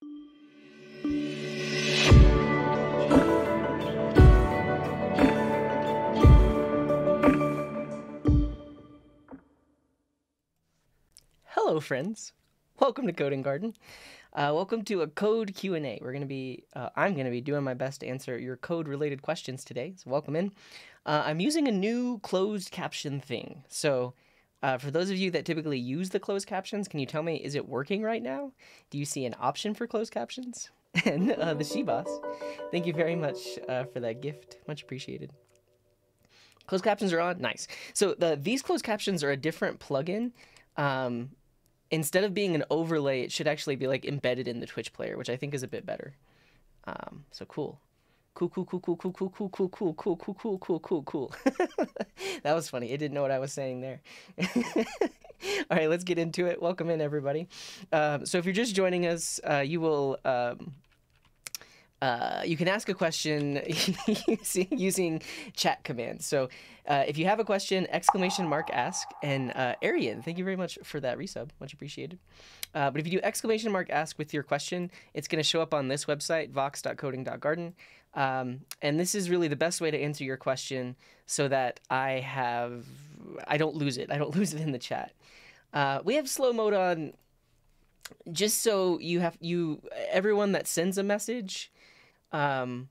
Hello, friends. Welcome to Coding Garden. Uh, welcome to a code Q and A. We're gonna be, uh, I'm gonna be doing my best to answer your code-related questions today. So welcome in. Uh, I'm using a new closed caption thing. So uh, for those of you that typically use the closed captions, can you tell me is it working right now? Do you see an option for closed captions? and uh, the Sheboss, thank you very much uh, for that gift. Much appreciated. Closed captions are on. Nice. So the these closed captions are a different plugin. Um, instead of being an overlay, it should actually be like embedded in the Twitch player, which I think is a bit better. Um, so cool. Cool, cool, cool, cool, cool, cool, cool, cool, cool, cool, cool, cool, cool, cool, cool. that was funny. It didn't know what I was saying there. All right, let's get into it. Welcome in, everybody. Um, so if you're just joining us, uh, you will um, uh, you can ask a question using, using chat commands. So uh, if you have a question, exclamation mark ask. And uh, Arian, thank you very much for that resub. Much appreciated. Uh, but if you do exclamation mark ask with your question, it's going to show up on this website, vox.coding.garden. Um, and this is really the best way to answer your question so that I have, I don't lose it. I don't lose it in the chat. Uh, we have slow mode on just so you have, you, everyone that sends a message, um,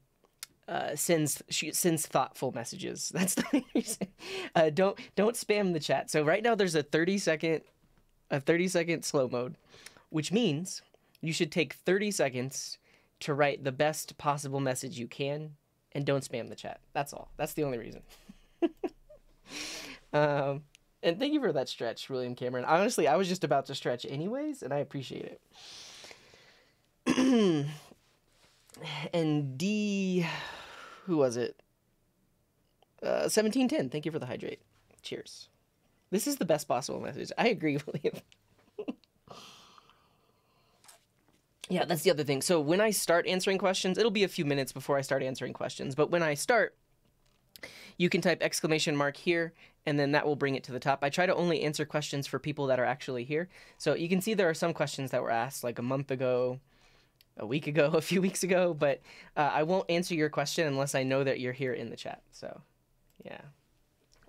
uh, sends sends thoughtful messages. That's the reason. Uh, don't don't spam the chat. So right now there's a 30 second a 30 second slow mode, which means you should take 30 seconds to write the best possible message you can and don't spam the chat. That's all. That's the only reason. um, and thank you for that stretch, William Cameron. Honestly, I was just about to stretch anyways, and I appreciate it. and D, who was it? Uh, 1710. Thank you for the hydrate. Cheers. This is the best possible message. I agree, William. Yeah, that's the other thing. So when I start answering questions, it'll be a few minutes before I start answering questions. But when I start, you can type exclamation mark here, and then that will bring it to the top. I try to only answer questions for people that are actually here. So you can see there are some questions that were asked like a month ago, a week ago, a few weeks ago, but uh, I won't answer your question unless I know that you're here in the chat. So, yeah.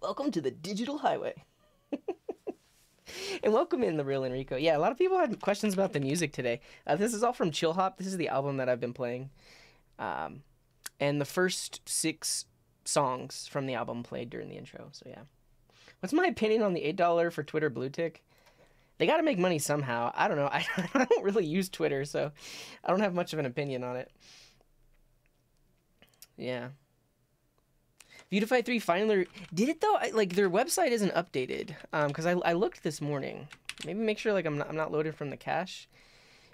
Welcome to the digital highway. and welcome in the real Enrico. Yeah, a lot of people had questions about the music today. Uh, this is all from Chillhop. This is the album that I've been playing. Um, and the first six songs from the album played during the intro. So, yeah. What's my opinion on the $8 for Twitter blue tick? they got to make money somehow. I don't know. I, I don't really use Twitter, so I don't have much of an opinion on it. Yeah. Vuetify 3 finally did it though. I, like their website isn't updated. Um, because I, I looked this morning. Maybe make sure like I'm not, I'm not loaded from the cache,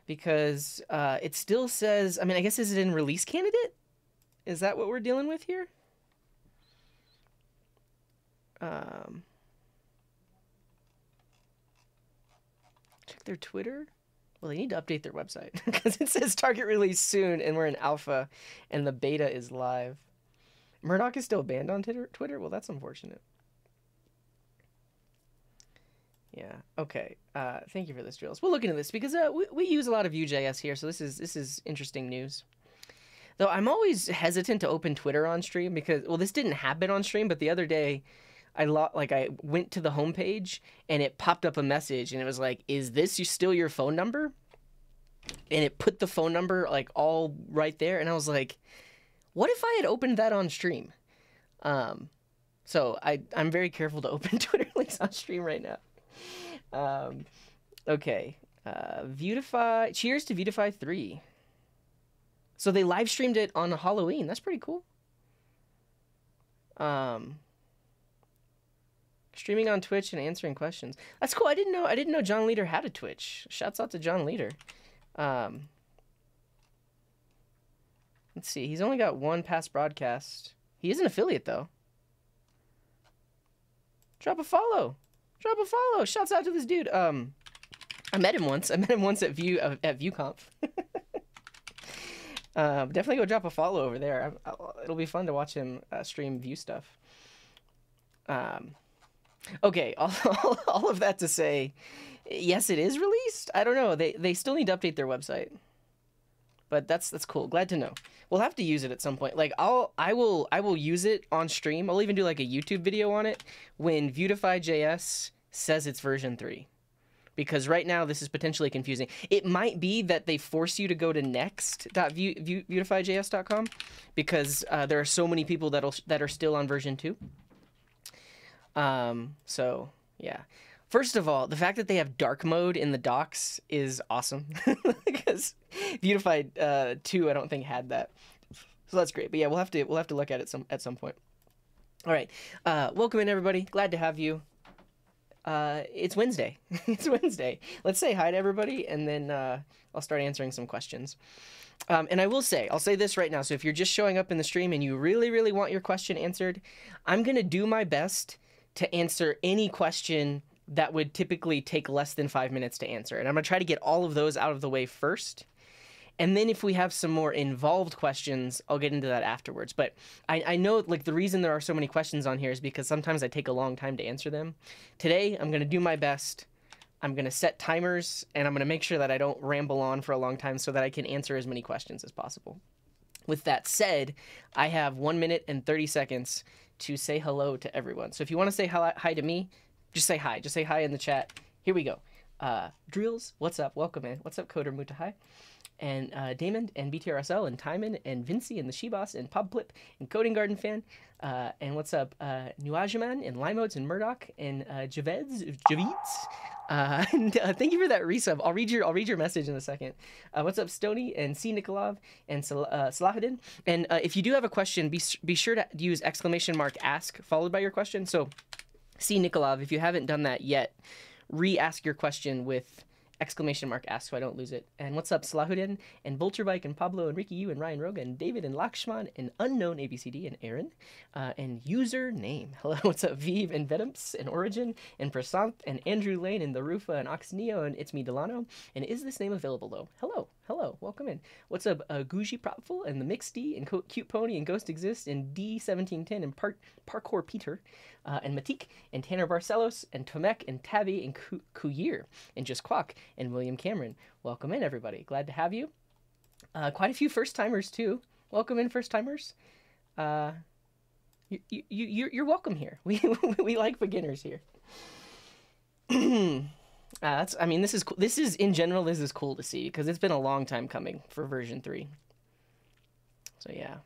because uh, it still says. I mean, I guess is it in release candidate? Is that what we're dealing with here? Um. their Twitter? Well, they need to update their website because it says target release soon and we're in alpha and the beta is live. Murdoch is still banned on Twitter? Well, that's unfortunate. Yeah. Okay. Uh, thank you for this, Drills. We'll look into this because uh, we, we use a lot of Vue.js here, so this is this is interesting news. Though I'm always hesitant to open Twitter on stream because well, this didn't happen on stream, but the other day I lo- like I went to the homepage and it popped up a message and it was like, "Is this still your phone number?" And it put the phone number like all right there, and I was like, "What if I had opened that on stream?" Um, so I I'm very careful to open Twitter links on stream right now. Um, okay, uh, Vuetify. Cheers to Vuetify three. So they live streamed it on Halloween. That's pretty cool. Um, streaming on Twitch and answering questions. That's cool. I didn't know. I didn't know John Leider had a Twitch. Shouts out to John Leider. Um, let's see. He's only got one past broadcast. He is an affiliate though. Drop a follow. Drop a follow. Shouts out to this dude. Um, I met him once. I met him once at Vue uh, at VueConf. um, definitely go drop a follow over there. I, it'll be fun to watch him uh, stream Vue stuff. Um, Okay, all, all, of that to say, yes, it is released. I don't know. They they still need to update their website. But that's that's cool. Glad to know. We'll have to use it at some point. Like I'll I will I will use it on stream. I'll even do like a YouTube video on it when Vuetify.js says it's version three. Because right now this is potentially confusing. It might be that they force you to go to next.vuetify.js.com because uh, there are so many people that'll that are still on version two. Um, so yeah. First of all, the fact that they have dark mode in the docs is awesome because Vuetify uh, two I don't think had that, so that's great. But yeah, we'll have to we'll have to look at it some at some point. All right, uh, welcome in everybody. Glad to have you. Uh, it's Wednesday. it's Wednesday. Let's say hi to everybody, and then uh, I'll start answering some questions. Um, and I will say, I'll say this right now. So if you're just showing up in the stream and you really, really want your question answered, I'm gonna do my best to answer any question that would typically take less than five minutes to answer. And I'm going to try to get all of those out of the way first. And then if we have some more involved questions, I'll get into that afterwards. But I, I know like the reason there are so many questions on here is because sometimes I take a long time to answer them. Today, I'm going to do my best. I'm going to set timers and I'm going to make sure that I don't ramble on for a long time so that I can answer as many questions as possible. With that said, I have one minute and 30 seconds to say hello to everyone. So if you want to say hi to me, just say hi. Just say hi in the chat. Here we go. Uh, Drills, what's up? Welcome in. What's up, Coder Mutahai? And uh, Damon and BTRSL and Timon and Vincy and the Sheboss and Pobplip and Coding Garden Fan. Uh, and what's up, uh, Nuajaman and Limodes and Murdoch and uh, Javeds, Javits. Uh, and uh, thank you for that resub. I'll read your I'll read your message in a second. Uh, what's up, Stony and C Nikolov and Sal- uh, Salahuddin? And uh, if you do have a question, be be sure to use exclamation mark ask followed by your question. So see Nikolov, if you haven't done that yet, re-ask your question with exclamation mark ask so I don't lose it. And what's up, Salahuddin and Vulture Bike and Pablo and Ricky U and Ryan Roga and David and Lakshman and Unknown ABCD and Aaron uh, and user name. Hello, what's up, Vive and Vedumps and Origin and Prasanth and Andrew Lane and the Rufa and Oxneo and it's me Delano. And is this name available though? Hello, hello, welcome in. What's up, uh, Guji Propful and the Mixed D and Co- Cute Pony and Ghost Exist and D1710 and Park Parkour Peter uh, and Matik and Tanner Barcelos and Tomek and Tabby and Kuyir and Just Quack and William Cameron. Welcome in, everybody. Glad to have you. Uh, quite a few first timers too. Welcome in, first timers. Uh, you, you, you, you're welcome here. We, we like beginners here. uh, that's, I mean, this is. This is, in general, this is cool to see because it's been a long time coming for version 3. So, yeah.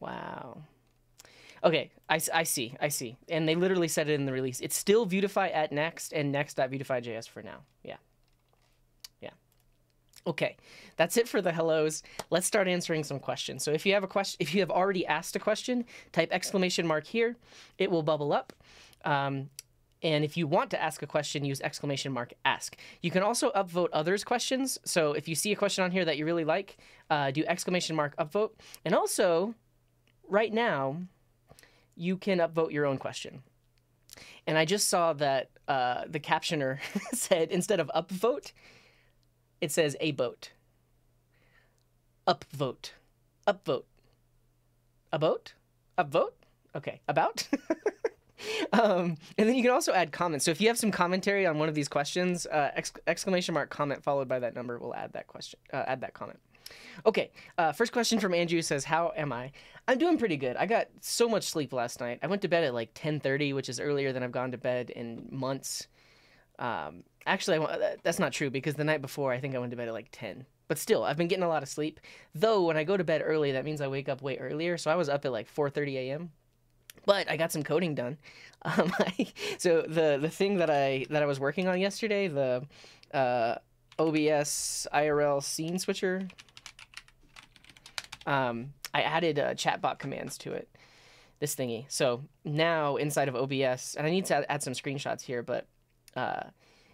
Wow. Okay, I, I see, I see. And they literally said it in the release. It's still Vuetify at next and next.vuetify.js for now. Yeah. Yeah. Okay, that's it for the hellos. Let's start answering some questions. So if you have a question, if you have already asked a question, type exclamation mark here. It will bubble up. Um, and if you want to ask a question, use exclamation mark ask. You can also upvote others' questions. So if you see a question on here that you really like, uh, do exclamation mark upvote. And also, right now, you can upvote your own question. And I just saw that uh, the captioner said instead of upvote, it says a vote. Upvote. Upvote. A vote? Upvote? Okay. About? um, and then you can also add comments. So if you have some commentary on one of these questions, uh, exc- exclamation mark comment followed by that number will add that question, uh, add that comment. Okay, uh, first question from Andrew says, "How am I?" I'm doing pretty good. I got so much sleep last night. I went to bed at like 10:30, which is earlier than I've gone to bed in months. Um, actually, I, that's not true because the night before I think I went to bed at like 10. But still, I've been getting a lot of sleep. Though when I go to bed early, that means I wake up way earlier. So I was up at like 4:30 a.m. But I got some coding done. Um, I, so the the thing that I that I was working on yesterday, the uh, OBS IRL scene switcher um, I added uh, chatbot commands to it, this thingy. So now inside of OBS, and I need to add some screenshots here, but uh,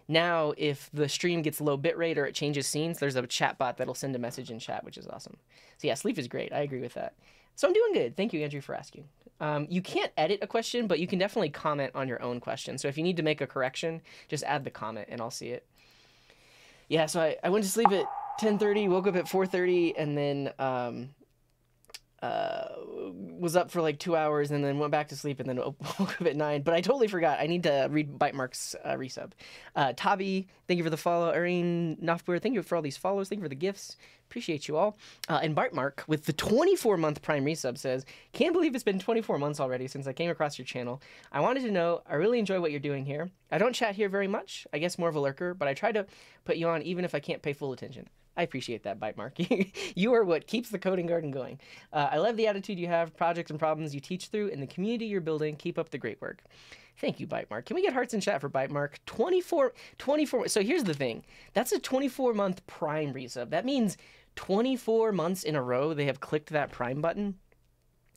now if the stream gets low bitrate or it changes scenes, there's a chatbot that'll send a message in chat, which is awesome. So yeah, sleep is great. I agree with that. So I'm doing good. Thank you, Andrew, for asking. Um, you can't edit a question, but you can definitely comment on your own question. So if you need to make a correction, just add the comment and I'll see it. Yeah, so I, I went to sleep at 10.30, woke up at 4.30, and then um, uh, was up for like two hours and then went back to sleep and then woke up at nine. But I totally forgot. I need to read Bite Mark's uh, resub. Uh, Tabi, thank you for the follow. Irene Nofbur, thank you for all these follows. Thank you for the gifts. Appreciate you all. Uh, and Bite Mark with the 24 month Prime resub says, Can't believe it's been 24 months already since I came across your channel. I wanted to know, I really enjoy what you're doing here. I don't chat here very much. I guess more of a lurker, but I try to put you on even if I can't pay full attention. I appreciate that, Bite Mark. you are what keeps the coding garden going. Uh, I love the attitude you have, projects and problems you teach through, and the community you're building. Keep up the great work. Thank you, Bite Mark. Can we get hearts in chat for Bite Mark? 24, 24. So here's the thing that's a 24 month Prime resub. That means 24 months in a row they have clicked that Prime button,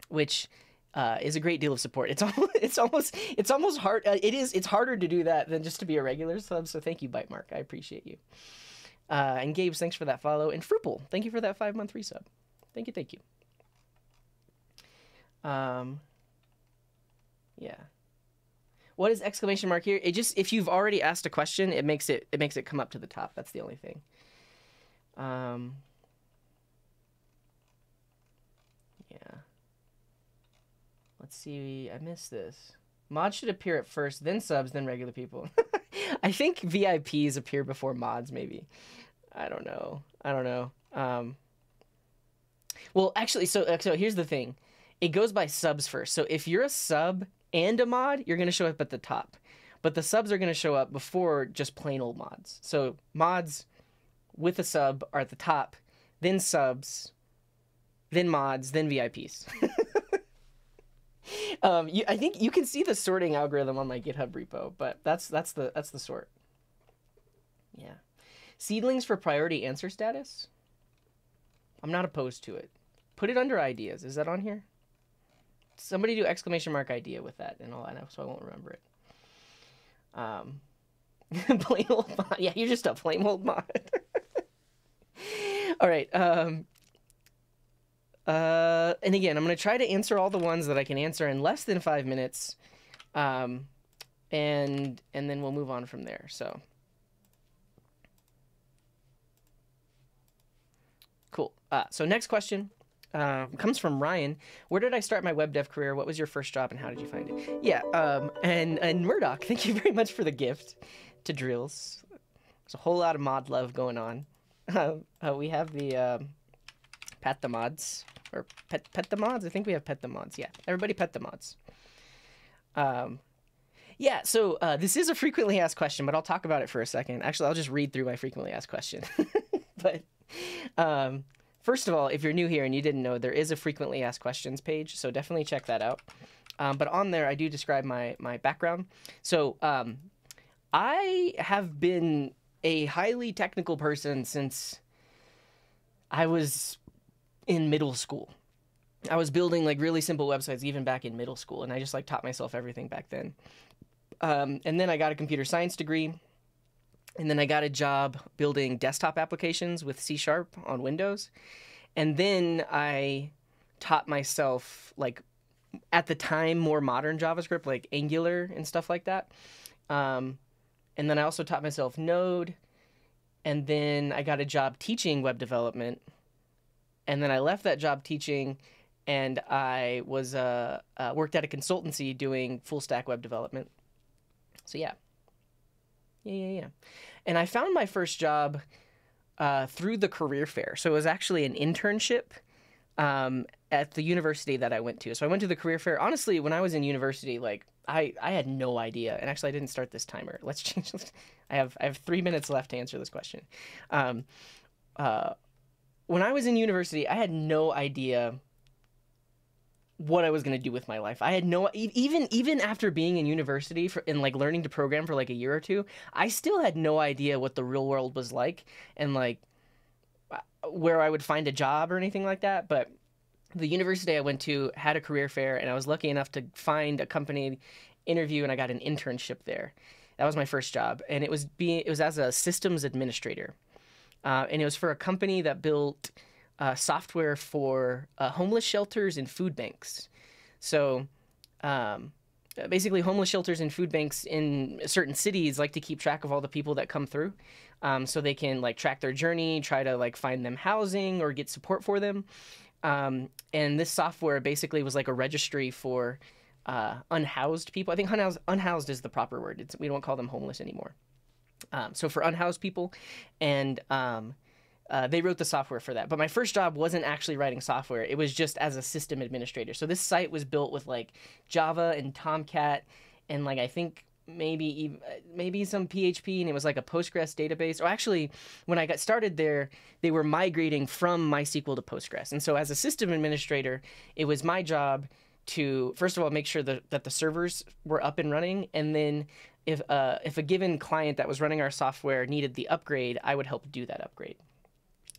which. Uh, is a great deal of support. It's almost, it's almost, it's almost hard. Uh, it is, it's harder to do that than just to be a regular sub. So thank you, Bite Mark. I appreciate you. Uh, and Gabe's, thanks for that follow. And Fruple, thank you for that five month resub. Thank you, thank you. Um, yeah. What is exclamation mark here? It just if you've already asked a question, it makes it it makes it come up to the top. That's the only thing. Um, yeah. Let's see. I missed this. Mods should appear at first, then subs, then regular people. I think VIPs appear before mods, maybe. I don't know. I don't know. Um, well, actually, so uh, so here's the thing. It goes by subs first. So if you're a sub and a mod, you're going to show up at the top. But the subs are going to show up before just plain old mods. So mods with a sub are at the top, then subs, then mods, then VIPs. um, you, I think you can see the sorting algorithm on my GitHub repo, but that's that's the that's the sort. Yeah, seedlings for priority answer status. I'm not opposed to it. Put it under ideas. Is that on here? Somebody do exclamation mark idea with that, and all know, so I won't remember it. Um, plain old mod. Yeah, you're just a plain old mod. all right. Um, uh, and again, I'm going to try to answer all the ones that I can answer in less than five minutes. Um, and, and then we'll move on from there. So. Cool. Uh, so next question uh, comes from Ryan. Where did I start my web dev career? What was your first job and how did you find it? Yeah. Um, and, and Murdoch, thank you very much for the gift to drills. There's a whole lot of mod love going on. Uh, we have the, um, Pat the mods or pet pet the mods. I think we have pet the mods. Yeah, everybody pet the mods. Um, yeah. So uh, this is a frequently asked question, but I'll talk about it for a second. Actually, I'll just read through my frequently asked question. but um, first of all, if you're new here and you didn't know, there is a frequently asked questions page, so definitely check that out. Um, but on there, I do describe my my background. So um, I have been a highly technical person since I was in middle school. I was building like really simple websites even back in middle school, and I just like taught myself everything back then. Um, and then I got a computer science degree, and then I got a job building desktop applications with C Sharp on Windows. And then I taught myself like at the time more modern JavaScript like Angular and stuff like that. Um, and then I also taught myself Node. And then I got a job teaching web development and then I left that job teaching, and I was uh, uh, worked at a consultancy doing full stack web development. So yeah, yeah, yeah, yeah. And I found my first job uh, through the career fair. So it was actually an internship um, at the university that I went to. So I went to the career fair. Honestly, when I was in university, like I, I had no idea. And actually, I didn't start this timer. Let's change. I have I have three minutes left to answer this question. Um, uh, when I was in university, I had no idea what I was going to do with my life. I had no even even after being in university for, and like learning to program for like a year or two, I still had no idea what the real world was like and like uh, where I would find a job or anything like that, but the university I went to had a career fair and I was lucky enough to find a company interview and I got an internship there. That was my first job and it was being it was as a systems administrator uh, and it was for a company that built uh, software for uh, homeless shelters and food banks. So um, basically, homeless shelters and food banks in certain cities like to keep track of all the people that come through, um, so they can like track their journey, try to like find them housing or get support for them. Um, and this software basically was like a registry for uh, unhoused people. I think unhoused, unhoused is the proper word. It's, we don't call them homeless anymore. Um, so for unhoused people, and um, uh, they wrote the software for that. But my first job wasn't actually writing software. It was just as a system administrator. So this site was built with like Java and Tomcat and like I think maybe maybe some PHP and it was like a Postgres database. Or actually, when I got started there, they were migrating from MySQL to Postgres. And so as a system administrator, it was my job to first of all make sure that the servers were up and running and then if uh, if a given client that was running our software needed the upgrade, I would help do that upgrade.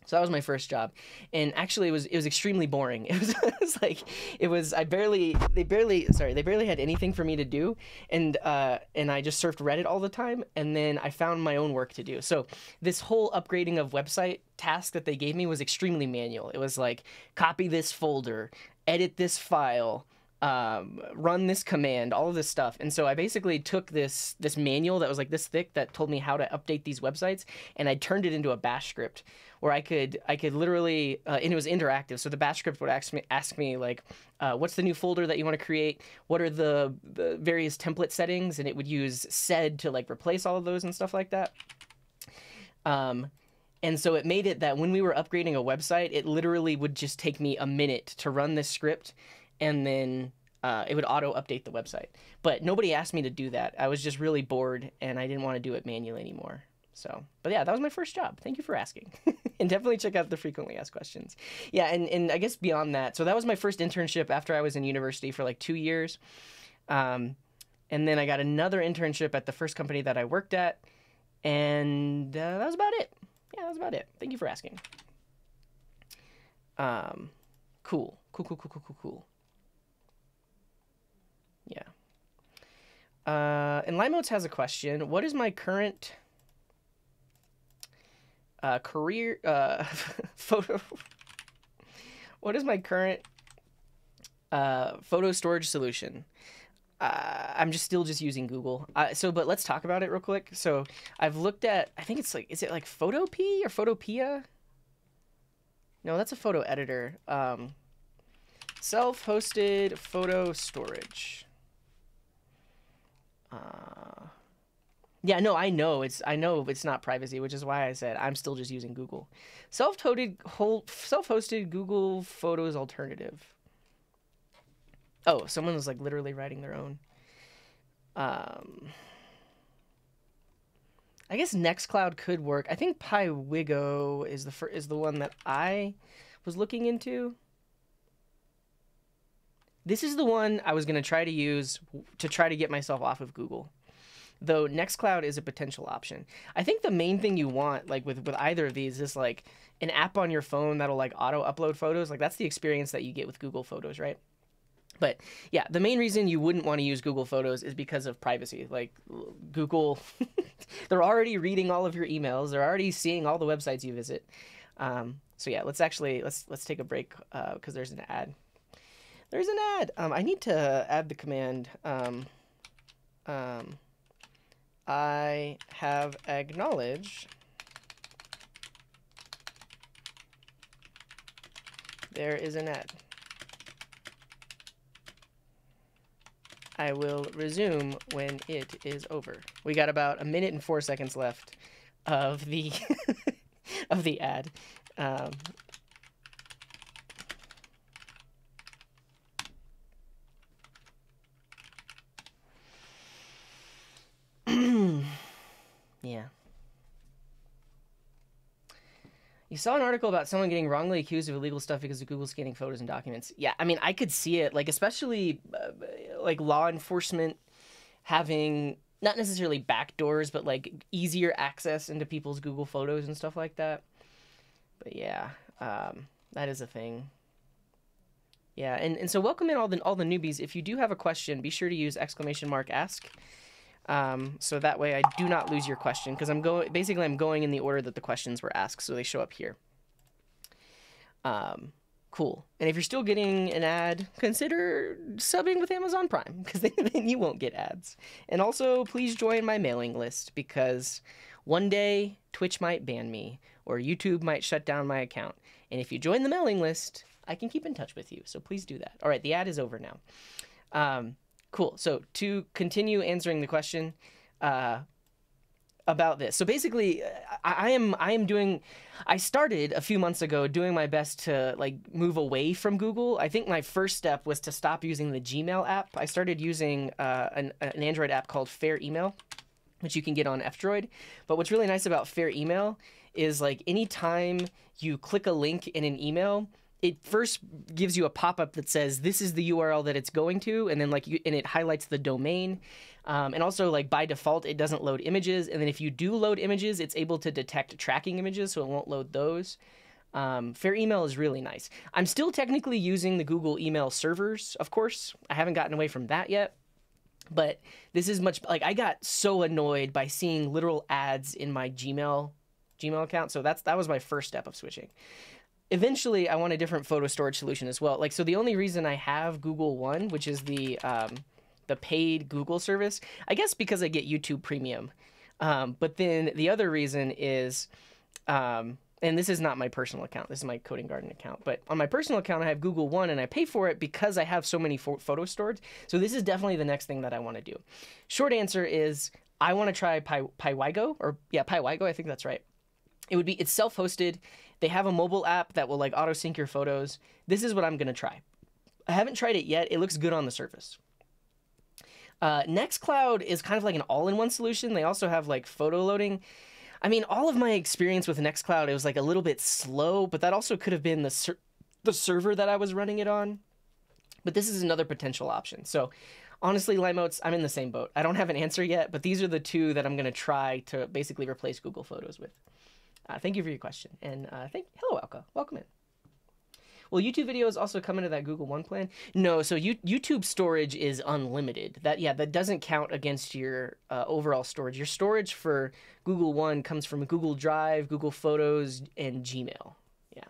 So that was my first job, and actually it was it was extremely boring. It was, it was like it was I barely they barely sorry they barely had anything for me to do, and uh, and I just surfed Reddit all the time, and then I found my own work to do. So this whole upgrading of website task that they gave me was extremely manual. It was like copy this folder, edit this file, um, run this command, all of this stuff. And so I basically took this this manual that was like this thick that told me how to update these websites, and I turned it into a Bash script where I could I could literally uh, and it was interactive. So the Bash script would ask me ask me like, uh, what's the new folder that you want to create? What are the, the various template settings? And it would use sed to like replace all of those and stuff like that. Um, and so it made it that when we were upgrading a website, it literally would just take me a minute to run this script and then uh, it would auto update the website. But nobody asked me to do that. I was just really bored and I didn't want to do it manually anymore. So, but yeah, that was my first job. Thank you for asking. and definitely check out the frequently asked questions. Yeah, and, and I guess beyond that, so that was my first internship after I was in university for like two years. Um, and then I got another internship at the first company that I worked at. And uh, that was about it. Yeah, that was about it. Thank you for asking. Um, cool. Cool, cool, cool, cool, cool, cool. Yeah. Uh, and Limotes has a question. What is my current uh, career uh, photo? what is my current uh, photo storage solution? Uh, I'm just still just using Google. Uh, so, but let's talk about it real quick. So, I've looked at. I think it's like, is it like Photopea or Photopea? No, that's a photo editor. Um, self-hosted photo storage. Uh, yeah, no, I know it's I know it's not privacy, which is why I said I'm still just using Google. Self-hosted whole self-hosted Google Photos alternative. Oh, someone was like literally writing their own. Um, I guess Nextcloud could work. I think Piwigo is the fir- is the one that I was looking into. This is the one I was going to try to use to try to get myself off of Google. Though Nextcloud is a potential option. I think the main thing you want, like with, with either of these, is like an app on your phone that'll like auto upload photos. Like that's the experience that you get with Google Photos, right? But yeah, the main reason you wouldn't want to use Google Photos is because of privacy. Like Google, they're already reading all of your emails. They're already seeing all the websites you visit. Um, so yeah, let's actually let's let's take a break because uh, there's an ad. There's an ad. Um, I need to add the command. Um, um, I have acknowledged. There is an ad. I will resume when it is over. We got about a minute and four seconds left of the of the ad. Um, Yeah. You saw an article about someone getting wrongly accused of illegal stuff because of Google scanning photos and documents. Yeah, I mean, I could see it, like especially uh, like law enforcement having not necessarily backdoors, but like easier access into people's Google photos and stuff like that. But yeah, um, that is a thing. Yeah, and, and so welcome in all the all the newbies. If you do have a question, be sure to use exclamation mark ask um, so that way I do not lose your question because I'm going, basically I'm going in the order that the questions were asked. So they show up here. Um, cool. And if you're still getting an ad, consider subbing with Amazon Prime because then, you won't get ads. And also please join my mailing list because one day Twitch might ban me or YouTube might shut down my account. And if you join the mailing list, I can keep in touch with you. So please do that. All right, the ad is over now. Um, cool. So to continue answering the question uh, about this, so basically, I, I am I am doing. I started a few months ago doing my best to like move away from Google. I think my first step was to stop using the Gmail app. I started using uh, an, an Android app called Fair Email, which you can get on F-Droid. But what's really nice about Fair Email is like anytime you click a link in an email, it first gives you a pop-up that says this is the URL that it's going to, and then like you, and it highlights the domain, um, and also like by default it doesn't load images, and then if you do load images, it's able to detect tracking images, so it won't load those. Um, Fair Email is really nice. I'm still technically using the Google email servers, of course. I haven't gotten away from that yet. But this is much like I got so annoyed by seeing literal ads in my Gmail Gmail account. So that's that was my first step of switching eventually I want a different photo storage solution as well. Like, so the only reason I have Google One, which is the um, the paid Google service, I guess because I get YouTube Premium. Um, but then the other reason is, um, and this is not my personal account. This is my Coding Garden account. But on my personal account, I have Google One, and I pay for it because I have so many pho- photo stored. So this is definitely the next thing that I want to do. Short answer is I want to try Pi- Piwigo, or yeah, Piwigo. I think that's right. It would be it's self-hosted. They have a mobile app that will like auto sync your photos. This is what I'm gonna try. I haven't tried it yet. It looks good on the surface. Uh, Nextcloud is kind of like an all-in-one solution. They also have like photo loading. I mean, all of my experience with Nextcloud, it was like a little bit slow, but that also could have been the ser- the server that I was running it on. But this is another potential option. So honestly, Limotes, I'm in the same boat. I don't have an answer yet, but these are the two that I'm going to try to basically replace Google Photos with. Uh, thank you for your question. And uh, thank hello, Alka. Welcome in. Will YouTube videos also come into that Google One plan? No, so you, YouTube storage is unlimited. That yeah, that doesn't count against your uh, overall storage. Your storage for Google One comes from Google Drive, Google Photos, and Gmail. Yeah.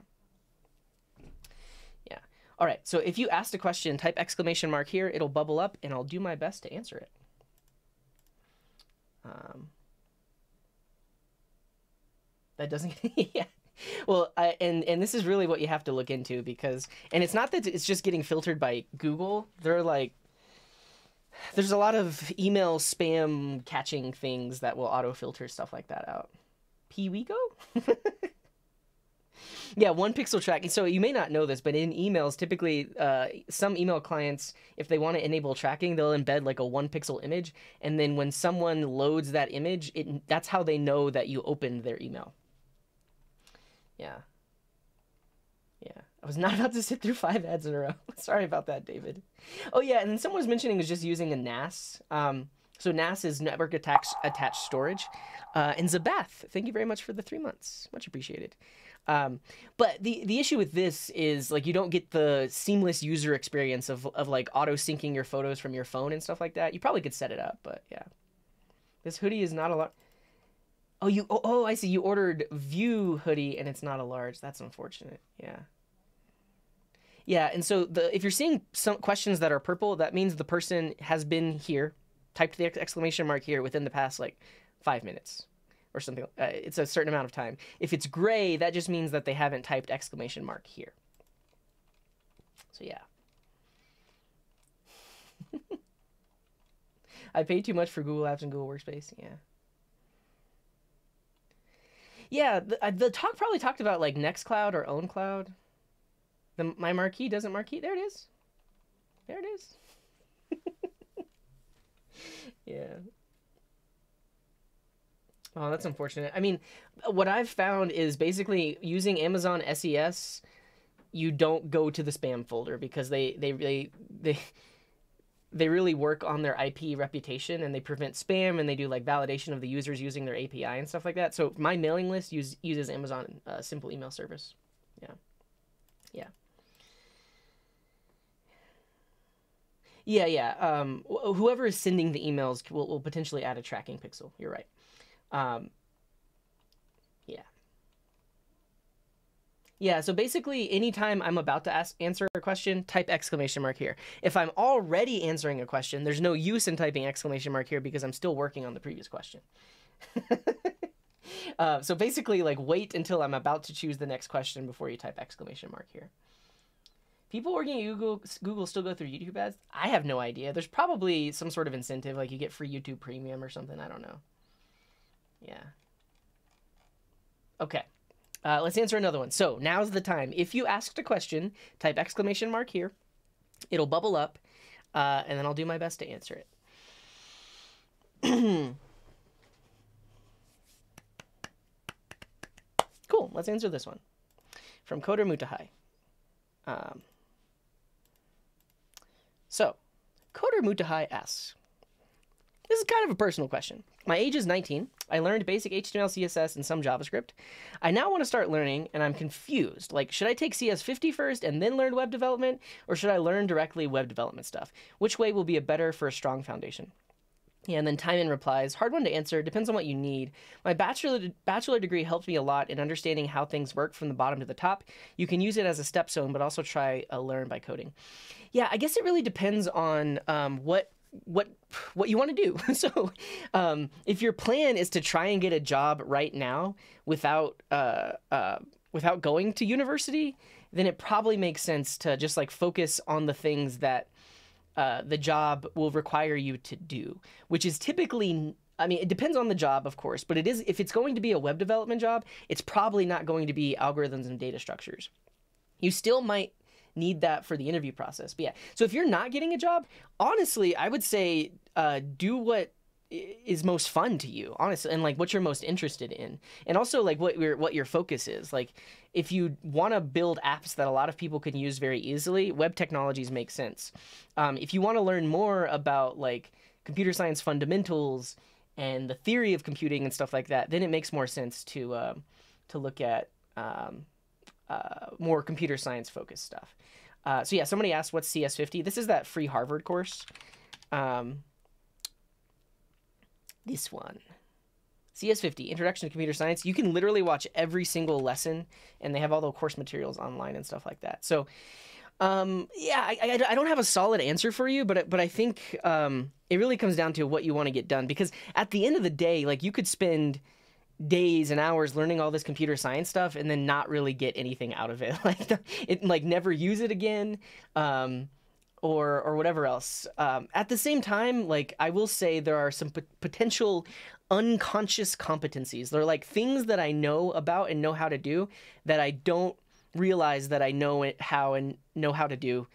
Yeah. All right. So if you asked a question, type exclamation mark here. It'll bubble up, and I'll do my best to answer it. Um, that doesn't yeah. Well I, and and this is really what you have to look into because and it's not that it's just getting filtered by google. They're like there's a lot of email spam catching things that will auto filter stuff like that out. Piwigo? yeah one pixel tracking so you may not know this but in emails typically uh, some email clients if they want to enable tracking they'll embed like a one pixel image. And then when someone loads that image it that's how they know that you opened their email yeah. Yeah. I was not about to sit through five ads in a row. Sorry about that, David. Oh, yeah. And then someone was mentioning is just using a NAS. Um, so NAS is network attached, attached storage. Uh, and Zabath, thank you very much for the three months. Much appreciated. Um, but the, the issue with this is like you don't get the seamless user experience of, of like auto syncing your photos from your phone and stuff like that. You probably could set it up, but yeah. This hoodie is not a lot. Oh, you. Oh, oh, I see. You ordered Vue hoodie and it's not a large. That's unfortunate. Yeah. Yeah, and so the if you're seeing some questions that are purple, that means the person has been here, typed the exclamation mark here within the past like five minutes or something. Uh, it's a certain amount of time. If it's gray, that just means that they haven't typed exclamation mark here. So yeah. I paid too much for Google Apps and Google Workspace. Yeah. Yeah, the, uh, the talk probably talked about like Nextcloud or OwnCloud. The my marquee doesn't marquee. There it is. There it is. yeah. Oh, that's unfortunate. I mean, what I've found is basically using Amazon SES, you don't go to the spam folder because they they they they they really work on their IP reputation and they prevent spam and they do like validation of the users using their API and stuff like that. So my mailing list use, uses Amazon uh, Simple Email Service. Yeah, yeah, yeah, yeah. Um, wh- whoever is sending the emails will, will potentially add a tracking pixel. You're right. Um, yeah. Yeah, so basically, anytime I'm about to ask, answer a question, type exclamation mark here. If I'm already answering a question, there's no use in typing exclamation mark here because I'm still working on the previous question. uh, so basically, like, wait until I'm about to choose the next question before you type exclamation mark here. people working at Google Google still go through YouTube ads? I have no idea. There's probably some sort of incentive, like you get free YouTube Premium or something. I don't know. Yeah. Okay. Uh, let's answer another one. So now's the time. If you asked a question, type exclamation mark here. It'll bubble up, uh, and then I'll do my best to answer it. cool. Let's answer this one from Coder Mutahai. Um, so, Coder Mutahai asks, this is kind of a personal question. My age is 19. I learned basic HTML, CSS, and some JavaScript. I now want to start learning, and I'm confused. Like, should I take CS50 first and then learn web development, or should I learn directly web development stuff? Which way will be a better for a strong foundation? Yeah, and then Timon replies, hard one to answer, depends on what you need. My bachelor bachelor degree helped me a lot in understanding how things work from the bottom to the top. You can use it as a stepstone, but also try a learn by coding. Yeah, I guess it really depends on um, what what what you want to do. so, um, if your plan is to try and get a job right now without uh, uh, without going to university, then it probably makes sense to just like focus on the things that uh, the job will require you to do, which is typically. I mean, it depends on the job, of course, but it is if it's going to be a web development job, it's probably not going to be algorithms and data structures. You still might need that for the interview process. But yeah, so if you're not getting a job, honestly, I would say uh, do what is most fun to you honestly and like what you're most interested in. And also like what your what your focus is. Like if you want to build apps that a lot of people can use very easily web technologies make sense. Um, if you want to learn more about like computer science fundamentals and the theory of computing and stuff like that then it makes more sense to uh, to look at um, uh, more computer science focused stuff. Uh, so yeah, somebody asked what's CS50. This is that free Harvard course. Um, this one. CS50, Introduction to Computer Science. You can literally watch every single lesson, and they have all the course materials online and stuff like that. So, um, yeah, I, I, I, don't have a solid answer for you, but but I think um, it really comes down to what you want to get done. Because at the end of the day, like you could spend days and hours learning all this computer science stuff and then not really get anything out of it. Like it like never use it again um, or or whatever else. Um, at the same time like i will say there are some p- potential unconscious competencies. They're like things that i know about and know how to do that i don't realize that i know it, how and know how to do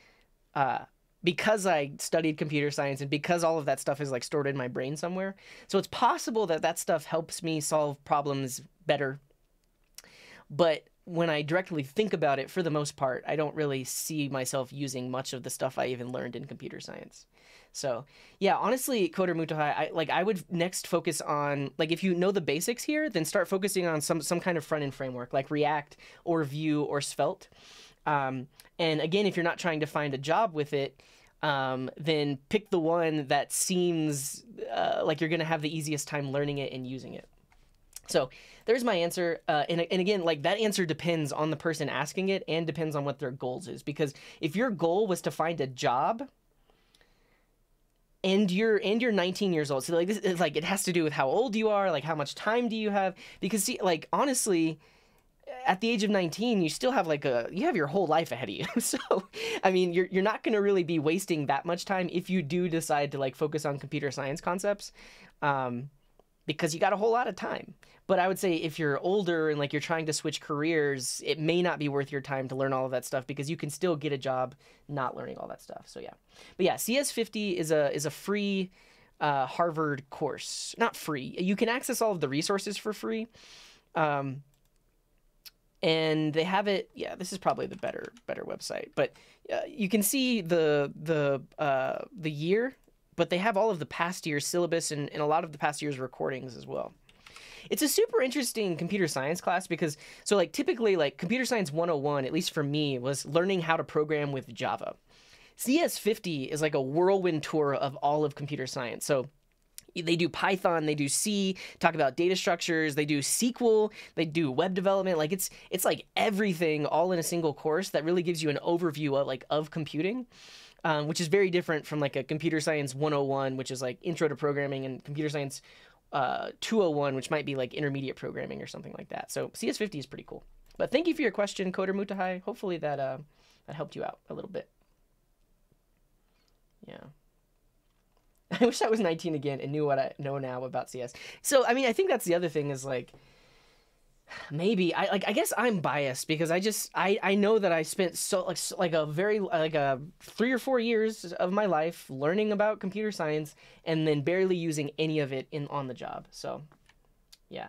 uh, because I studied computer science and because all of that stuff is like stored in my brain somewhere. So it's possible that that stuff helps me solve problems better. But when I directly think about it, for the most part, I don't really see myself using much of the stuff I even learned in computer science. So yeah, honestly, Coder Mutahai, I like I would next focus on like if you know the basics here, then start focusing on some some kind of front end framework like React or Vue or Svelte. Um, and again, if you're not trying to find a job with it, um, then pick the one that seems uh, like you're going to have the easiest time learning it and using it. So there's my answer. Uh, and, and again, like that answer depends on the person asking it and depends on what their goals is. Because if your goal was to find a job, and you're and you're 19 years old so like this is like it has to do with how old you are like how much time do you have because see like honestly at the age of 19 you still have like a you have your whole life ahead of you. So i mean you're, you're not going to really be wasting that much time if you do decide to like focus on computer science concepts um, because you got a whole lot of time. But i would say if you're older and like you're trying to switch careers it may not be worth your time to learn all of that stuff because you can still get a job not learning all that stuff. So yeah. But yeah cs50 is a is a free uh, harvard course. Not free. You can access all of the resources for free. Um, and they have it yeah this is probably the better better website but uh, you can see the the uh, the year but they have all of the past year's syllabus and, and a lot of the past year's recordings as well. It's a super interesting computer science class because so like typically like computer science 101 at least for me was learning how to program with java. Cs50 is like a whirlwind tour of all of computer science. So they do Python, they do C, talk about data structures, they do SQL, they do web development. Like it's it's like everything all in a single course that really gives you an overview of like of computing. Um, which is very different from like a computer science 101, which is like intro to programming, and computer science uh, 201, which might be like intermediate programming or something like that. So CS50 is pretty cool. But thank you for your question, Coder Mutahai. Hopefully that uh, that helped you out a little bit. Yeah. I wish I was 19 again and knew what I know now about CS. So I mean, I think that's the other thing is like maybe I like I guess I'm biased because I just I I know that I spent so like like a very like a 3 or 4 years of my life learning about computer science and then barely using any of it in on the job. So yeah.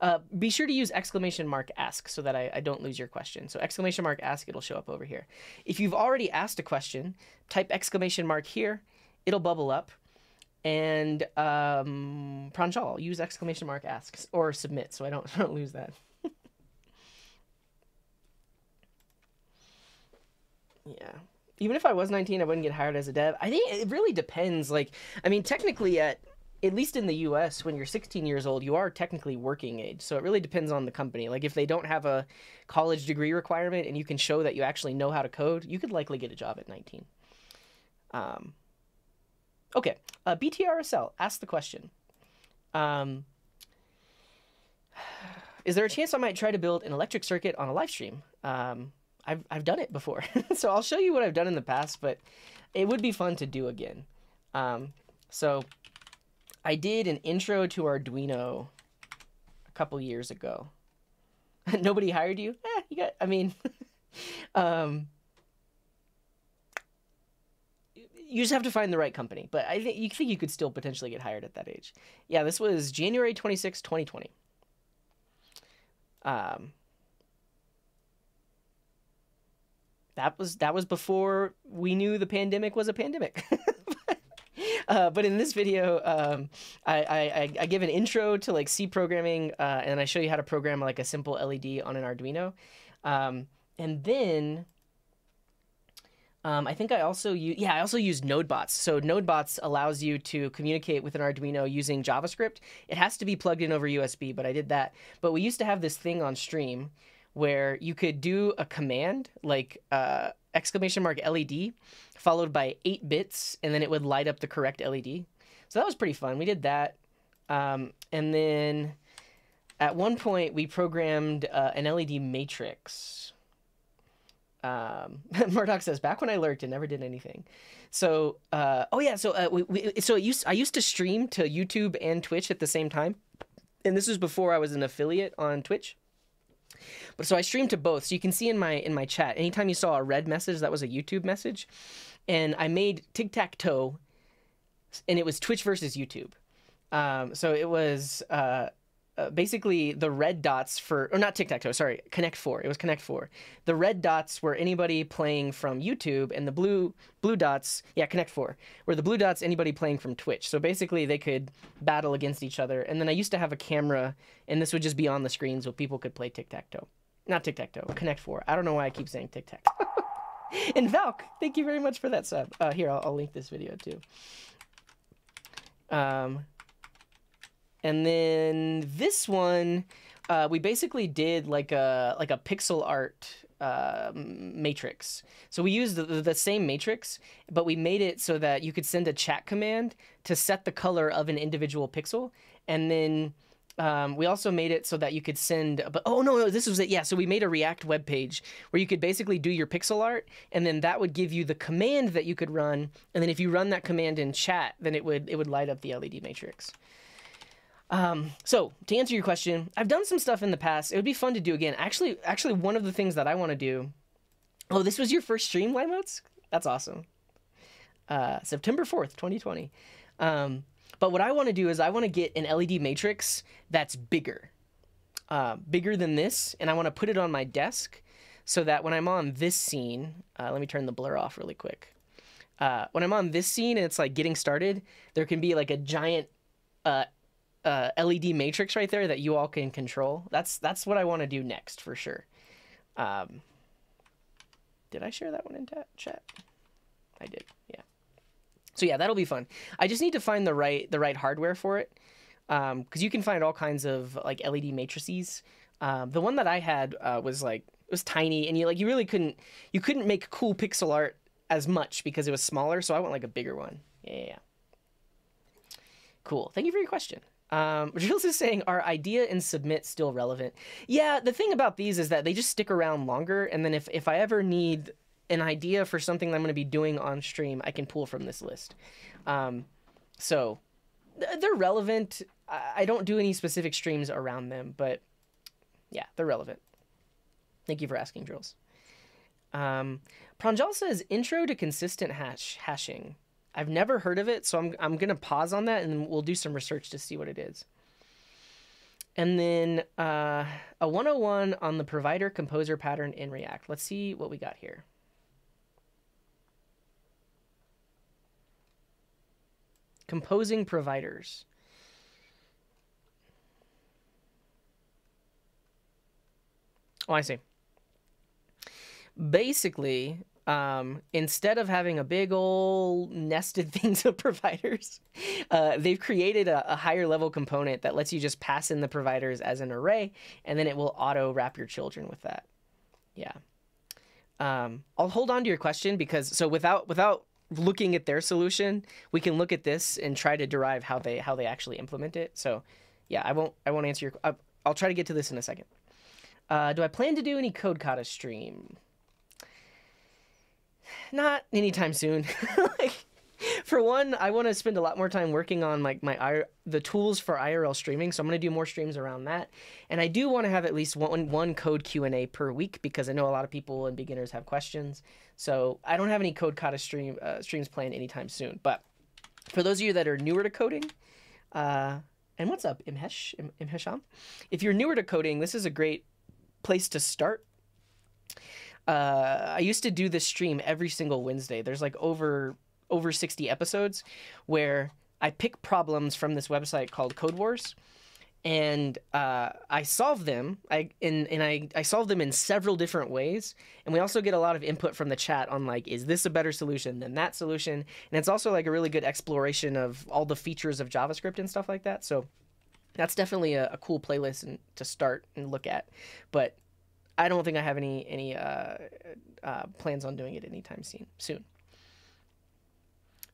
Uh, be sure to use exclamation mark ask so that I, I don't lose your question. So exclamation mark ask, it'll show up over here. If you've already asked a question, type exclamation mark here, it'll bubble up and um, Pranjal, use exclamation mark asks or submit so I don't, don't lose that. yeah. Even if I was 19, I wouldn't get hired as a dev. I think it really depends. Like, I mean, technically, at at least in the U.S., when you're 16 years old, you are technically working age. So it really depends on the company. Like, if they don't have a college degree requirement and you can show that you actually know how to code, you could likely get a job at 19. Um, Okay, uh, BTRSL asked the question. Um, is there a chance I might try to build an electric circuit on a live stream? Um, I've, I've done it before. so I'll show you what I've done in the past, but it would be fun to do again. Um, so I did an intro to Arduino a couple years ago. Nobody hired you? Eh, you got, I mean, um, you just have to find the right company. But I think you think you could still potentially get hired at that age. Yeah, this was January 26, 2020. Um, that was that was before we knew the pandemic was a pandemic. uh, but in this video, um, I, I, I, give an intro to like C programming, uh, and I show you how to program like a simple LED on an Arduino. Um, and then um, I think I also use, yeah, I also use NodeBots. So NodeBots allows you to communicate with an Arduino using JavaScript. It has to be plugged in over USB, but I did that. But we used to have this thing on stream where you could do a command like uh, exclamation mark LED followed by eight bits, and then it would light up the correct LED. So that was pretty fun. We did that. Um, and then at one point, we programmed uh, an LED matrix um, Murdoch says, back when I lurked and never did anything. So, uh, oh yeah, so uh, we, we, so used, I used to stream to YouTube and Twitch at the same time, and this was before I was an affiliate on Twitch. But so I streamed to both. So you can see in my in my chat, anytime you saw a red message, that was a YouTube message, and I made tic tac toe, and it was Twitch versus YouTube. Um, so it was uh, uh, basically the red dots for or not tic-tac-toe sorry connect 4 it was connect 4 the red dots were anybody playing from youtube and the blue blue dots yeah connect 4 were the blue dots anybody playing from twitch. So basically they could battle against each other. And then i used to have a camera and this would just be on the screen so people could play tic-tac-toe not tic-tac-toe connect 4 i don't know why i keep saying tic-tac and valk thank you very much for that sub. Uh, here I'll, I'll link this video too. Um and then this one, uh, we basically did like a like a pixel art uh, matrix. So we used the, the, same matrix, but we made it so that you could send a chat command to set the color of an individual pixel, and then um, we also made it so that you could send. But oh no, no, this was it. Yeah, so we made a React web page where you could basically do your pixel art, and then that would give you the command that you could run, and then if you run that command in chat, then it would it would light up the LED matrix. Um, so to answer your question, I've done some stuff in the past. It would be fun to do again. Actually, actually, one of the things that I want to do. Oh, this was your first stream, Limotes? That's awesome. Uh, September fourth, twenty twenty. Um, but what I want to do is I want to get an LED matrix that's bigger, uh, bigger than this, and I want to put it on my desk so that when I'm on this scene, uh, let me turn the blur off really quick. Uh, when I'm on this scene and it's like getting started, there can be like a giant uh, uh, LED matrix right there that you all can control. That's that's what I want to do next for sure. Um, did I share that one in chat? I did. Yeah. So yeah, that'll be fun. I just need to find the right the right hardware for it, because um, you can find all kinds of like LED matrices. Um, the one that I had uh, was like it was tiny, and you like you really couldn't you couldn't make cool pixel art as much because it was smaller. So I want like a bigger one. Yeah. yeah, yeah. Cool. Thank you for your question. Um, Jules is saying, are idea and submit still relevant? Yeah, the thing about these is that they just stick around longer. And then if, if I ever need an idea for something that I'm going to be doing on stream, I can pull from this list. Um, so they're relevant. I don't do any specific streams around them, but yeah, they're relevant. Thank you for asking, Jules. Um, Pranjal says intro to consistent hash hashing. I've never heard of it, so I'm I'm gonna pause on that and we'll do some research to see what it is. And then uh, a 101 on the provider composer pattern in React. Let's see what we got here. Composing providers. Oh, I see. Basically, um, instead of having a big old nested things of providers, uh, they've created a, a, higher level component that lets you just pass in the providers as an array, and then it will auto wrap your children with that. Yeah. Um, I'll hold on to your question because so without without looking at their solution, we can look at this and try to derive how they how they actually implement it. So, yeah, I won't I won't answer your. I'll, I'll try to get to this in a second. Uh, do I plan to do any Code Kata stream? Not anytime soon. like, for one, I want to spend a lot more time working on like my, the tools for IRL streaming. So I'm going to do more streams around that, and I do want to have at least one one code Q and A per week because I know a lot of people and beginners have questions. So I don't have any code kata stream uh, streams planned anytime soon. But for those of you that are newer to coding, uh, and what's up, Imhesh Im- Imhesham? If you're newer to coding, this is a great place to start uh, I used to do this stream every single Wednesday. There's like over over 60 episodes where I pick problems from this website called Code Wars, and uh, I solve them. I and, and I, I solve them in several different ways. And we also get a lot of input from the chat on like, is this a better solution than that solution? And it's also like a really good exploration of all the features of JavaScript and stuff like that. So that's definitely a, a cool playlist and, to start and look at. But I don't think I have any any uh, uh, plans on doing it anytime soon. Soon.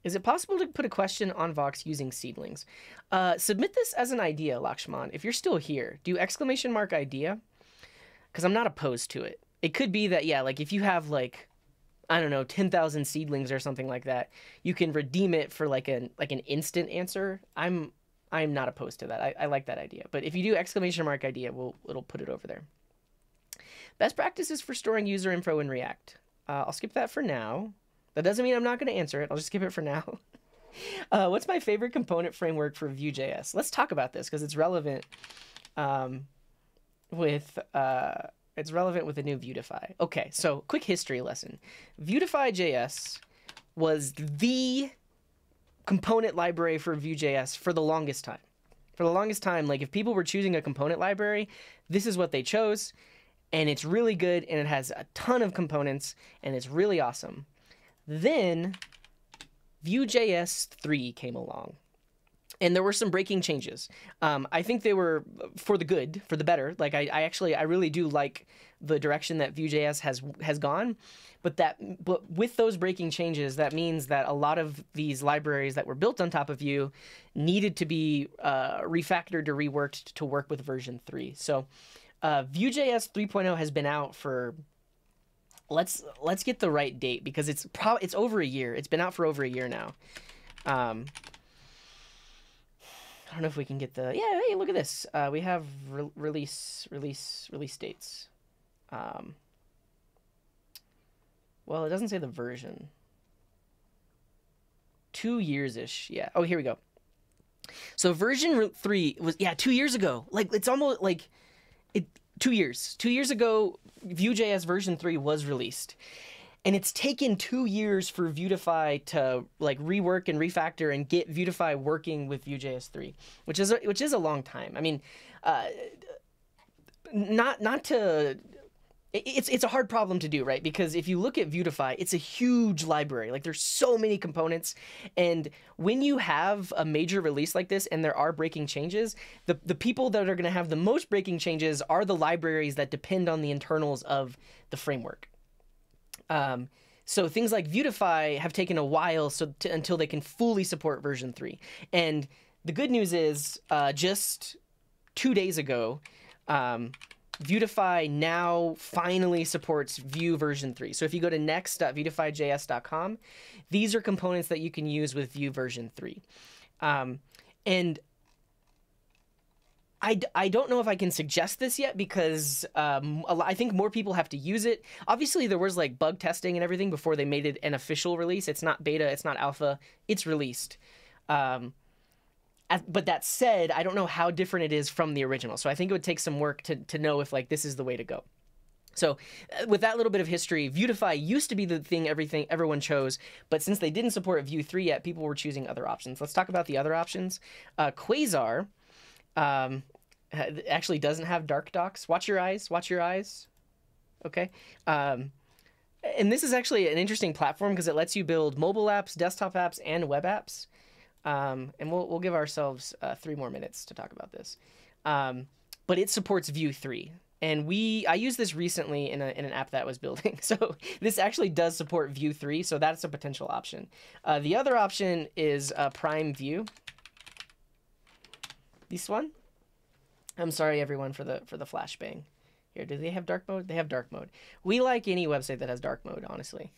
Is it possible to put a question on Vox using seedlings? Uh, submit this as an idea, Lakshman. If you're still here, do exclamation mark idea, because I'm not opposed to it. It could be that yeah, like if you have like I don't know, 10,000 seedlings or something like that, you can redeem it for like an like an instant answer. I'm I'm not opposed to that. I, I like that idea. But if you do exclamation mark idea, we'll it'll put it over there. Best practices for storing user info in React. Uh, I'll skip that for now. That doesn't mean I'm not going to answer it. I'll just skip it for now. uh, what's my favorite component framework for Vue.js? Let's talk about this because it's relevant um, with uh, it's relevant with the new Vuetify. Okay, so quick history lesson. Vuetify.js was the component library for Vue.js for the longest time. For the longest time, like if people were choosing a component library, this is what they chose and it's really good and it has a ton of components and it's really awesome. Then Vue.js 3 came along. And there were some breaking changes. Um, I think they were for the good, for the better. Like I, I actually, I really do like the direction that Vue.js has has gone. But that, but with those breaking changes, that means that a lot of these libraries that were built on top of Vue needed to be uh, refactored or reworked to work with version three. So uh, Vue.js 3.0 has been out for let's let's get the right date because it's probably it's over a year. It's been out for over a year now. Um, I don't know if we can get the yeah. Hey, look at this. Uh, we have re- release release release dates. Um, well, it doesn't say the version. Two years ish. Yeah. Oh, here we go. So version three was yeah two years ago. Like it's almost like it two years. Two years ago, Vue.js version three was released, and it's taken two years for Vuetify to like rework and refactor and get Vuetify working with Vue.js three, which is a, which is a long time. I mean, uh, not not to it's it's a hard problem to do, right? Because if you look at Vuetify, it's a huge library. Like there's so many components, and when you have a major release like this and there are breaking changes, the the people that are going to have the most breaking changes are the libraries that depend on the internals of the framework. Um, so things like Vuetify have taken a while so to, until they can fully support version three, and the good news is uh, just two days ago, um, Vuetify now finally supports Vue version 3. So if you go to next.vuetifyjs.com, these are components that you can use with Vue version 3. Um, and I, I don't know if I can suggest this yet because um, I think more people have to use it. Obviously, there was like bug testing and everything before they made it an official release. It's not beta, it's not alpha, it's released. Um, but that said, I don't know how different it is from the original. So I think it would take some work to, to know if like this is the way to go. So, uh, with that little bit of history, Vuetify used to be the thing everything everyone chose, but since they didn't support Vue 3 yet, people were choosing other options. Let's talk about the other options. Uh, Quasar um, actually doesn't have dark docs. Watch your eyes. Watch your eyes. Okay. Um, and this is actually an interesting platform because it lets you build mobile apps, desktop apps, and web apps. Um, and we'll, we'll give ourselves uh, three more minutes to talk about this. Um, but it supports Vue 3. And we, I used this recently in, a, in an app that I was building. So this actually does support Vue 3, so that's a potential option. Uh, the other option is uh, Prime Vue. This one. I'm sorry everyone for the for the flashbang. Do they have dark mode? They have dark mode. We like any website that has dark mode, honestly.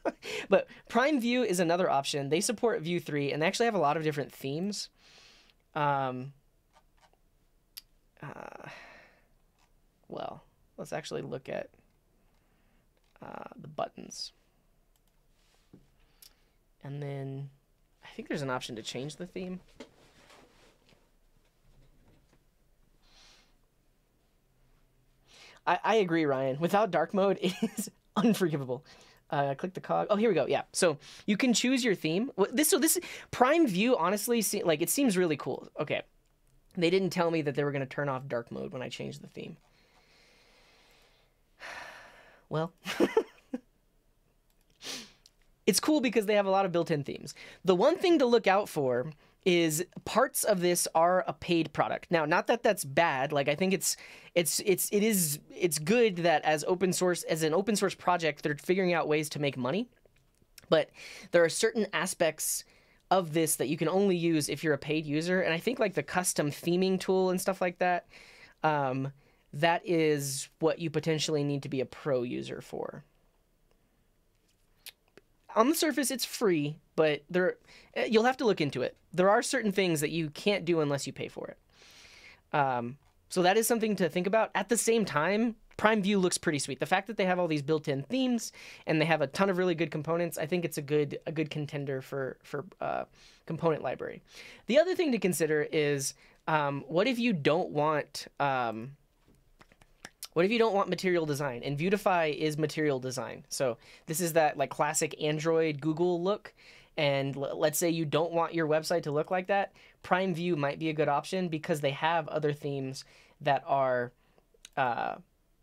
but Prime Vue is another option. They support Vue 3, and they actually have a lot of different themes. Um, uh, well, let's actually look at uh, the buttons. And then I think there's an option to change the theme. I, I agree, Ryan. Without dark mode, it is unforgivable. Uh, click the cog. Oh, here we go. Yeah. So you can choose your theme. This so this Prime Vue honestly like it seems really cool. Okay. They didn't tell me that they were going to turn off dark mode when I changed the theme. Well, it's cool because they have a lot of built-in themes. The one thing to look out for is parts of this are a paid product. Now, not that that's bad. Like I think it's it's it's it is it's good that as open source as an open source project they're figuring out ways to make money. But there are certain aspects of this that you can only use if you're a paid user, and I think like the custom theming tool and stuff like that. Um, that is what you potentially need to be a pro user for on the surface it's free, but there eh, you'll have to look into it. There are certain things that you can't do unless you pay for it. Um, so that is something to think about. At the same time, Prime Vue looks pretty sweet. The fact that they have all these built-in themes and they have a ton of really good components, I think it's a good a good contender for for uh, component library. The other thing to consider is um, what if you don't want um, what if you don't want material design? And Vuetify is material design. So this is that like classic Android Google look. And let's say you don't want your website to look like that. Prime Vue might be a good option because they have other themes that are uh,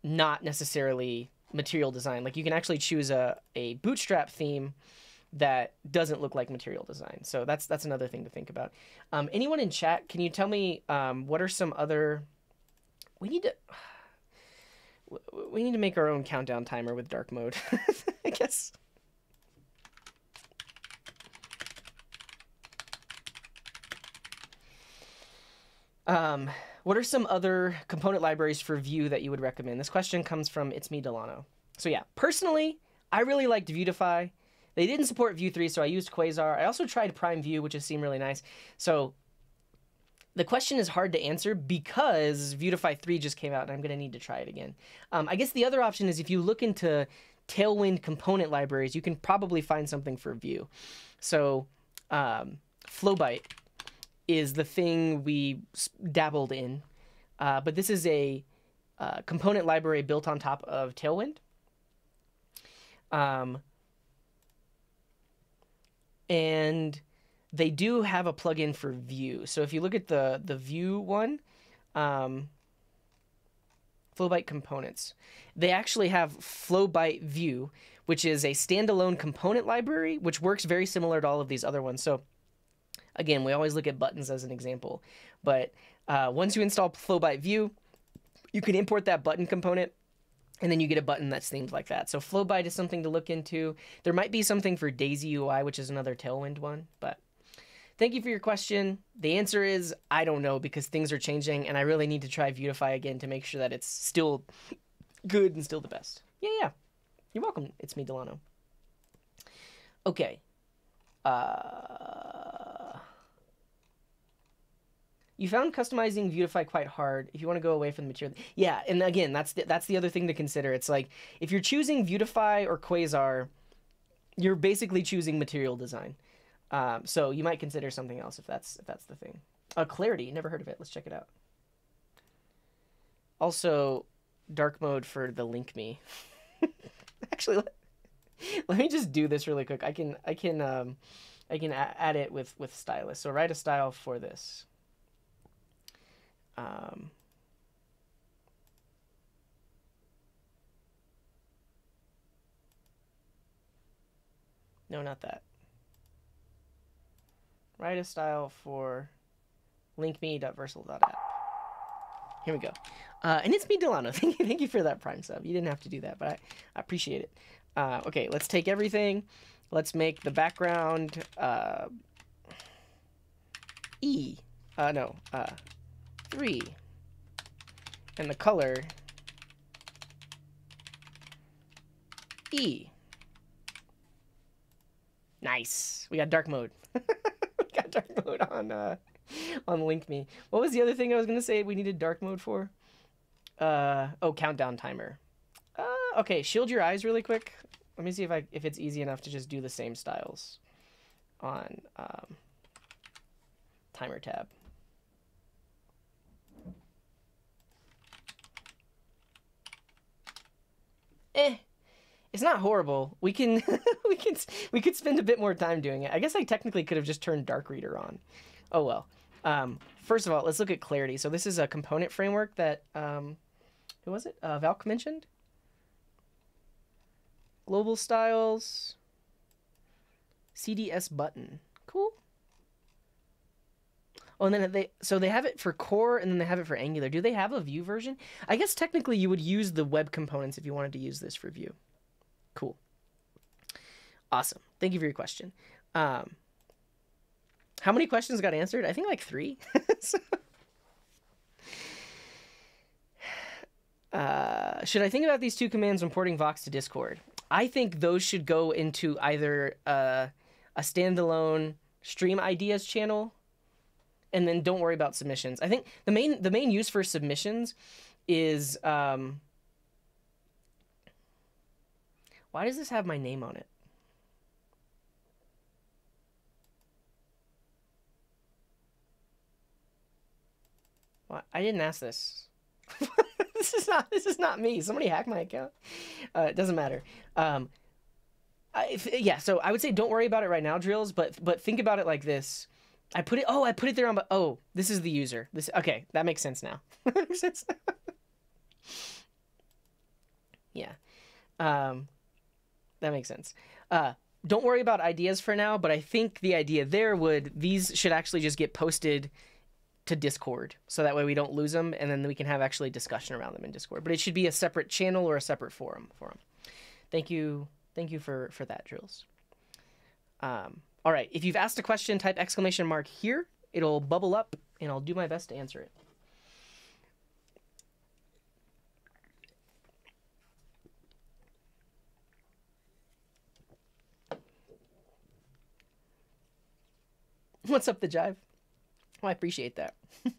not necessarily material design. Like you can actually choose a, a bootstrap theme that doesn't look like material design. So that's that's another thing to think about. Um, anyone in chat, can you tell me um, what are some other? We need to we need to make our own countdown timer with dark mode. I guess. Um, what are some other component libraries for Vue that you would recommend? This question comes from It's Me Delano. So yeah, personally, I really liked Vuetify. They didn't support Vue 3, so I used Quasar. I also tried Prime Vue, which has seemed really nice. So the question is hard to answer because Vuetify 3 just came out and I'm going to need to try it again. Um, I guess the other option is if you look into Tailwind component libraries, you can probably find something for Vue. So um, Flowbite is the thing we dabbled in, uh, but this is a uh, component library built on top of Tailwind. Um, and they do have a plugin for Vue. So if you look at the the Vue one, um, Flowbite components, they actually have Flowbite Vue, which is a standalone component library, which works very similar to all of these other ones. So again, we always look at buttons as an example, but uh, once you install Flowbite Vue, you can import that button component and then you get a button that's themed like that. So Flowbite is something to look into. There might be something for Daisy UI, which is another Tailwind one, but thank you for your question. The answer is I don't know because things are changing, and I really need to try Vuetify again to make sure that it's still good and still the best. Yeah, yeah. You're welcome. It's me, Delano. Okay. Uh, you found customizing Vuetify quite hard. If you want to go away from the material, yeah. And again, that's the, that's the other thing to consider. It's like if you're choosing Vuetify or Quasar, you're basically choosing material design. Um, so you might consider something else if that's if that's the thing. Uh, Clarity, never heard of it. Let's check it out. Also, dark mode for the link me. Actually, let, let, me just do this really quick. I can I can um, I can add it with with stylus. So write a style for this. Um, no, not that. Write a style for linkme.vercel.app. Here we go. Uh, and it's me, Delano. Thank you, thank you for that Prime sub. You didn't have to do that, but I, I appreciate it. Uh, okay, let's take everything. Let's make the background uh, E. Uh, no, 3. And the color E. Nice. We got dark mode. we got dark mode on uh, on Link Me. What was the other thing I was gonna say we needed dark mode for? Uh, oh, countdown timer. Uh, okay, shield your eyes really quick. Let me see if I if it's easy enough to just do the same styles on um, timer tab. Eh, it's not horrible. We can we can we could spend a bit more time doing it. I guess I technically could have just turned Dark Reader on. Oh well. Um, first of all, let's look at clarity. So this is a component framework that um, who was it? Uh, Valk mentioned. Global styles. CDS button. Oh, and then they so they have it for core and then they have it for Angular. Do they have a Vue version? I guess technically you would use the web components if you wanted to use this for Vue. Cool. Awesome. Thank you for your question. Um, how many questions got answered? I think like three. so, uh, should I think about these two commands when porting Vox to Discord? I think those should go into either uh, a standalone stream ideas channel, and then don't worry about submissions. I think the main the main use for submissions is um, why does this have my name on it? What? I didn't ask this. this is not this is not me. Somebody hacked my account. Uh, it doesn't matter. Um, I, if, yeah, so I would say don't worry about it right now, drills. But but think about it like this. I put it. Oh, I put it there on. But oh, this is the user. This okay. That makes sense now. makes sense. yeah, um, that makes sense. Uh, don't worry about ideas for now. But I think the idea there would these should actually just get posted to Discord, so that way we don't lose them, and then we can have actually discussion around them in Discord. But it should be a separate channel or a separate forum for them. Thank you, thank you for for that, drills. Um, all right, if you've asked a question, type exclamation mark here. It'll bubble up, and I'll do my best to answer it. What's up, the jive? Well, I appreciate that.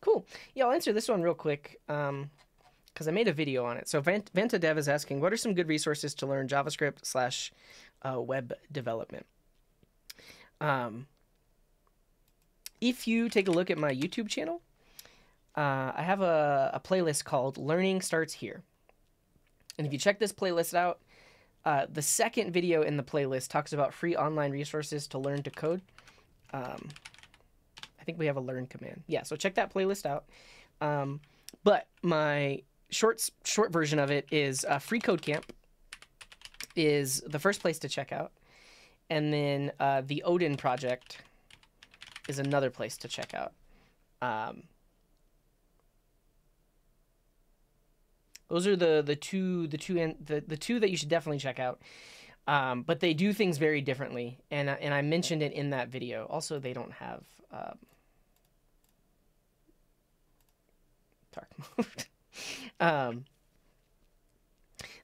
cool. Yeah, I'll answer this one real quick um, because I made a video on it. So Vanta Dev is asking, what are some good resources to learn JavaScript slash uh, web development? Um, if you take a look at my YouTube channel, uh, I have a, a playlist called Learning Starts Here. And if you check this playlist out, uh, the second video in the playlist talks about free online resources to learn to code. Um, I think we have a learn command. Yeah, so check that playlist out. Um, but my short short version of it is uh, Free Code Camp is the first place to check out, and then uh, the Odin project is another place to check out. Um, Those are the the two the two and the, the two that you should definitely check out. Um, but they do things very differently, and uh, and I mentioned it in that video. Also, they don't have dark mode. um,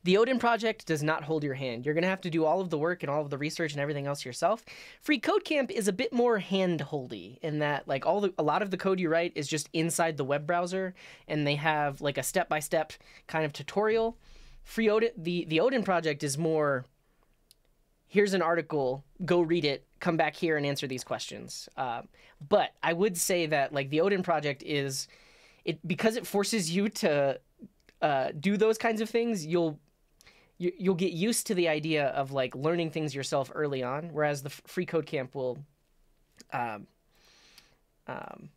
the Odin project does not hold your hand. You're going to have to do all of the work and all of the research and everything else yourself. Free Code Camp is a bit more hand-holdy in that like all the a lot of the code you write is just inside the web browser and they have like a step-by-step kind of tutorial. Free Odin the the Odin project is more here's an article, go read it, come back here and answer these questions. Uh, but I would say that like the Odin project is it because it forces you to uh, do those kinds of things. You'll you, you'll get used to the idea of like learning things yourself early on, whereas the free code camp will um, um,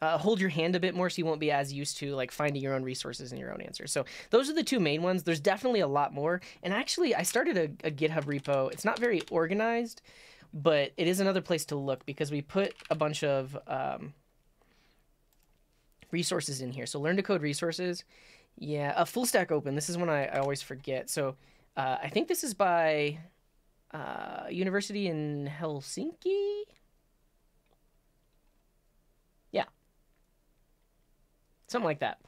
uh, hold your hand a bit more so you won't be as used to like finding your own resources and your own answers. So those are the two main ones. There's definitely a lot more. And actually, I started a, a GitHub repo. It's not very organized, but it is another place to look because we put a bunch of um, resources in here. So learn to code resources. Yeah, a full stack open. This is one I, I always forget. So uh, I think this is by uh, University in Helsinki. Yeah, something like that.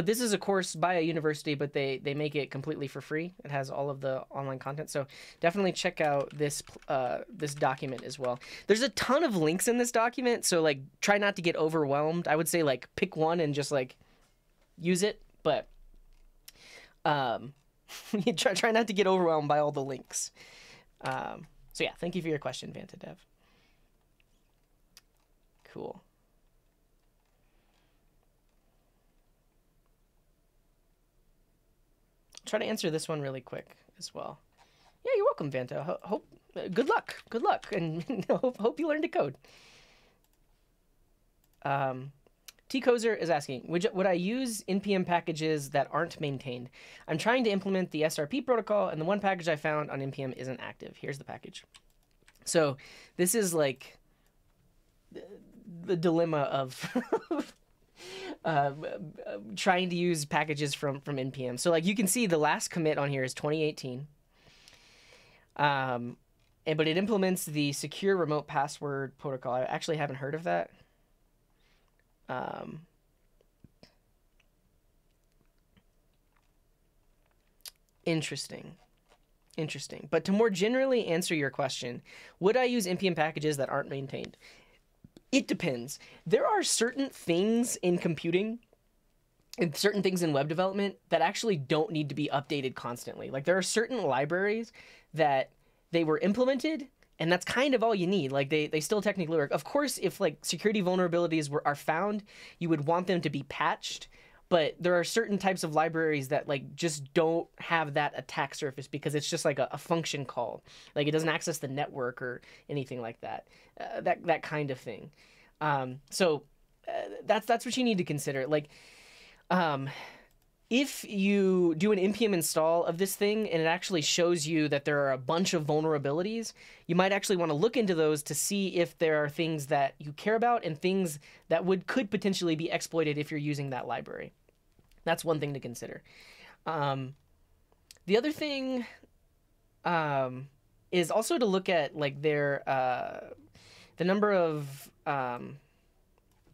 But this is a course by a university, but they they make it completely for free. It has all of the online content, so definitely check out this uh, this document as well. There's a ton of links in this document, so like try not to get overwhelmed. I would say like pick one and just like use it, but um, you try try not to get overwhelmed by all the links. Um, so yeah, thank you for your question, Vantadev. Cool. Try to answer this one really quick as well. Yeah, you're welcome, Vanta. Ho- hope uh, good luck, good luck, and hope, hope you learn to code. Um, T Kozer is asking, would, would I use npm packages that aren't maintained? I'm trying to implement the SRP protocol, and the one package I found on npm isn't active. Here's the package. So this is like the dilemma of uh, trying to use packages from from npm. So like you can see the last commit on here is 2018. Um, and but it implements the secure remote password protocol. I actually haven't heard of that. Um, interesting. Interesting. But to more generally answer your question, would I use npm packages that aren't maintained? It depends. There are certain things in computing and certain things in web development that actually don't need to be updated constantly. Like there are certain libraries that they were implemented and that's kind of all you need. Like they, they still technically work. Of course, if like security vulnerabilities were are found, you would want them to be patched. But there are certain types of libraries that like just don't have that attack surface because it's just like a, a function call. Like it doesn't access the network or anything like that. Uh, that that kind of thing. Um, so uh, that's that's what you need to consider. Like, um, if you do an npm install of this thing and it actually shows you that there are a bunch of vulnerabilities, you might actually want to look into those to see if there are things that you care about and things that would could potentially be exploited if you're using that library. That's one thing to consider. Um, the other thing um, is also to look at like their uh, the number of um,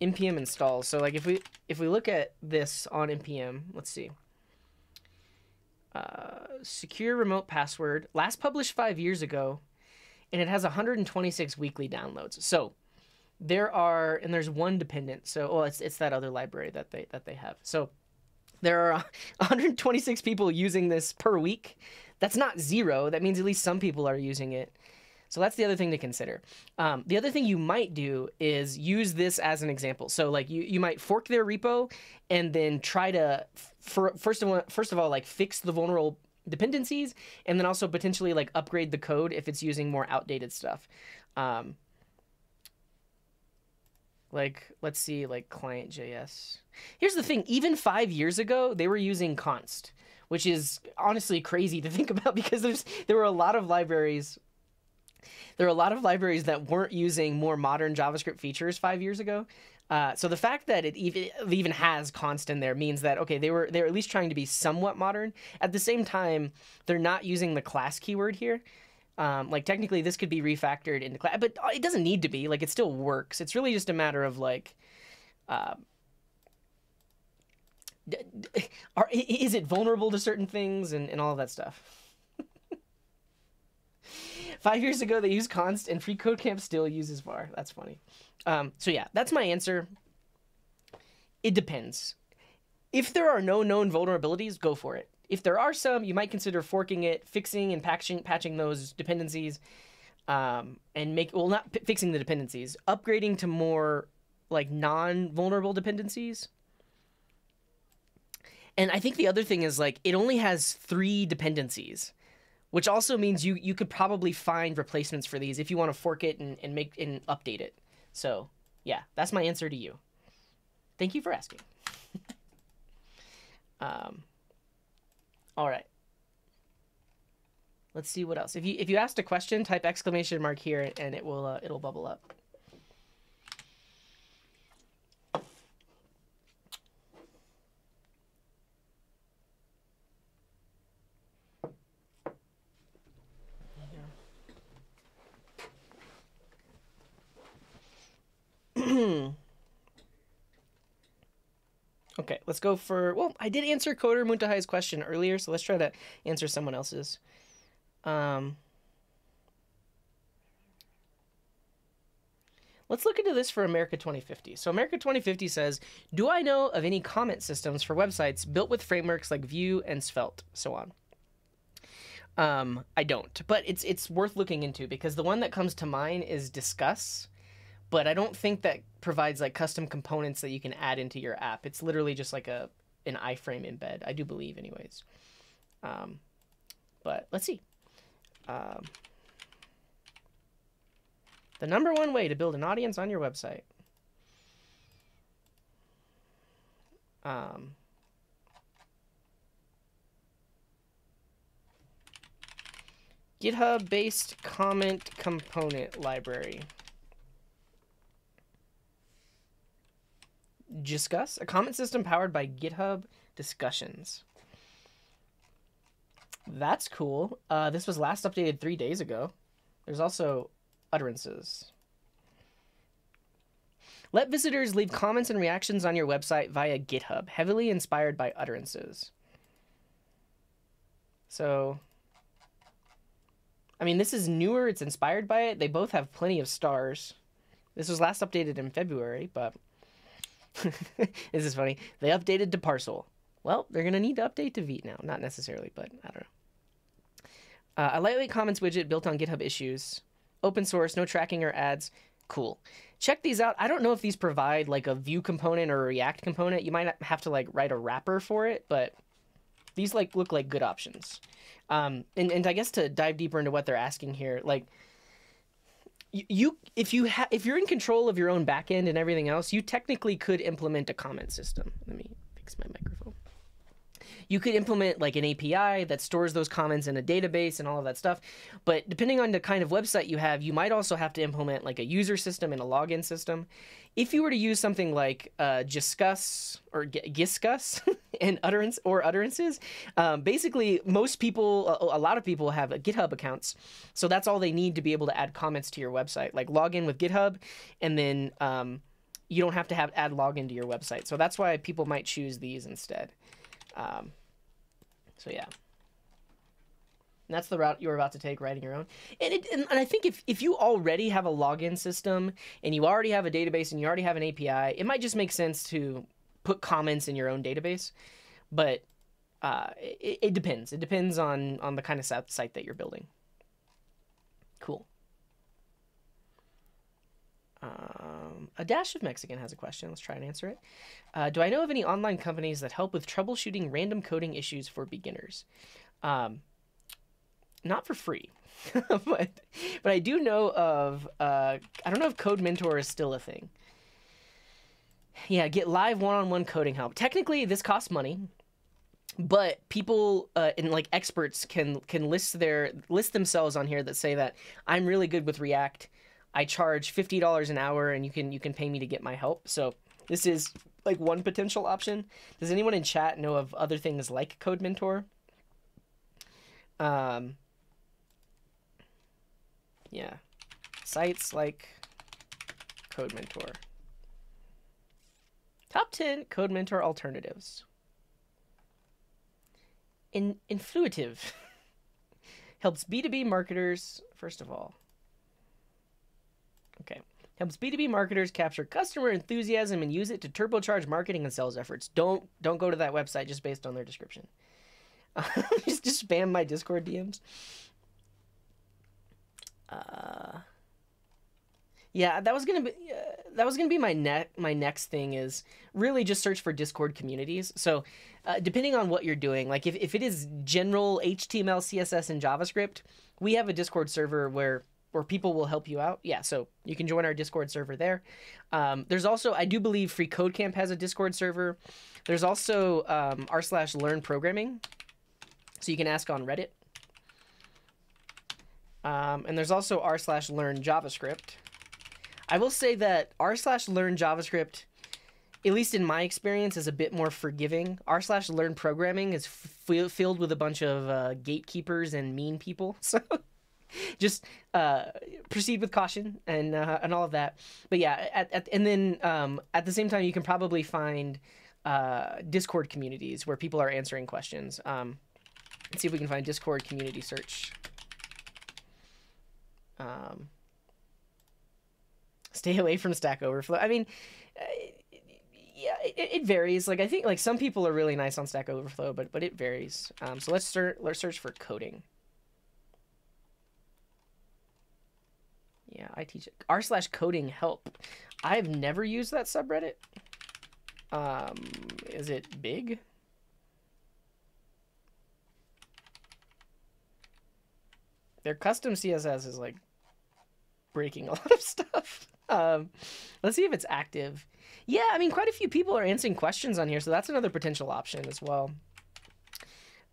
npm installs. So like if we if we look at this on npm, let's see. Uh, secure remote password last published five years ago, and it has 126 weekly downloads. So there are and there's one dependent. So well, it's it's that other library that they that they have. So there are 126 people using this per week. That's not zero. That means at least some people are using it. So that's the other thing to consider. Um, the other thing you might do is use this as an example. So like you, you might fork their repo and then try to for, first of all first of all like fix the vulnerable dependencies and then also potentially like upgrade the code if it's using more outdated stuff. Um, like let's see like client JS. Here's the thing, even 5 years ago they were using const, which is honestly crazy to think about because there's there were a lot of libraries there are a lot of libraries that weren't using more modern JavaScript features 5 years ago. Uh, so the fact that it even, it even has const in there means that okay, they were they're at least trying to be somewhat modern. At the same time, they're not using the class keyword here. Um, like technically, this could be refactored into class, but it doesn't need to be. Like it still works. It's really just a matter of like, uh, are, is it vulnerable to certain things and, and all of that stuff. Five years ago, they used const, and Free Code Camp still uses var. That's funny. Um, so yeah, that's my answer. It depends. If there are no known vulnerabilities, go for it. If there are some, you might consider forking it, fixing and patching patching those dependencies, um, and make well not p- fixing the dependencies, upgrading to more like non-vulnerable dependencies. And I think the other thing is like it only has three dependencies which also means you you could probably find replacements for these if you want to fork it and, and make and update it. So yeah, that's my answer to you. Thank you for asking. um, all right. Let's see what else. If you if you asked a question, type exclamation mark here, and it will uh, it'll bubble up. okay, let's go for. Well, I did answer Coder Muntahai's question earlier, so let's try to answer someone else's. Um, let's look into this for America 2050. So, America 2050 says Do I know of any comment systems for websites built with frameworks like Vue and Svelte, so on? Um, I don't, but it's it's worth looking into because the one that comes to mind is Disqus, but I don't think that provides like custom components that you can add into your app. It's literally just like a an iframe embed. I do believe, anyways. Um, but let's see. Um, the number one way to build an audience on your website. Um, GitHub based comment component library. Giscus, a comment system powered by GitHub discussions. That's cool. Uh, this was last updated three days ago. There's also utterances. Let visitors leave comments and reactions on your website via GitHub, heavily inspired by utterances. So, I mean, this is newer, it's inspired by it. They both have plenty of stars. This was last updated in February, but this is funny. They updated to Parcel. Well, they're going to need to update to Vite now. Not necessarily, but I don't know. Uh, a lightweight comments widget built on GitHub issues. Open source, no tracking or ads. Cool. Check these out. I don't know if these provide like a Vue component or a React component. You might have to like write a wrapper for it, but these like look like good options. Um, and, and I guess to dive deeper into what they're asking here, like you if you ha- if you're in control of your own backend and everything else, you technically could implement a comment system. Let me fix my microphone. You could implement like an API that stores those comments in a database and all of that stuff. But depending on the kind of website you have, you might also have to implement like a user system and a login system. If you were to use something like uh, Disqus or Giscus and utterance or utterances, um, basically most people, a, a lot of people have GitHub accounts, so that's all they need to be able to add comments to your website. Like log in with GitHub, and then um, you don't have to have add login to your website. So that's why people might choose these instead. Um, so yeah. And that's the route you're about to take, writing your own. And, it, and, and I think if, if you already have a login system and you already have a database and you already have an API, it might just make sense to put comments in your own database. But uh, it, it depends. It depends on, on the kind of site that you're building. Cool. Um, a dash of Mexican has a question. Let's try and answer it. Uh, do I know of any online companies that help with troubleshooting random coding issues for beginners? Um, not for free, but but I do know of. Uh, I don't know if Code Mentor is still a thing. Yeah, get live one-on-one coding help. Technically, this costs money, but people uh, and like experts can can list their list themselves on here that say that I'm really good with React. I charge fifty dollars an hour, and you can you can pay me to get my help. So this is like one potential option. Does anyone in chat know of other things like Code Mentor? Um, yeah, sites like Code Mentor. Top 10 Code Mentor alternatives. In Influitive helps B2B marketers, first of all. Okay. Helps B2B marketers capture customer enthusiasm and use it to turbocharge marketing and sales efforts. Don't don't go to that website just based on their description. just just spam my Discord DMs. Uh yeah, that was gonna be uh, that was gonna be my ne- my next thing is really just search for Discord communities. So, uh, depending on what you're doing, like if, if it is general HTML, CSS, and JavaScript, we have a Discord server where where people will help you out. Yeah, so you can join our Discord server there. Um, there's also I do believe Free Code Camp has a Discord server. There's also um, r slash learn programming, so you can ask on Reddit. Um, and there's also r slash learn JavaScript. I will say that r slash learn JavaScript, at least in my experience, is a bit more forgiving. r slash learn programming is f- filled with a bunch of uh, gatekeepers and mean people. So just uh, proceed with caution and uh, and all of that. But yeah, at, at, and then um, at the same time, you can probably find uh, Discord communities where people are answering questions. Um, let's see if we can find Discord community search. Um, stay away from Stack Overflow. I mean, uh, yeah, it, it, varies. Like I think like some people are really nice on Stack Overflow, but but it varies. Um, so let's search let's search for coding. Yeah, I teach it. R slash coding help. I've never used that subreddit. Um, is it big? Their custom CSS is like breaking a lot of stuff. Um, let's see if it's active. Yeah, I mean, quite a few people are answering questions on here, so that's another potential option as well.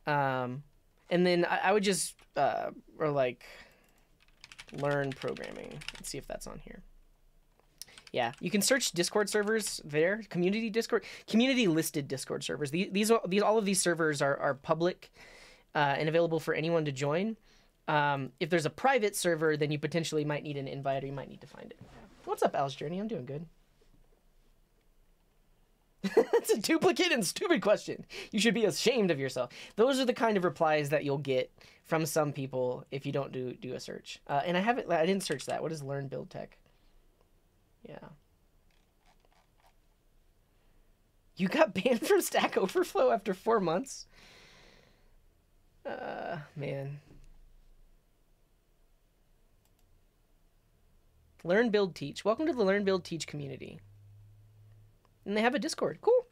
Um, and then I, I would just uh, or like learn programming. Let's see if that's on here. Yeah, you can search Discord servers there, community Discord, community listed Discord servers. These, these, these all of these servers are, are public uh, and available for anyone to join. Um, if there's a private server, then you potentially might need an invite or you might need to find it. What's up, Al's Journey? I'm doing good. That's a duplicate and stupid question. You should be ashamed of yourself. Those are the kind of replies that you'll get from some people if you don't do do a search. Uh, and I haven't. I didn't search that. What is learn build tech? Yeah. You got banned from Stack Overflow after four months. Uh, man. Learn, build, teach. Welcome to the Learn, build, teach community. And they have a Discord. Cool.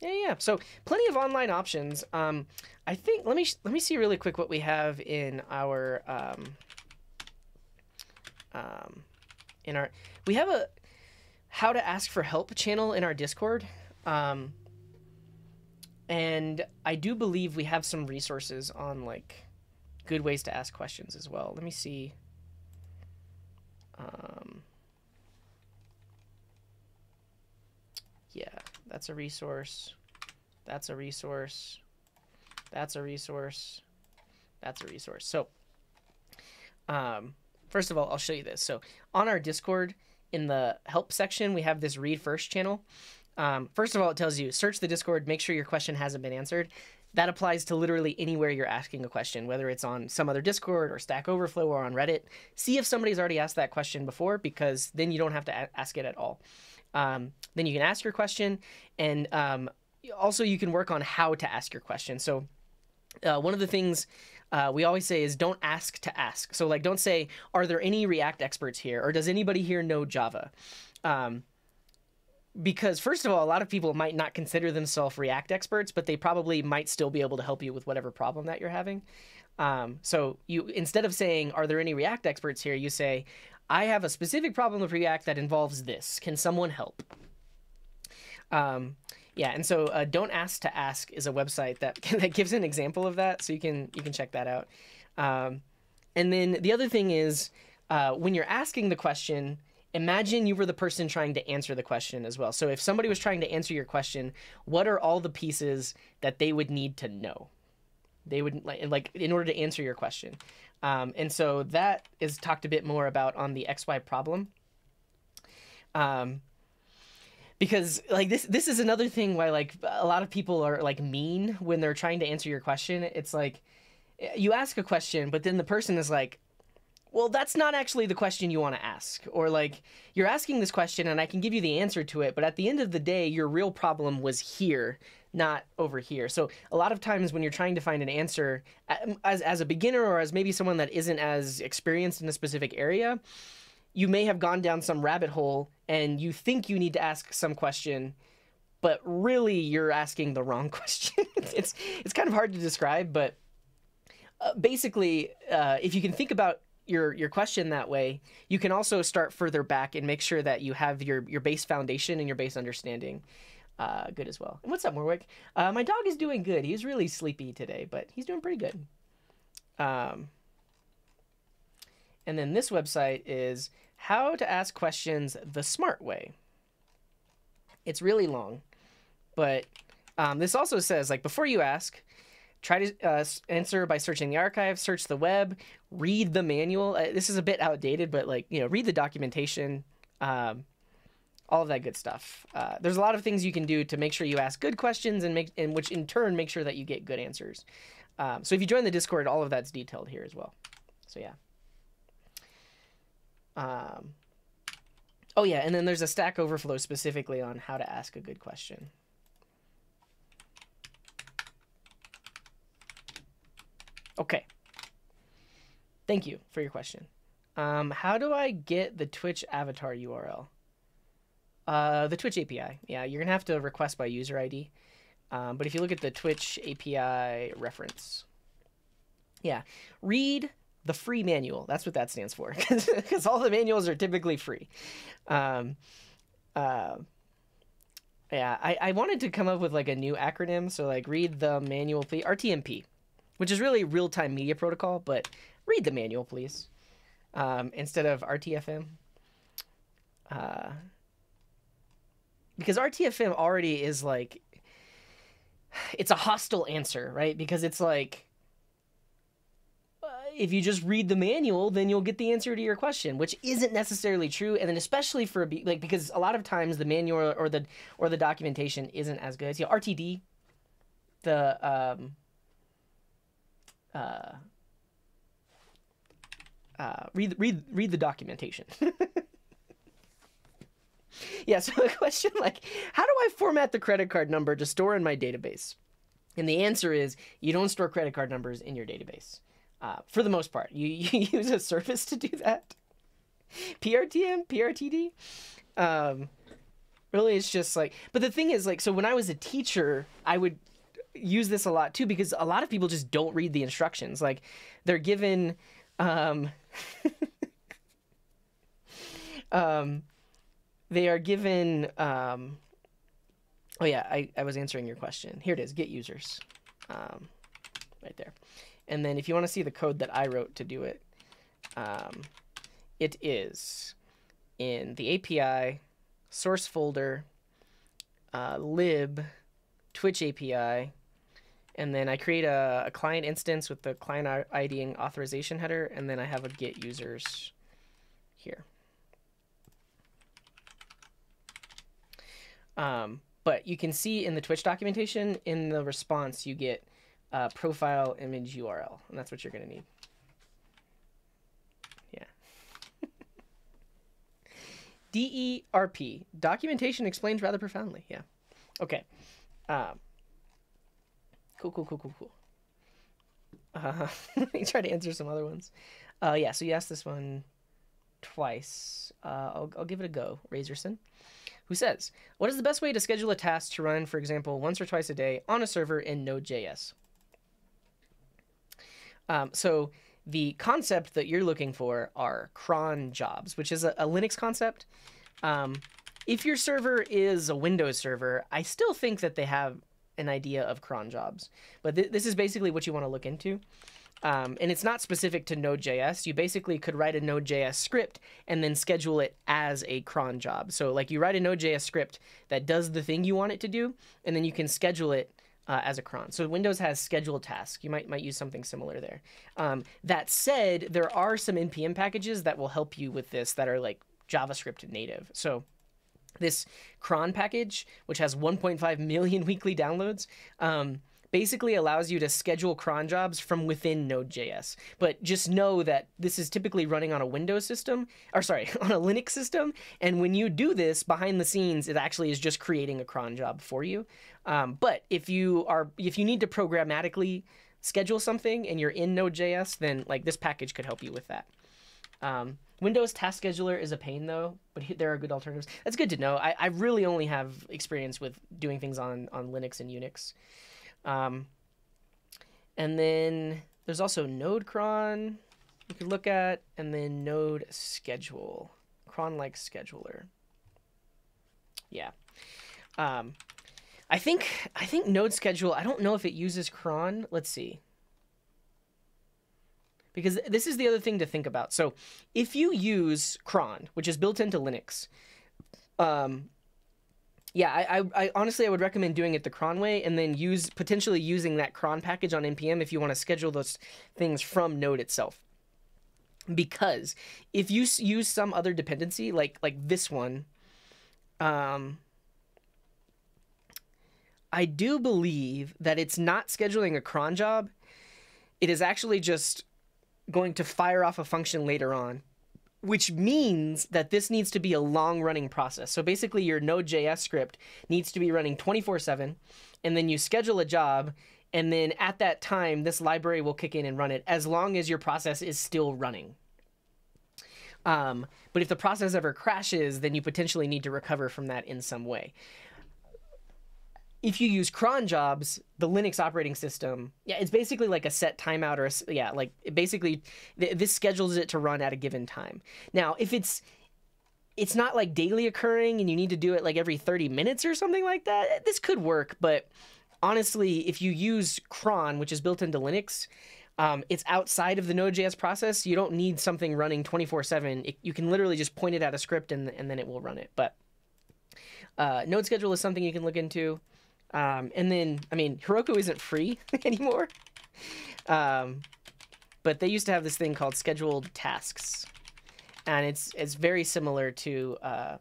Yeah, yeah. So plenty of online options. Um, I think let me let me see really quick what we have in our um, um, in our we have a how to ask for help channel in our Discord. Um, and I do believe we have some resources on like good ways to ask questions as well. Let me see. Um, yeah, that's a resource. That's a resource. That's a resource. That's a resource. So, um, first of all, I'll show you this. So, on our Discord, in the help section, we have this read first channel. Um, first of all, it tells you search the Discord, make sure your question hasn't been answered. That applies to literally anywhere you're asking a question, whether it's on some other Discord or Stack Overflow or on Reddit. See if somebody's already asked that question before, because then you don't have to ask it at all. Um, then you can ask your question, and um, also you can work on how to ask your question. So uh, one of the things uh, we always say is don't ask to ask. So like don't say, are there any React experts here, or does anybody here know Java? Um, because first of all, a lot of people might not consider themselves React experts, but they probably might still be able to help you with whatever problem that you're having. Um, so you instead of saying, "Are there any React experts here?" you say, "I have a specific problem with React that involves this. Can someone help?" Um, yeah, and so uh, "Don't Ask to Ask" is a website that that gives an example of that, so you can you can check that out. Um, and then the other thing is uh, when you're asking the question, imagine you were the person trying to answer the question as well. So if somebody was trying to answer your question, what are all the pieces that they would need to know? They would like, like in order to answer your question. Um, and so that is talked a bit more about on the XY problem. Um, because like this this is another thing why like a lot of people are like mean when they're trying to answer your question. It's like you ask a question, but then the person is like, well, that's not actually the question you want to ask. Or like, you're asking this question and I can give you the answer to it, but at the end of the day, your real problem was here, not over here. So a lot of times when you're trying to find an answer as, as a beginner or as maybe someone that isn't as experienced in a specific area, you may have gone down some rabbit hole and you think you need to ask some question but really you're asking the wrong question it's it's kind of hard to describe but uh, basically uh, if you can think about your your question that way you can also start further back and make sure that you have your your base foundation and your base understanding uh, good as well and what's up Morwick? Uh, my dog is doing good he's really sleepy today but he's doing pretty good um, and then this website is how to ask questions the smart way. It's really long, but um, this also says like before you ask, try to uh, answer by searching the archive, search the web, read the manual. Uh, this is a bit outdated, but like you know, read the documentation, um, all of that good stuff. Uh, there's a lot of things you can do to make sure you ask good questions and make, and which in turn make sure that you get good answers. Um, so if you join the Discord, all of that's detailed here as well. So yeah. Um, oh yeah, and then there's a Stack Overflow specifically on how to ask a good question. Okay. Thank you for your question. Um, how do I get the Twitch avatar URL? Uh, the Twitch API. Yeah, you're gonna have to request by user ID. Um, but if you look at the Twitch API reference, yeah, read the free manual. That's what that stands for, because all the manuals are typically free. Um, uh, yeah, I, I wanted to come up with like a new acronym. So like read the manual, please. RTMP, which is really real time media protocol, but read the manual, please, um, instead of RTFM. Uh, because RTFM already is like, it's a hostile answer, right? Because it's like, if you just read the manual, then you'll get the answer to your question, which isn't necessarily true. And then especially for like because a lot of times the manual or the or the documentation isn't as good. So RTD, the um, uh, uh, read read read the documentation. yeah. So the question like, how do I format the credit card number to store in my database? And the answer is you don't store credit card numbers in your database. Uh, for the most part, you, you use a service to do that. PRTM, PRTD. Um, really, it's just like. But the thing is, like, so when I was a teacher, I would use this a lot too because a lot of people just don't read the instructions. Like, they're given. Um, um, they are given. Um, oh yeah, I, I was answering your question. Here it is. Get users. Um, right there. And then if you want to see the code that I wrote to do it, um, it is in the API, source folder, uh, lib, Twitch API, and then I create a, a, client instance with the client ID and authorization header, and then I have a get users here. Um, but you can see in the Twitch documentation, in the response, you get profile image URL, and that's what you're going to need. Yeah. DERP, documentation explains rather profoundly. Yeah. Okay. Um, cool, cool, cool, cool, cool. Uh, let me try to answer some other ones. Uh, yeah, so you asked this one twice. Uh, I'll, I'll give it a go, Razorson, who says, What is the best way to schedule a task to run, for example, once or twice a day on a server in Node.js? Um, so the concept that you're looking for are cron jobs, which is a, a Linux concept. Um, if your server is a Windows server, I still think that they have an idea of cron jobs, but th this is basically what you want to look into. Um, and it's not specific to Node.js. You basically could write a Node.js script and then schedule it as a cron job. So like you write a Node.js script that does the thing you want it to do, and then you can schedule it uh, as a cron. So Windows has scheduled task. You might might use something similar there. Um, that said, there are some npm packages that will help you with this that are like JavaScript native. So this cron package, which has 1.5 million weekly downloads, um, basically allows you to schedule cron jobs from within Node.js. But just know that this is typically running on a Windows system, or sorry, on a Linux system. And when you do this behind the scenes, it actually is just creating a cron job for you. Um, but if you are, if you need to programmatically schedule something and you're in Node.js, then like this package could help you with that. Um, Windows Task Scheduler is a pain though, but there are good alternatives. That's good to know. I, I really only have experience with doing things on, on Linux and Unix. Um, and then there's also Node cron you could look at, and then Node schedule, cron like scheduler. Yeah. Um, I think I think Node schedule. I don't know if it uses cron. Let's see. Because this is the other thing to think about. So, if you use cron, which is built into Linux, um, yeah, I, I, I, honestly I would recommend doing it the cron way and then use potentially using that cron package on npm if you want to schedule those things from Node itself. Because if you use some other dependency like like this one, um, I do believe that it's not scheduling a cron job. It is actually just going to fire off a function later on which means that this needs to be a long running process. So basically, your Node.js script needs to be running 24 7, and then you schedule a job, and then at that time, this library will kick in and run it as long as your process is still running. Um, but if the process ever crashes, then you potentially need to recover from that in some way if you use cron jobs, the Linux operating system, yeah, it's basically like a set timeout or a, yeah, like basically th- this schedules it to run at a given time. Now, if it's it's not like daily occurring and you need to do it like every 30 minutes or something like that, this could work, but honestly, if you use cron, which is built into Linux, um, it's outside of the Node.js process. You don't need something running 24 7. You can literally just point it at a script and, and then it will run it. But uh, Node schedule is something you can look into. Um, and then, I mean, Heroku isn't free anymore. Um, but they used to have this thing called scheduled tasks, and it's it's very similar to uh,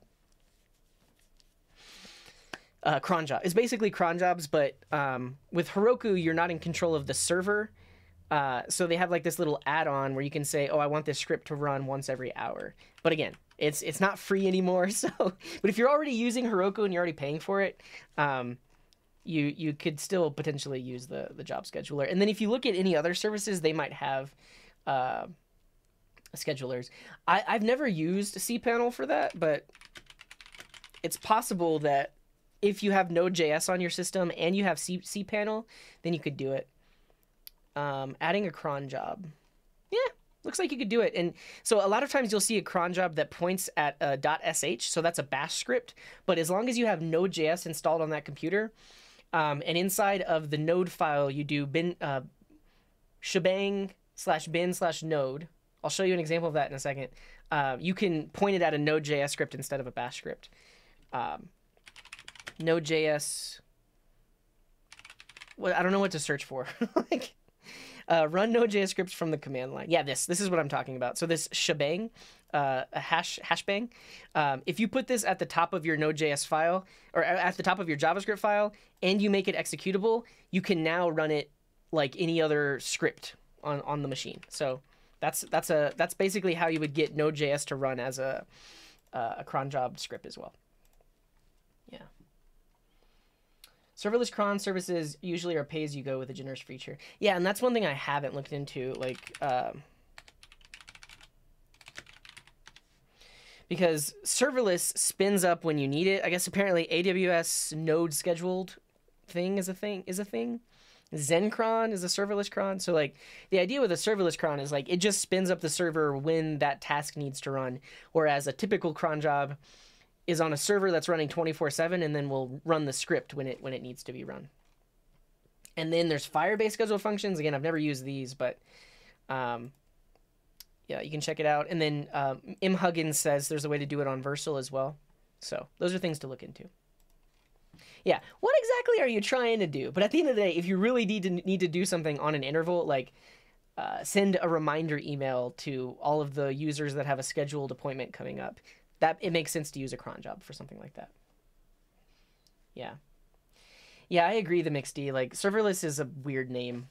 uh, cron job. It's basically cron jobs, but um, with Heroku, you're not in control of the server. Uh, so they have like this little add-on where you can say, "Oh, I want this script to run once every hour." But again, it's it's not free anymore. So, but if you're already using Heroku and you're already paying for it, um, you you could still potentially use the the job scheduler. And then if you look at any other services, they might have uh, schedulers. I, I've never used cPanel for that, but it's possible that if you have Node.js on your system and you have C cPanel, then you could do it. Um, adding a cron job. Yeah, looks like you could do it. And so a lot of times you'll see a cron job that points at a .sh, so that's a bash script. But as long as you have Node.js installed on that computer, um, and inside of the node file, you do bin uh, shebang slash bin slash node. I'll show you an example of that in a second. Uh, you can point it at a Node.js script instead of a bash script. Um, Node.js. Well, I don't know what to search for. like, uh, run Node.js scripts from the command line. Yeah, this this is what I'm talking about. So this shebang, uh, a hash hashbang. Um, if you put this at the top of your Node.js file or at the top of your JavaScript file and you make it executable, you can now run it like any other script on on the machine. So that's that's a that's basically how you would get Node.js to run as a uh, a cron job script as well. Yeah. Serverless cron services usually are pay as you go with a generous feature. Yeah, and that's one thing I haven't looked into. Like, um, because serverless spins up when you need it. I guess apparently AWS node scheduled thing is a thing is a thing. Zencron is a serverless cron. So like the idea with a serverless cron is like it just spins up the server when that task needs to run, whereas a typical cron job is on a server that's running 24/7 and then will run the script when it when it needs to be run. And then there's Firebase schedule functions. Again, I've never used these, but Um, yeah, you can check it out. And then um, M Huggins says there's a way to do it on Vercel as well. So those are things to look into. Yeah, what exactly are you trying to do? But at the end of the day, if you really need to need to do something on an interval, like uh, send a reminder email to all of the users that have a scheduled appointment coming up. That it makes sense to use a cron job for something like that. Yeah. Yeah, I agree. The mixed like serverless is a weird name.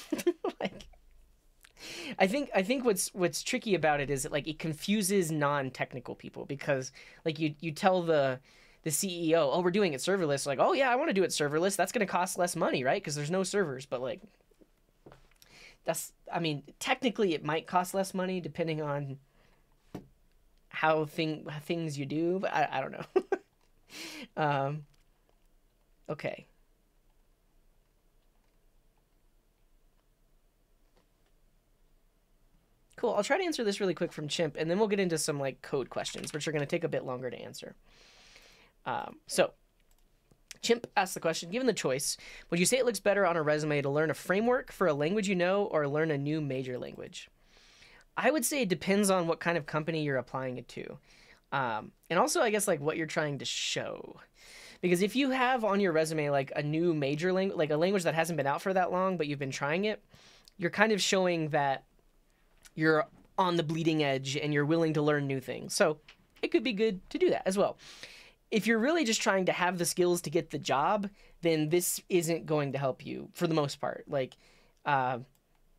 like, I think I think what's what's tricky about it is that like it confuses non-technical people because like you you tell the the CEO, oh, we're doing it serverless. Like, oh yeah, I want to do it serverless. That's going to cost less money, right? Because there's no servers. But like, that's I mean, technically it might cost less money depending on how thing things you do, but I, I don't know. um, okay. Cool. I'll try to answer this really quick from Chimp, and then we'll get into some like code questions, which are going to take a bit longer to answer. Um, so, Chimp asked the question Given the choice, would you say it looks better on a resume to learn a framework for a language you know or learn a new major language? I would say it depends on what kind of company you're applying it to. Um, and also, I guess, like what you're trying to show. Because if you have on your resume like a new major language, like a language that hasn't been out for that long, but you've been trying it, you're kind of showing that you're on the bleeding edge and you're willing to learn new things. So it could be good to do that as well if you're really just trying to have the skills to get the job, then this isn't going to help you for the most part. Like, uh,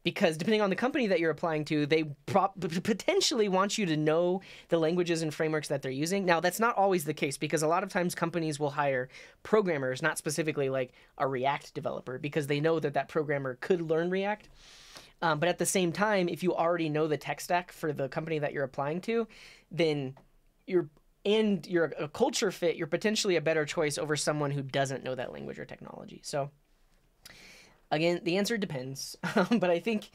because depending on the company that you're applying to, they pro- potentially want you to know the languages and frameworks that they're using. Now, that's not always the case because a lot of times companies will hire programmers, not specifically like a React developer, because they know that that programmer could learn React. Um, but at the same time, if you already know the tech stack for the company that you're applying to, then you're and you're a culture fit, you're potentially a better choice over someone who doesn't know that language or technology. So, again, the answer depends, but I think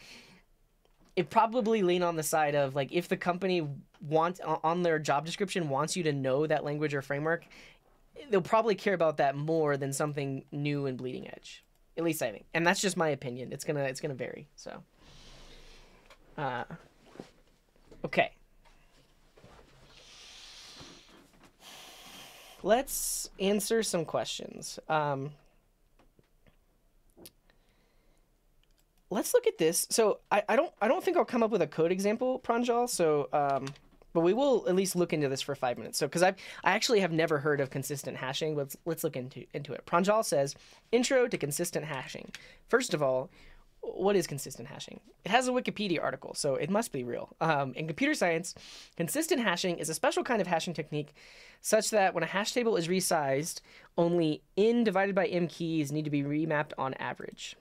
it probably lean on the side of like if the company wants on their job description wants you to know that language or framework, they'll probably care about that more than something new and bleeding edge. At least I think, and that's just my opinion. It's gonna it's gonna vary. So, uh, okay. let's answer some questions. Um, let's look at this. So I, I don't I don't think I'll come up with a code example, Pranjal. So um, but we will at least look into this for five minutes. So because I I actually have never heard of consistent hashing. Let's let's look into into it. Pranjal says intro to consistent hashing. First of all, what is consistent hashing? It has a Wikipedia article, so it must be real. Um, in computer science, consistent hashing is a special kind of hashing technique such that when a hash table is resized, only n divided by m keys need to be remapped on average.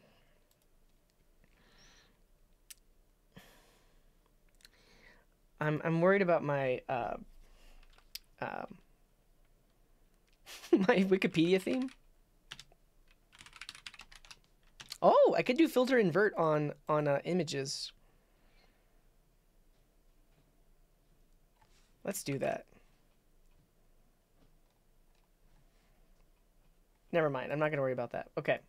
I'm, I'm worried about my uh, uh, my Wikipedia theme. Oh, I could do filter invert on on uh, images. Let's do that. Never mind. I'm not going to worry about that. Okay.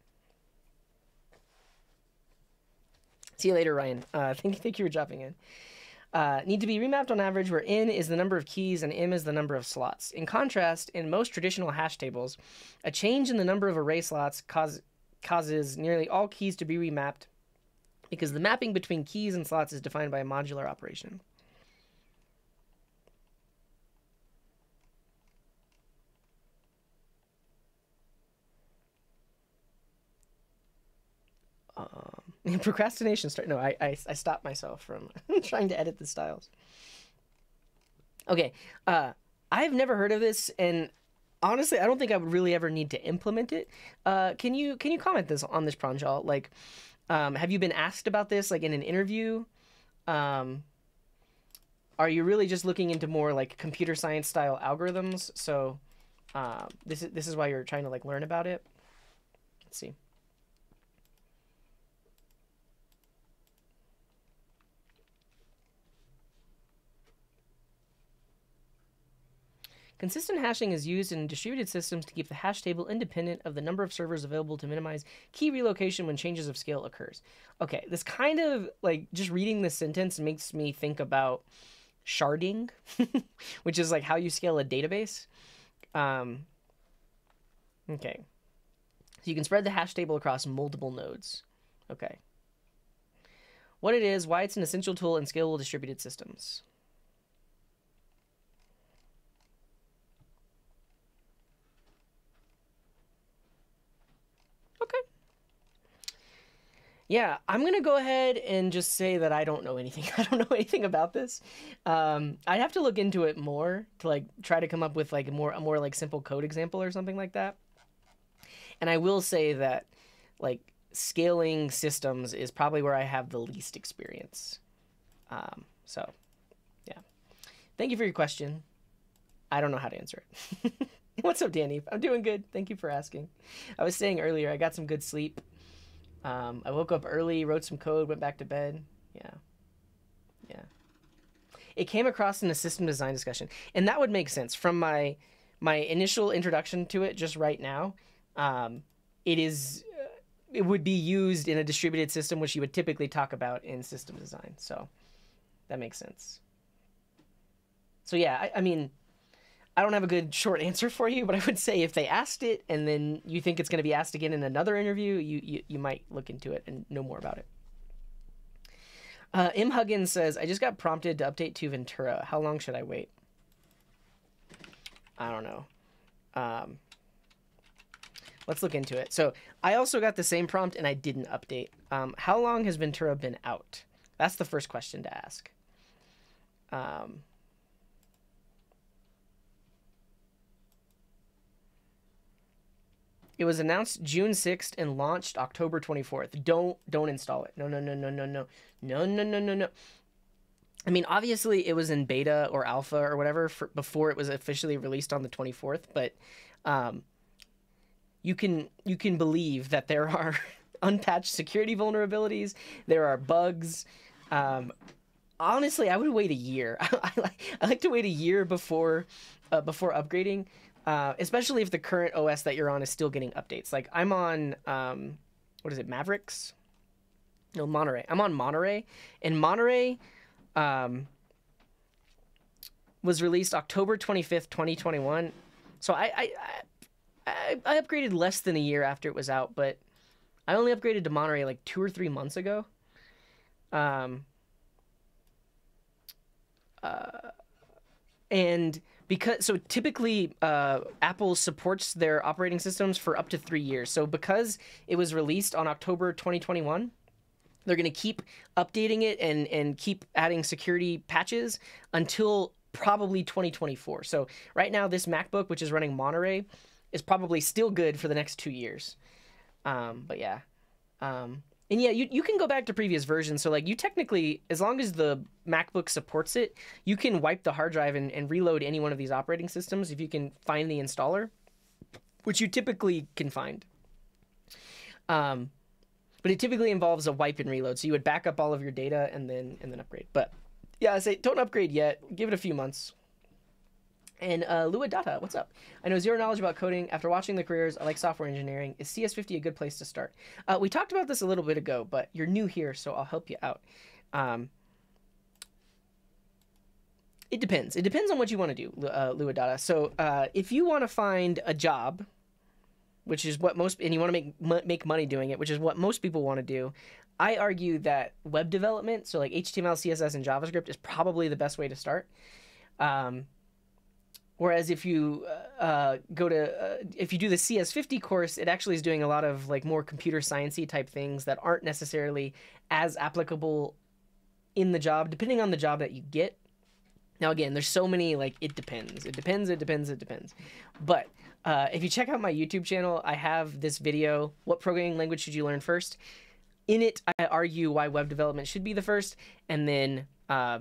See you later, Ryan. Uh, thank, thank you for dropping in. Uh, need to be remapped on average where n is the number of keys and m is the number of slots. In contrast, in most traditional hash tables, a change in the number of array slots cause, causes nearly all keys to be remapped because the mapping between keys and slots is defined by a modular operation. Procrastination start. No, I, I, I stopped myself from trying to edit the styles. Okay, uh, I've never heard of this, and honestly, I don't think I would really ever need to implement it. Uh, can you can you comment this on this Pranjal? Like, um, have you been asked about this like in an interview? Um, are you really just looking into more like computer science style algorithms? So, uh, this is this is why you're trying to like learn about it. Let's see. Consistent hashing is used in distributed systems to keep the hash table independent of the number of servers available to minimize key relocation when changes of scale occurs. Okay, this kind of like just reading this sentence makes me think about sharding, which is like how you scale a database. Um, okay. So you can spread the hash table across multiple nodes. Okay. What it is, why it's an essential tool in scalable distributed systems. Okay. Yeah, I'm gonna go ahead and just say that I don't know anything. I don't know anything about this. Um, I'd have to look into it more to like try to come up with like a more a more like simple code example or something like that. And I will say that like scaling systems is probably where I have the least experience. Um, so, yeah. Thank you for your question. I don't know how to answer it. What's up, Danny? I'm doing good. Thank you for asking. I was saying earlier, I got some good sleep. Um, I woke up early, wrote some code, went back to bed. Yeah. Yeah. It came across in a system design discussion, and that would make sense from my my initial introduction to it just right now. Um, it is uh, it would be used in a distributed system, which you would typically talk about in system design. So that makes sense. So yeah, I, I mean, I don't have a good short answer for you, but I would say if they asked it and then you think it's going to be asked again in another interview, you, you, you might look into it and know more about it. Uh, M. Huggins says, I just got prompted to update to Ventura. How long should I wait? I don't know. Um, let's look into it. So I also got the same prompt and I didn't update. Um, how long has Ventura been out? That's the first question to ask. Um, It was announced June 6th and launched October 24th. Don't don't install it. No, no, no, no, no, no. No, no, no, no, no. I mean, obviously it was in beta or alpha or whatever for, before it was officially released on the 24th, but um, you can you can believe that there are unpatched security vulnerabilities, there are bugs. Um, honestly, I would wait a year. I, like, I like to wait a year before uh, before upgrading uh, especially if the current OS that you're on is still getting updates. Like I'm on, um, what is it, Mavericks? No, Monterey. I'm on Monterey, and Monterey um, was released October 25th, 2021. So I, I, I, I upgraded less than a year after it was out, but I only upgraded to Monterey like two or three months ago. Um, uh, and because so typically uh, Apple supports their operating systems for up to three years. So because it was released on October 2021, they're going to keep updating it and and keep adding security patches until probably 2024. So right now, this MacBook, which is running Monterey, is probably still good for the next two years. Um, but yeah. Um, and yeah, you, you can go back to previous versions. So like you technically, as long as the MacBook supports it, you can wipe the hard drive and, and reload any one of these operating systems if you can find the installer, which you typically can find. Um, but it typically involves a wipe and reload. So you would back up all of your data and then and then upgrade. But yeah, I say don't upgrade yet. Give it a few months. And uh, Lua Data, what's up? I know zero knowledge about coding. After watching the careers, I like software engineering. Is CS50 a good place to start? Uh, we talked about this a little bit ago, but you're new here, so I'll help you out. Um, it depends. It depends on what you want to do, uh, Lua Data. So uh, if you want to find a job, which is what most, and you want to make make money doing it, which is what most people want to do, I argue that web development, so like HTML, CSS, and JavaScript, is probably the best way to start. Um, Whereas if you uh, uh, go to uh, if you do the CS50 course, it actually is doing a lot of like more computer sciencey type things that aren't necessarily as applicable in the job, depending on the job that you get. Now again, there's so many like it depends, it depends, it depends, it depends. But uh, if you check out my YouTube channel, I have this video: what programming language should you learn first? In it, I argue why web development should be the first, and then uh,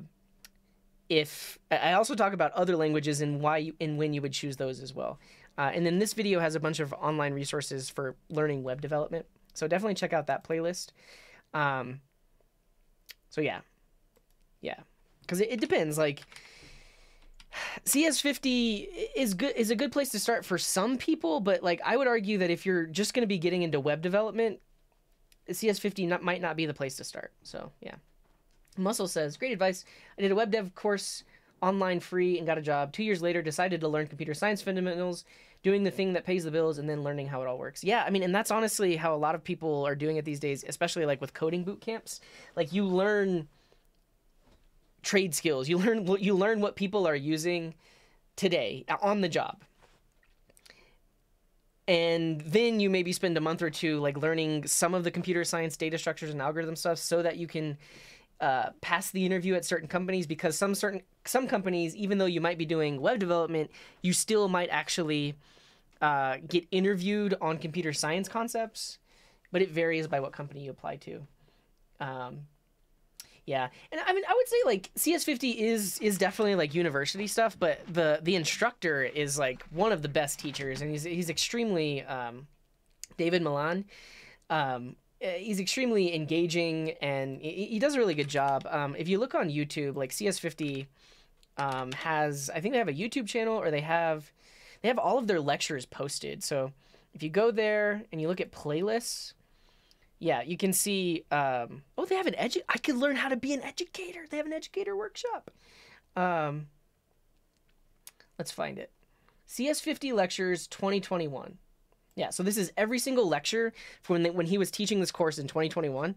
if I also talk about other languages and why you, and when you would choose those as well. Uh, and then this video has a bunch of online resources for learning web development. So definitely check out that playlist. Um, so yeah, yeah, because it, it, depends. Like CS50 is good is a good place to start for some people, but like I would argue that if you're just going to be getting into web development, CS50 not, might not be the place to start. So yeah. Muscle says, great advice. I did a web dev course online free and got a job. Two years later, decided to learn computer science fundamentals, doing the thing that pays the bills, and then learning how it all works. Yeah, I mean, and that's honestly how a lot of people are doing it these days, especially like with coding boot camps. Like you learn trade skills. You learn you learn what people are using today uh, on the job. And then you maybe spend a month or two like learning some of the computer science data structures and algorithm stuff so that you can uh, pass the interview at certain companies because some certain some companies, even though you might be doing web development, you still might actually uh, get interviewed on computer science concepts, but it varies by what company you apply to. Um, yeah, and I mean, I would say like CS50 is is definitely like university stuff, but the the instructor is like one of the best teachers, and he's he's extremely um, David Malan. Um, he's extremely engaging and he, he does a really good job. Um, if you look on YouTube, like CS50 um, has, I think they have a YouTube channel or they have, they have all of their lectures posted. So if you go there and you look at playlists, yeah, you can see. Um, oh, they have an edu. I could learn how to be an educator. They have an educator workshop. Um, let's find it. CS50 lectures 2021. Yeah, so this is every single lecture when, when he was teaching this course in 2021.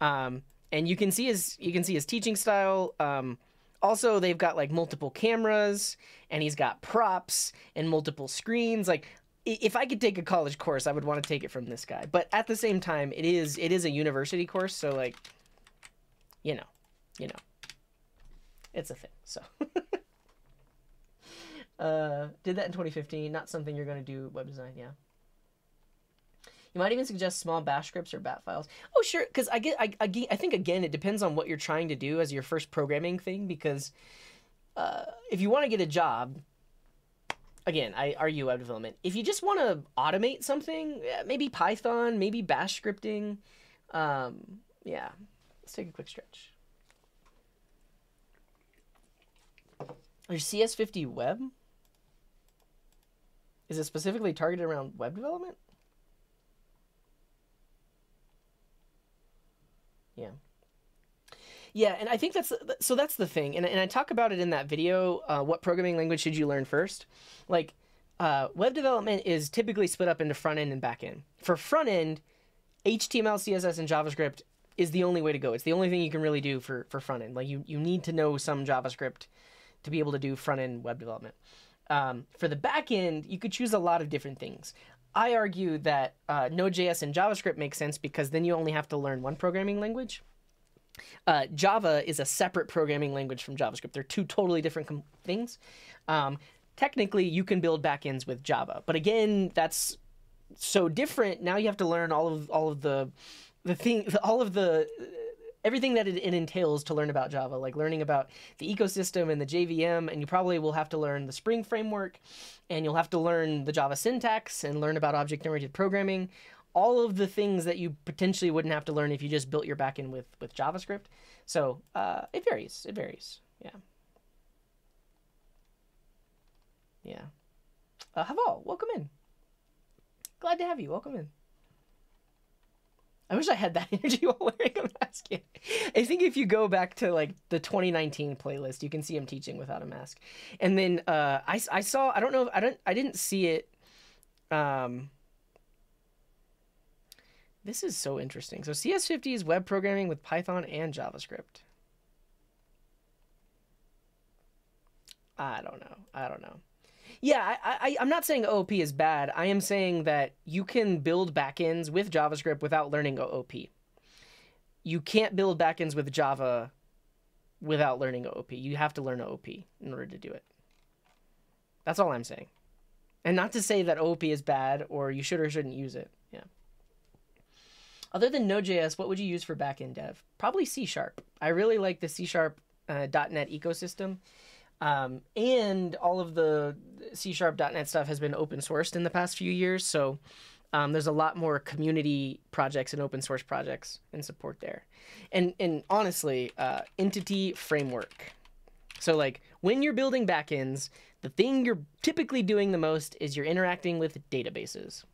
Um, and you can see his you can see his teaching style. Um, also, they've got like multiple cameras, and he's got props and multiple screens. Like, if I could take a college course, I would want to take it from this guy. But at the same time, it is it is a university course, so like, you know, you know, it's a thing. So. uh, did that in 2015. Not something you're going to do web design. Yeah. You might even suggest small bash scripts or bat files. Oh, sure, because I get, I, I, I think again, it depends on what you're trying to do as your first programming thing. Because uh, if you want to get a job, again, I argue web development. If you just want to automate something, maybe Python, maybe bash scripting. Um, yeah, let's take a quick stretch. Your CS50 web? Is it specifically targeted around web development? Yeah. Yeah, and I think that's so. That's the thing, and and I talk about it in that video. Uh, what programming language should you learn first? Like, uh, web development is typically split up into front end and back end. For front end, HTML, CSS, and JavaScript is the only way to go. It's the only thing you can really do for for front end. Like you you need to know some JavaScript to be able to do front end web development. Um, for the back end, you could choose a lot of different things. I argue that uh, Node.js and JavaScript make sense because then you only have to learn one programming language. Uh, Java is a separate programming language from JavaScript. They're two totally different com- things. Um, technically, you can build backends with Java, but again, that's so different. Now you have to learn all of all of the the thing, all of the everything that it, it, entails to learn about Java, like learning about the ecosystem and the JVM, and you probably will have to learn the Spring framework, and you'll have to learn the Java syntax and learn about object-oriented programming, all of the things that you potentially wouldn't have to learn if you just built your backend with with JavaScript. So uh, it varies. It varies. Yeah. Yeah. Uh, Haval, welcome in. Glad to have you. Welcome in. I wish I had that energy while wearing a mask. I think if you go back to like the 2019 playlist, you can see him teaching without a mask. And then uh, I, I saw I don't know I don't I didn't see it. Um, this is so interesting. So CS50 is web programming with Python and JavaScript. I don't know. I don't know. Yeah, I, I, I'm not saying OOP is bad. I am saying that you can build backends with JavaScript without learning OOP. You can't build backends with Java without learning OOP. You have to learn OOP in order to do it. That's all I'm saying. And not to say that OOP is bad or you should or shouldn't use it. Yeah. Other than Node.js, what would you use for backend dev? Probably C Sharp. I really like the C Sharp uh, .NET ecosystem. Um, and all of the C Sharp.NET stuff has been open sourced in the past few years. So um, there's a lot more community projects and open source projects and support there. And, and honestly, uh, Entity Framework. So like when you're building backends, the thing you're typically doing the most is you're interacting with databases.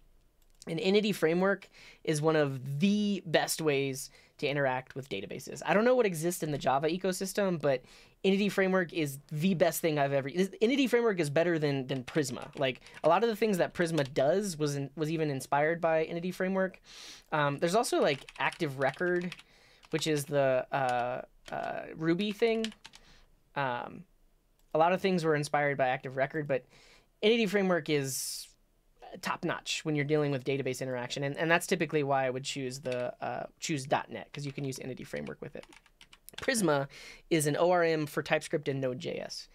And Entity Framework is one of the best ways to interact with databases. I don't know what exists in the Java ecosystem, but Entity Framework is the best thing I've ever. Entity Framework is better than than Prisma. Like a lot of the things that Prisma does was in, was even inspired by Entity Framework. Um, there's also like Active Record, which is the uh, uh, Ruby thing. Um, a lot of things were inspired by Active Record, but Entity Framework is top notch when you're dealing with database interaction, and, and that's typically why I would choose the uh, choose .NET because you can use Entity Framework with it. Prisma is an ORM for TypeScript and Node.js.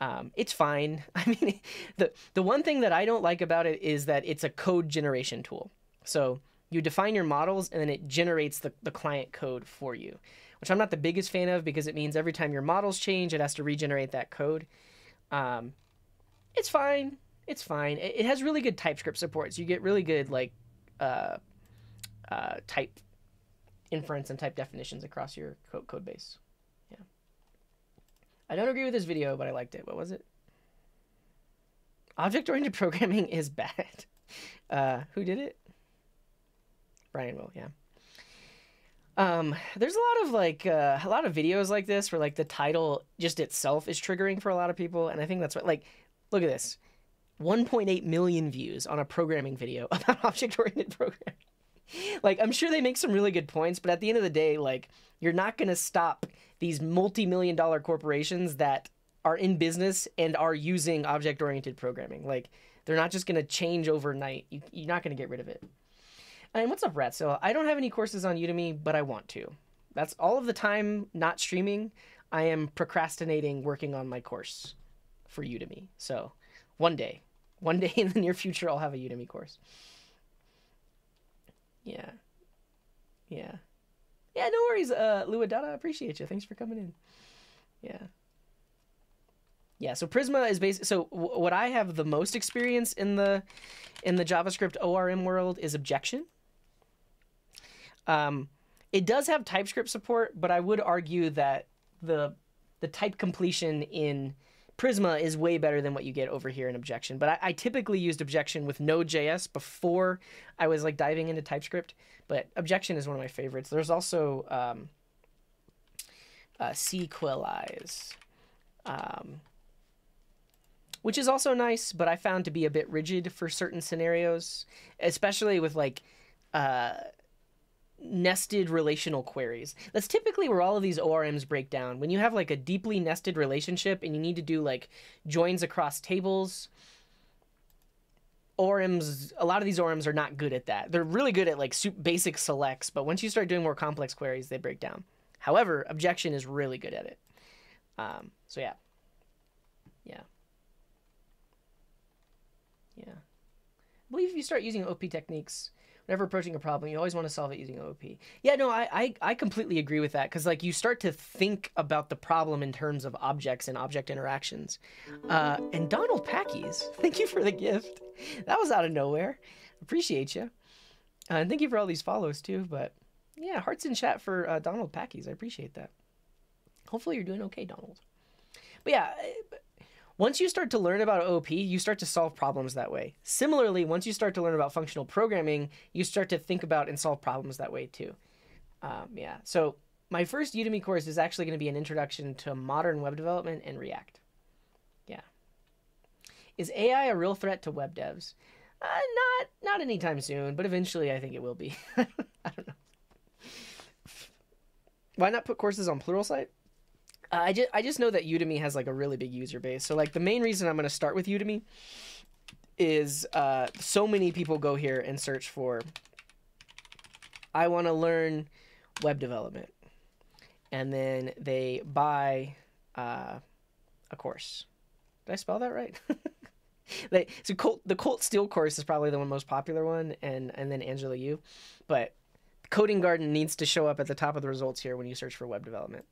Um, it's fine. I mean, the the one thing that I don't like about it is that it's a code generation tool. So you define your models and then it generates the, the client code for you, which I'm not the biggest fan of because it means every time your models change, it has to regenerate that code. Um, it's fine it's fine. It, it, has really good TypeScript support, so you get really good like uh, uh, type inference and type definitions across your code, code base. Yeah. I don't agree with this video, but I liked it. What was it? Object-oriented programming is bad. Uh, who did it? Brian Will, yeah. Um, there's a lot of like uh, a lot of videos like this where like the title just itself is triggering for a lot of people, and I think that's what like look at this. 1.8 million views on a programming video about object oriented programming. like, I'm sure they make some really good points, but at the end of the day, like, you're not going to stop these multi million dollar corporations that are in business and are using object oriented programming. Like, they're not just going to change overnight. You, are not going to get rid of it. And what's up, Rat? So, I don't have any courses on Udemy, but I want to. That's all of the time not streaming. I am procrastinating working on my course for Udemy. So, one day, one day in the near future, I'll have a Udemy course. Yeah. Yeah. Yeah, no worries, uh, Luadada. Appreciate you. Thanks for coming in. Yeah. Yeah, so Prisma is based. So what I have the most experience in the in the JavaScript ORM world is objection. Um, it does have TypeScript support, but I would argue that the the type completion in Prisma is way better than what you get over here in Objection. But I, I typically used Objection with Node.js before I was like diving into TypeScript. But Objection is one of my favorites. There's also um, uh, Sequelize, um, which is also nice, but I found to be a bit rigid for certain scenarios, especially with like. Uh, nested relational queries. That's typically where all of these ORMs break down. When you have like a deeply nested relationship and you need to do like joins across tables, ORMs, a lot of these ORMs are not good at that. They're really good at like basic selects, but once you start doing more complex queries, they break down. However, objection is really good at it. Um, so yeah. Yeah. Yeah. I believe if you start using OP techniques, whenever approaching a problem, you always want to solve it using OOP. Yeah, no, I, I, I completely agree with that because like you start to think about the problem in terms of objects and object interactions. Uh, and Donald Packies, thank you for the gift. That was out of nowhere. Appreciate you. Uh, and thank you for all these follows too. But yeah, hearts in chat for uh, Donald Packies. I appreciate that. Hopefully you're doing okay, Donald. But yeah, once you start to learn about OP, you start to solve problems that way. Similarly, once you start to learn about functional programming, you start to think about and solve problems that way too. Um, yeah. So my first Udemy course is actually going to be an introduction to modern web development and React. Yeah. Is AI a real threat to web devs? Uh, not not anytime soon, but eventually I think it will be. I don't know. Why not put courses on Pluralsight? Uh, I just I just know that Udemy has like a really big user base. So like the main reason I'm going to start with Udemy is uh, so many people go here and search for I want to learn web development, and then they buy uh, a course. Did I spell that right? they, so Colt, the Colt Steele course is probably the one most popular one, and and then Angela Yu, but Coding Garden needs to show up at the top of the results here when you search for web development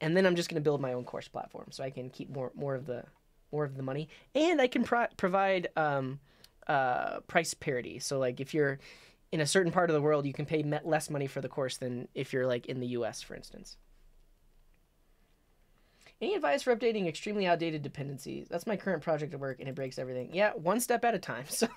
and then I'm just going to build my own course platform so I can keep more more of the more of the money, and I can pro- provide um, uh, price parity. So like if you're in a certain part of the world, you can pay less money for the course than if you're like in the U.S. for instance. Any advice for updating extremely outdated dependencies? That's my current project at work, and it breaks everything. Yeah, one step at a time. So,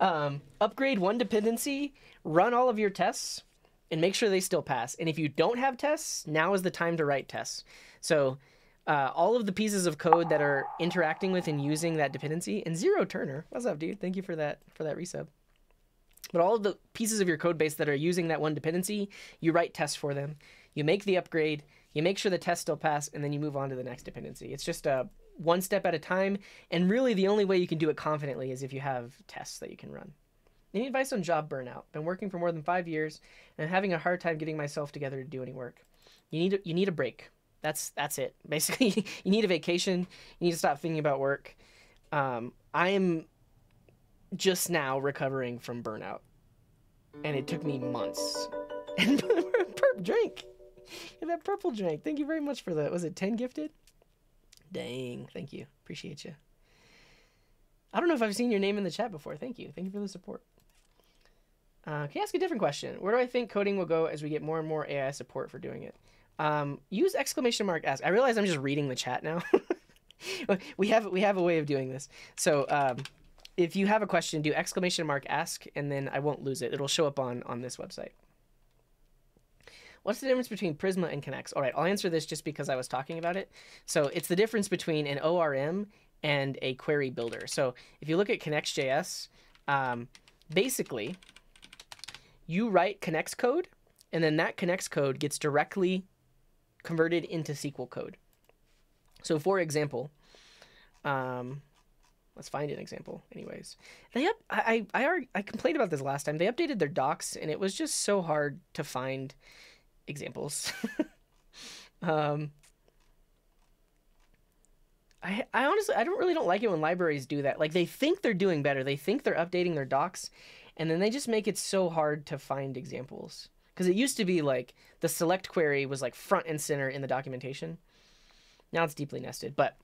um, upgrade one dependency, run all of your tests, and make sure they still pass. And if you don't have tests, now is the time to write tests. So, uh, all of the pieces of code that are interacting with and using that dependency, and Zero Turner, what's up, dude? Thank you for that for that resub. But all of the pieces of your code base that are using that one dependency, you write tests for them. You make the upgrade, you make sure the tests still pass, and then you move on to the next dependency. It's just a one step at a time, and really the only way you can do it confidently is if you have tests that you can run. Any advice on job burnout? Been working for more than five years and having a hard time getting myself together to do any work. You need a, you need a break. That's that's it. Basically, you need a vacation. You need to stop thinking about work. Um, I am just now recovering from burnout, and it took me months. And drink, and that purple drink. Thank you very much for that. Was it ten gifted? Dang, thank you. Appreciate you. I don't know if I've seen your name in the chat before. Thank you. Thank you for the support. Uh, can I ask a different question? Where do I think coding will go as we get more and more AI support for doing it? Um, use exclamation mark ask. I realize I'm just reading the chat now. we have we have a way of doing this. So um, if you have a question, do exclamation mark ask, and then I won't lose it. It'll show up on on this website. What's the difference between Prisma and Knex? All right, I'll answer this just because I was talking about it. So it's the difference between an ORM and a query builder. So if you look at Knex.js, um, basically you write Knex code, and then that Knex code gets directly converted into SQL code. So for example, um, let's find an example. Anyways, they up. I I I, I complained about this last time. They updated their docs, and it was just so hard to find examples. um, I I honestly I don't really don't like it when libraries do that. Like they think they're doing better. They think they're updating their docs, and then they just make it so hard to find examples because it used to be like the select query was like front and center in the documentation. Now it's deeply nested. But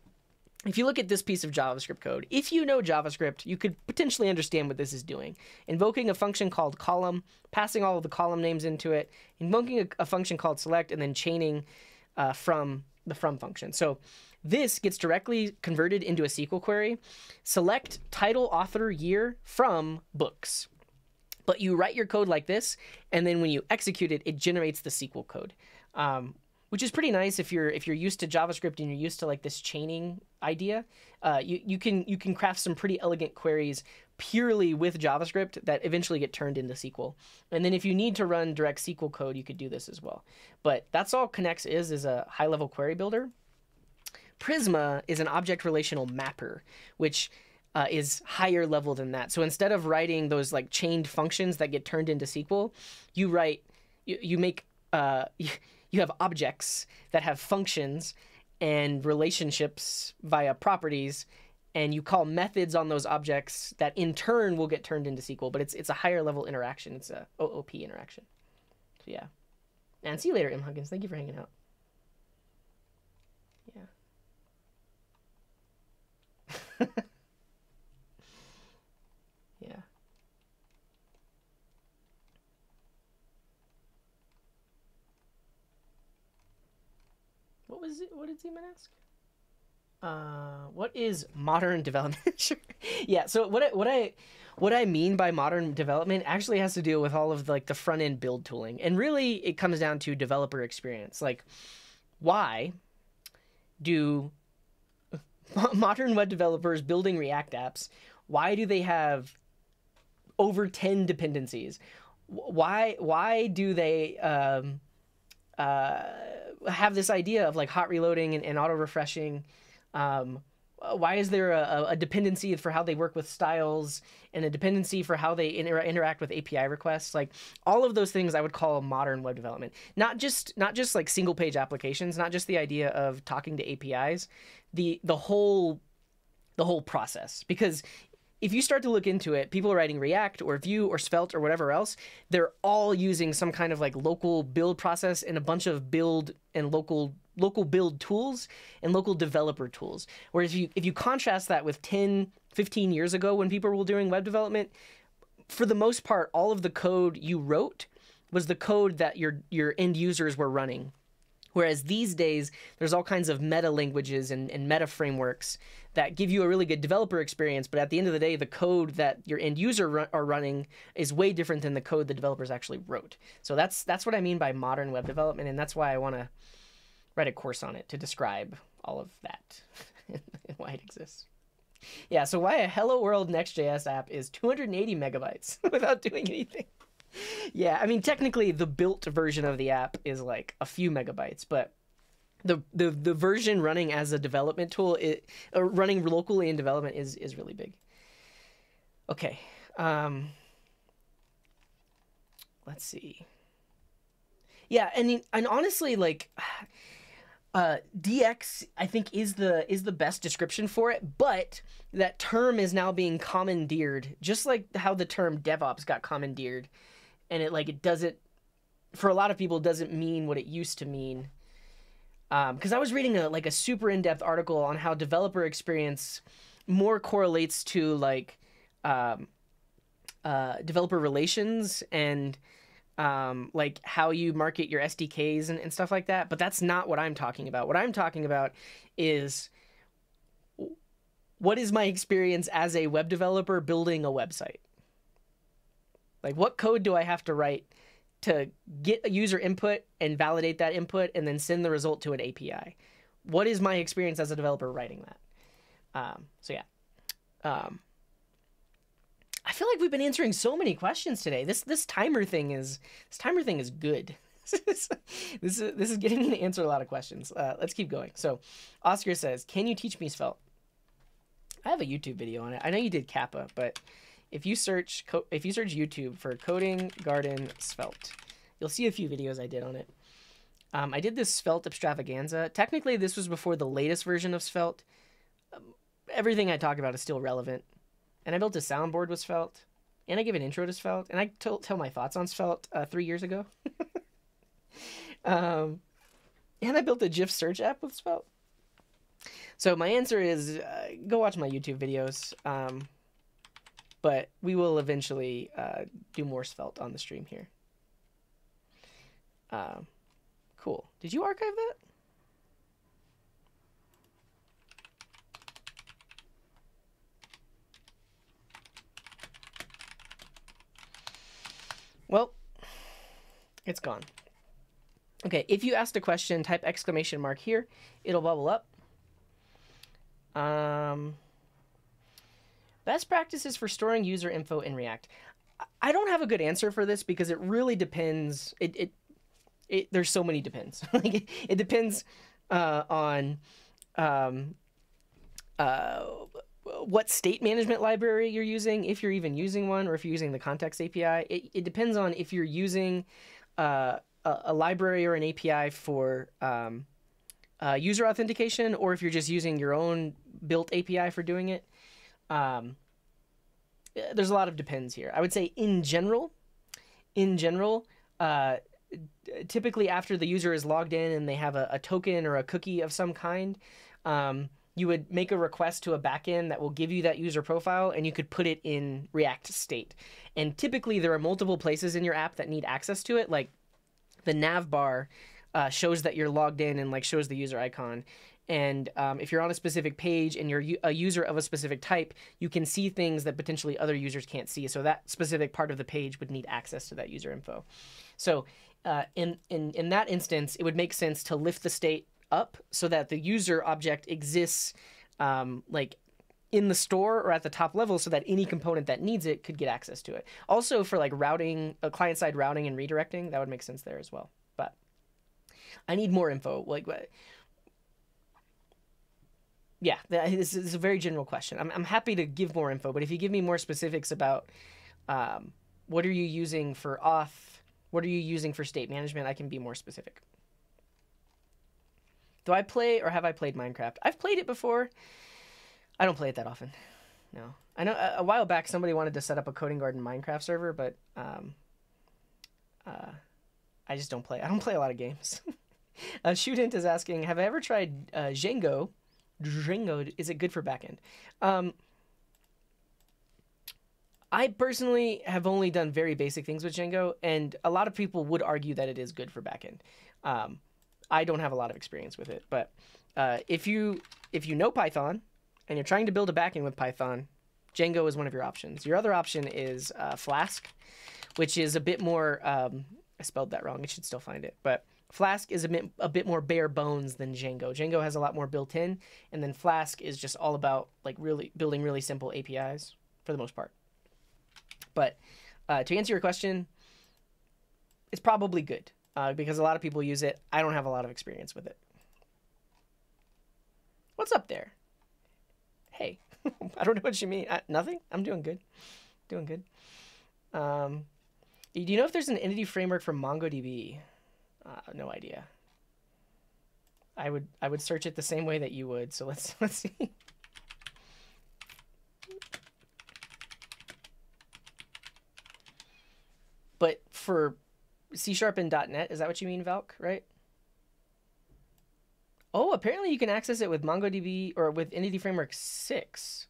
if you look at this piece of JavaScript code, if you know JavaScript, you could potentially understand what this is doing. Invoking a function called column, passing all of the column names into it, invoking a, a function called select, and then chaining uh, from the from function. So this gets directly converted into a SQL query. Select title, author, year from books. But you write your code like this, and then when you execute it, it generates the SQL code, um, which is pretty nice if you're if you're used to JavaScript and you're used to like this chaining idea. Uh, you you can you can craft some pretty elegant queries purely with JavaScript that eventually get turned into SQL. And then if you need to run direct SQL code, you could do this as well. But that's all Knex is is a high level query builder. Prisma is an object relational mapper, which uh, is higher level than that. So instead of writing those like chained functions that get turned into SQL, you write, you, you make, uh, you have objects that have functions and relationships via properties, and you call methods on those objects that in turn will get turned into SQL. But it's it's a higher level interaction. It's a OOP interaction. So yeah. And see you later, M Huggins. Thank you for hanging out. Yeah. What was it? What did Zeman ask? Uh, what is modern development? Yeah. So what I, what I what I mean by modern development actually has to do with all of the, like the front end build tooling, and really it comes down to developer experience. Like, why do modern web developers building React apps? Why do they have over ten dependencies? Why why do they um, uh, have this idea of like hot reloading and, and auto refreshing. Um, why is there a, a, dependency for how they work with styles and a dependency for how they inter- interact with API requests? Like all of those things, I would call modern web development. Not just not just like single page applications, not just the idea of talking to APIs, the the whole the whole process. Because if you start to look into it, people writing React or Vue or Svelte or whatever else, they're all using some kind of like local build process and a bunch of build and local local build tools and local developer tools. Whereas if you if you contrast that with 10, 15 years ago when people were doing web development, for the most part, all of the code you wrote was the code that your your end users were running Whereas these days, there's all kinds of meta languages and, and meta frameworks that give you a really good developer experience. But at the end of the day, the code that your end user ru- are running is way different than the code the developers actually wrote. So that's that's what I mean by modern web development, and that's why I want to write a course on it to describe all of that and why it exists. Yeah, so why a Hello World Next.js app is 280 megabytes without doing anything yeah, I mean technically the built version of the app is like a few megabytes, but the the the version running as a development tool, it uh, running locally in development is is really big. Okay, um, let's see. Yeah, and and honestly, like. Uh, DX, I think, is the is the best description for it, but that term is now being commandeered, just like how the term DevOps got commandeered and it like it doesn't for a lot of people doesn't mean what it used to mean because um, I was reading a like a super in-depth article on how developer experience more correlates to like um, uh, developer relations and um, like how you market your SDKs and, and stuff like that. But that's not what I'm talking about. What I'm talking about is what is my experience as a web developer building a website? Like, what code do I have to write to get a user input and validate that input and then send the result to an API? What is my experience as a developer writing that? Um, so, yeah. Um, I feel like we've been answering so many questions today. This this timer thing is this timer thing is good. this is this is getting me to answer a lot of questions. Uh, let's keep going. So, Oscar says, "Can you teach me Svelte?" I have a YouTube video on it. I know you did Kappa, but if you search if you search YouTube for coding garden svelte, you'll see a few videos I did on it. Um, I did this svelte extravaganza. Technically, this was before the latest version of svelte. Um, everything I talk about is still relevant. And I built a soundboard with svelte, and I gave an intro to svelte, and I t- tell my thoughts on svelte uh, three years ago. um, and I built a GIF search app with svelte. So my answer is uh, go watch my YouTube videos. Um, but we will eventually uh, do more Svelte on the stream here. Uh, cool. Did you archive that? Well, it's gone. Okay, if you asked a question, type exclamation mark here. It'll bubble up. Um, Best practices for storing user info in React. I don't have a good answer for this because it really depends. It, it, it there's so many depends. like it, it depends uh, on um, uh, what state management library you're using, if you're even using one, or if you're using the context API. It, it depends on if you're using uh, a, a, library or an API for um, uh, user authentication, or if you're just using your own built API for doing it. Um, there's a lot of depends here. I would say in general, in general, uh, typically after the user is logged in and they have a, a token or a cookie of some kind, um, you would make a request to a backend that will give you that user profile and you could put it in React state. And typically there are multiple places in your app that need access to it, like the nav bar uh, shows that you're logged in and like shows the user icon. And um, if you're on a specific page and you're a user of a specific type, you can see things that potentially other users can't see. So that specific part of the page would need access to that user info. So uh, in, in, in that instance, it would make sense to lift the state up so that the user object exists um, like in the store or at the top level so that any component that needs it could get access to it. Also for like routing, uh, client side routing and redirecting, that would make sense there as well. But I need more info. Like yeah, this is a very general question. I'm, I'm happy to give more info, but if you give me more specifics about um, what are you using for auth, what are you using for state management, I can be more specific. Do I play or have I played Minecraft? I've played it before. I don't play it that often. No. I know a, a while back somebody wanted to set up a Coding Garden Minecraft server, but um, uh, I just don't play. I don't play a lot of games. uh, Shootint is asking, have I ever tried uh, Django? Django, is it good for backend? Um, I personally have only done very basic things with Django, and a lot of people would argue that it is good for backend. Um, I don't have a lot of experience with it, but uh, if you if you know Python and you're trying to build a backend with Python, Django is one of your options. Your other option is uh, Flask, which is a bit more. Um, I spelled that wrong. You should still find it, but Flask is a bit a bit more bare bones than Django. Django has a lot more built in, and then Flask is just all about like really building really simple APIs for the most part. But uh, to answer your question, it's probably good uh, because a lot of people use it. I don't have a lot of experience with it. What's up there? Hey, I don't know what you mean. Uh, nothing. I'm doing good. Doing good. Um, do you know if there's an entity framework for MongoDB? Uh, no idea. I would I would search it the same way that you would. So let's let's see. But for C Sharp and .NET, is that what you mean, Valk? Right? Oh, apparently you can access it with MongoDB or with Entity Framework 6.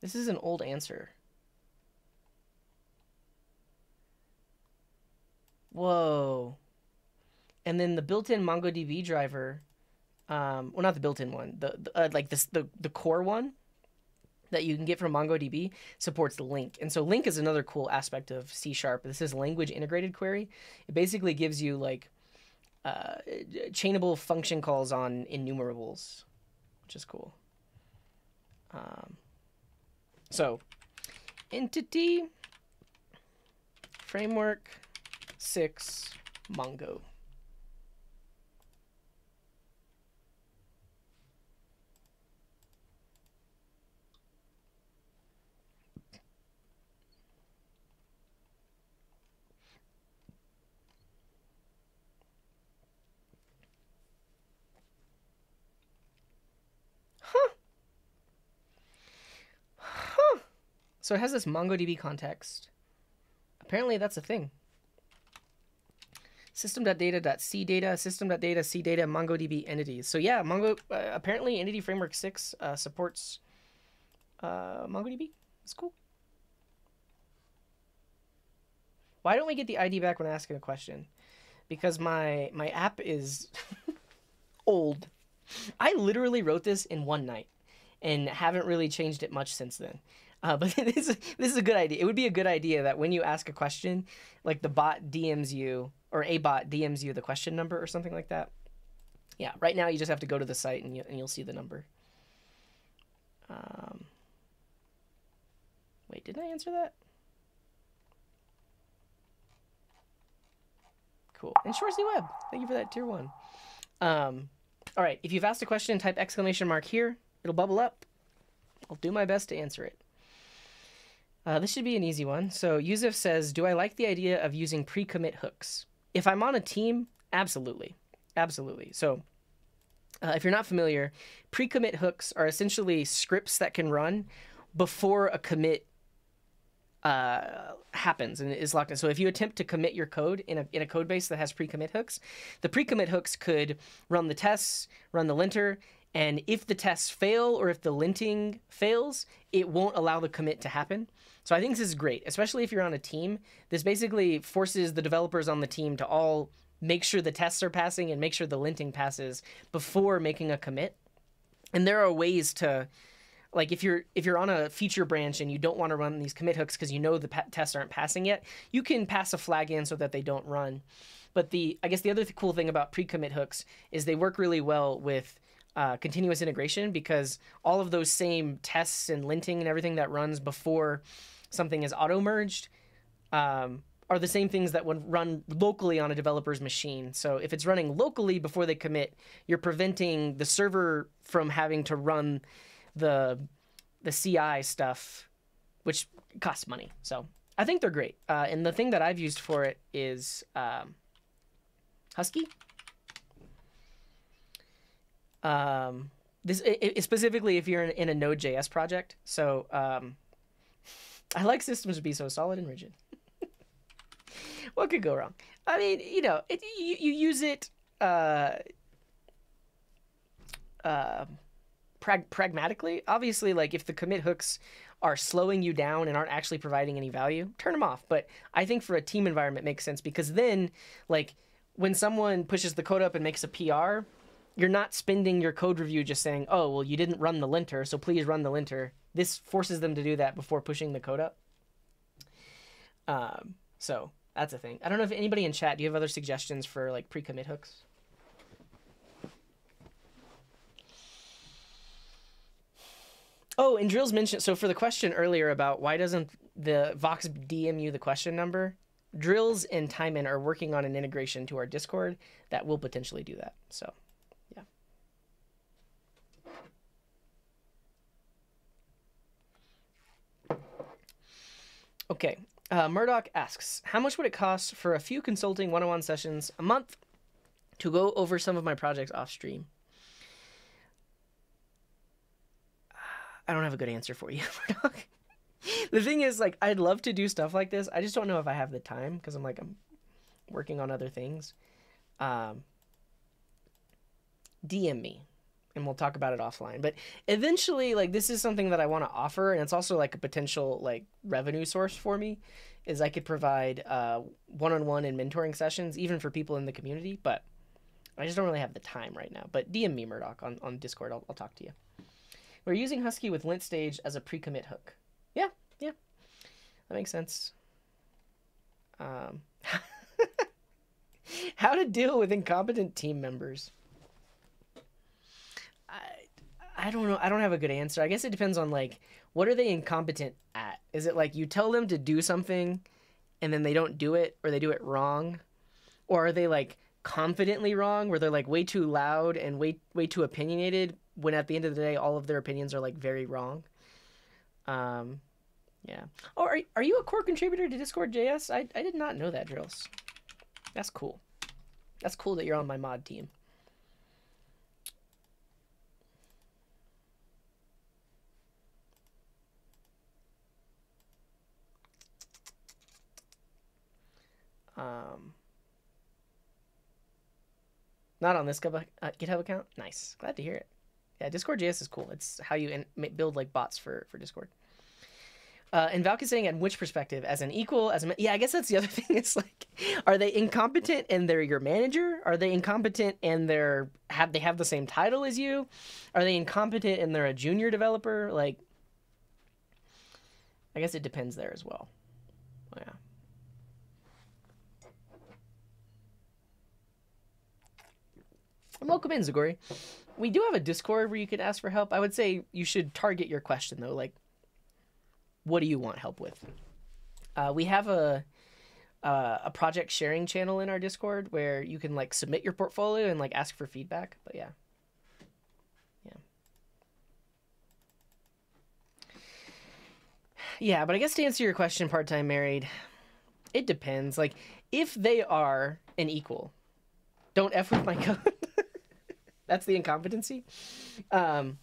This is an old answer. Whoa. And then the built-in MongoDB driver, um, well, not the built-in one, the, the uh, like this the the core one that you can get from MongoDB supports LINQ. And so LINQ is another cool aspect of C Sharp. This is language integrated query. It basically gives you like uh, chainable function calls on enumerables, which is cool. Um, so entity framework six Mongo. So it has this MongoDB context. Apparently that's a thing. System.data.cdata, system.data, cdata, MongoDB entities. So yeah, Mongo uh, apparently Entity Framework 6 uh, supports uh, MongoDB. It's cool. Why don't we get the ID back when asking a question? Because my my app is old. I literally wrote this in one night and haven't really changed it much since then. Uh, but this this is a good idea. It would be a good idea that when you ask a question, like the bot DMs you or a bot DMs you the question number or something like that. Yeah, right now you just have to go to the site and, you, and you'll see the number. Um, wait, didn't I answer that? Cool. And Shorzy Web, thank you for that tier one. Um, all right, if you've asked a question, type exclamation mark here. It'll bubble up. I'll do my best to answer it. Uh, this should be an easy one. So Yusuf says, "Do I like the idea of using pre-commit hooks? If I'm on a team, absolutely, absolutely." So, uh, if you're not familiar, pre-commit hooks are essentially scripts that can run before a commit uh, happens and is locked in. So if you attempt to commit your code in a in a code base that has pre-commit hooks, the pre-commit hooks could run the tests, run the linter, and if the tests fail or if the linting fails, it won't allow the commit to happen. So I think this is great, especially if you're on a team. This basically forces the developers on the team to all make sure the tests are passing and make sure the linting passes before making a commit. And there are ways to like if you're if you're on a feature branch and you don't want to run these commit hooks because you know the tests aren't passing yet, you can pass a flag in so that they don't run. But the I guess the other th- cool thing about pre-commit hooks is they work really well with uh, continuous integration because all of those same tests and linting and everything that runs before something is auto merged um, are the same things that would run locally on a developer's machine. So if it's running locally before they commit, you're preventing the server from having to run the the CI stuff, which costs money. So I think they're great. Uh, and the thing that I've used for it is um, Husky um, this it, it, specifically if you're in, in a Node.js project. So um, I like systems to be so solid and rigid. what could go wrong? I mean, you know, it, you, you use it uh, uh, prag- pragmatically. Obviously, like if the commit hooks are slowing you down and aren't actually providing any value, turn them off. But I think for a team environment makes sense because then, like, when someone pushes the code up and makes a PR, you're not spending your code review just saying, "Oh, well, you didn't run the linter, so please run the linter." This forces them to do that before pushing the code up. Um, so that's a thing. I don't know if anybody in chat. Do you have other suggestions for like pre-commit hooks? Oh, and Drills mentioned so for the question earlier about why doesn't the Vox DM you the question number? Drills and Timon are working on an integration to our Discord that will potentially do that. So, Okay. Uh, Murdoch asks, how much would it cost for a few consulting one-on-one sessions a month to go over some of my projects off stream? I don't have a good answer for you, Murdoch. the thing is, like, I'd love to do stuff like this. I just don't know if I have the time because I'm like I'm working on other things. Um, DM me, and we'll talk about it offline. But eventually, like, this is something that I want to offer, and it's also like a potential like revenue source for me. Is I could provide uh, one-on-one and mentoring sessions even for people in the community, but I just don't really have the time right now. But DM me, Murdoch, on on Discord. I'll, I'll talk to you. We're using Husky with lint-staged as a pre-commit hook. Yeah, yeah, that makes sense. Um, how to deal with incompetent team members? I I don't know. I don't have a good answer. I guess it depends on like what are they incompetent at? Is it like you tell them to do something and then they don't do it or they do it wrong? Or are they like confidently wrong where they're like way too loud and way way too opinionated when at the end of the day all of their opinions are like very wrong um yeah oh are, are you a core contributor to discord js I, I did not know that drills that's cool that's cool that you're on my mod team um not on this uh, GitHub account. Nice. Glad to hear it. Yeah, Discord JS is cool. It's how you in, build like bots for for Discord. Uh, and Valk is saying, at which perspective? As an equal? As a yeah, I guess that's the other thing. It's like, are they incompetent and they're your manager? Are they incompetent and they're have they have the same title as you? Are they incompetent and they're a junior developer? Like, I guess it depends there as well. Oh, yeah. welcome in, Zagori. We do have a Discord where you can ask for help. I would say you should target your question though. Like, what do you want help with? Uh, we have a uh, a project sharing channel in our Discord where you can like submit your portfolio and like ask for feedback. But yeah, yeah, yeah. But I guess to answer your question, part time married, it depends. Like, if they are an equal, don't f with my code. That's the incompetency. Um,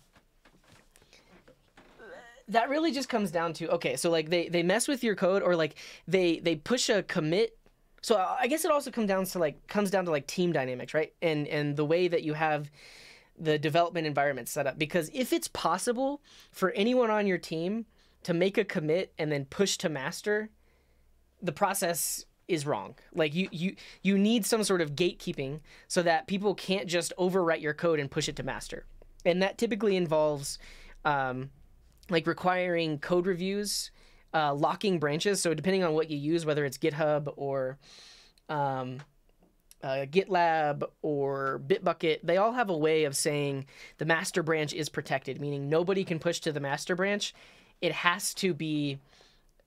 that really just comes down to okay, so like they they mess with your code or like they they push a commit. So I guess it also comes down to like comes down to like team dynamics, right? And and the way that you have the development environment set up because if it's possible for anyone on your team to make a commit and then push to master, the process is wrong. Like you you you need some sort of gatekeeping so that people can't just overwrite your code and push it to master. And that typically involves um, like requiring code reviews, uh, locking branches. So depending on what you use, whether it's GitHub or um, uh, GitLab or Bitbucket, they all have a way of saying the master branch is protected, meaning nobody can push to the master branch. It has to be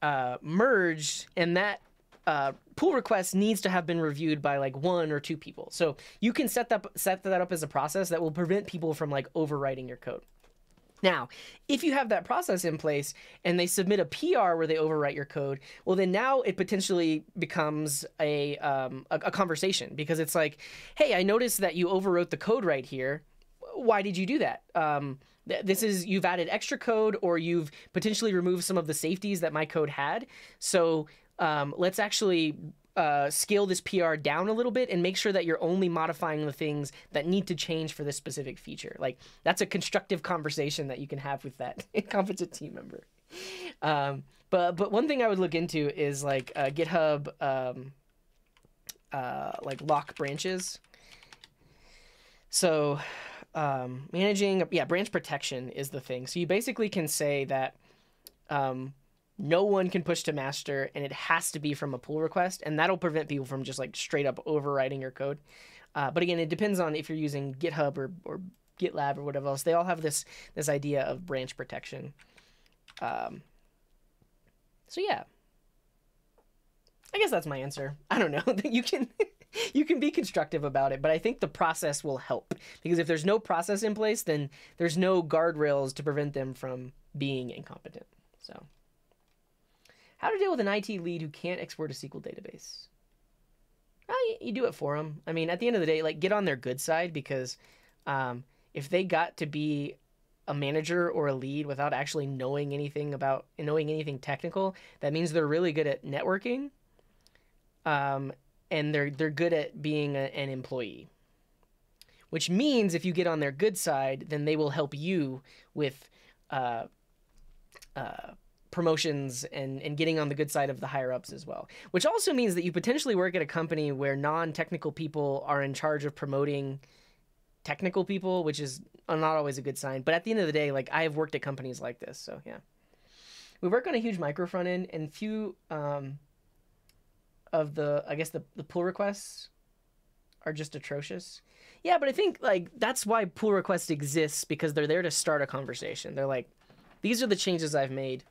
uh, merged, and that uh, pull request needs to have been reviewed by like one or two people. So you can set that set that up as a process that will prevent people from like overwriting your code. Now, if you have that process in place and they submit a PR where they overwrite your code, well, then now it potentially becomes a, um, a, a conversation because it's like, hey, I noticed that you overwrote the code right here. Why did you do that? Um, this is you've added extra code or you've potentially removed some of the safeties that my code had. So um, let's actually uh, scale this PR down a little bit and make sure that you're only modifying the things that need to change for this specific feature. Like that's a constructive conversation that you can have with that competent team member. Um, but but one thing I would look into is like uh, GitHub um, uh, like lock branches. So um, managing yeah branch protection is the thing. So you basically can say that um, no one can push to master, and it has to be from a pull request, and that'll prevent people from just like straight up overwriting your code. Uh, but again, it depends on if you're using GitHub or, or GitLab or whatever else. They all have this this idea of branch protection. Um, so yeah, I guess that's my answer. I don't know. that you can you can be constructive about it, but I think the process will help because if there's no process in place, then there's no guardrails to prevent them from being incompetent. So, how to deal with an IT lead who can't export a SQL database? Well, you, you do it for them. I mean, at the end of the day, like get on their good side because um, if they got to be a manager or a lead without actually knowing anything about knowing anything technical, that means they're really good at networking. Um, and they're they're good at being a, an employee. Which means if you get on their good side, then they will help you with uh, uh, promotions and, and getting on the good side of the higher ups as well. Which also means that you potentially work at a company where non technical people are in charge of promoting technical people, which is not always a good sign. But at the end of the day, like I have worked at companies like this, so yeah. We work on a huge micro front end, and few um, of the I guess the the pull requests are just atrocious. Yeah, but I think like that's why pull requests exists because they're there to start a conversation. They're like, these are the changes I've made.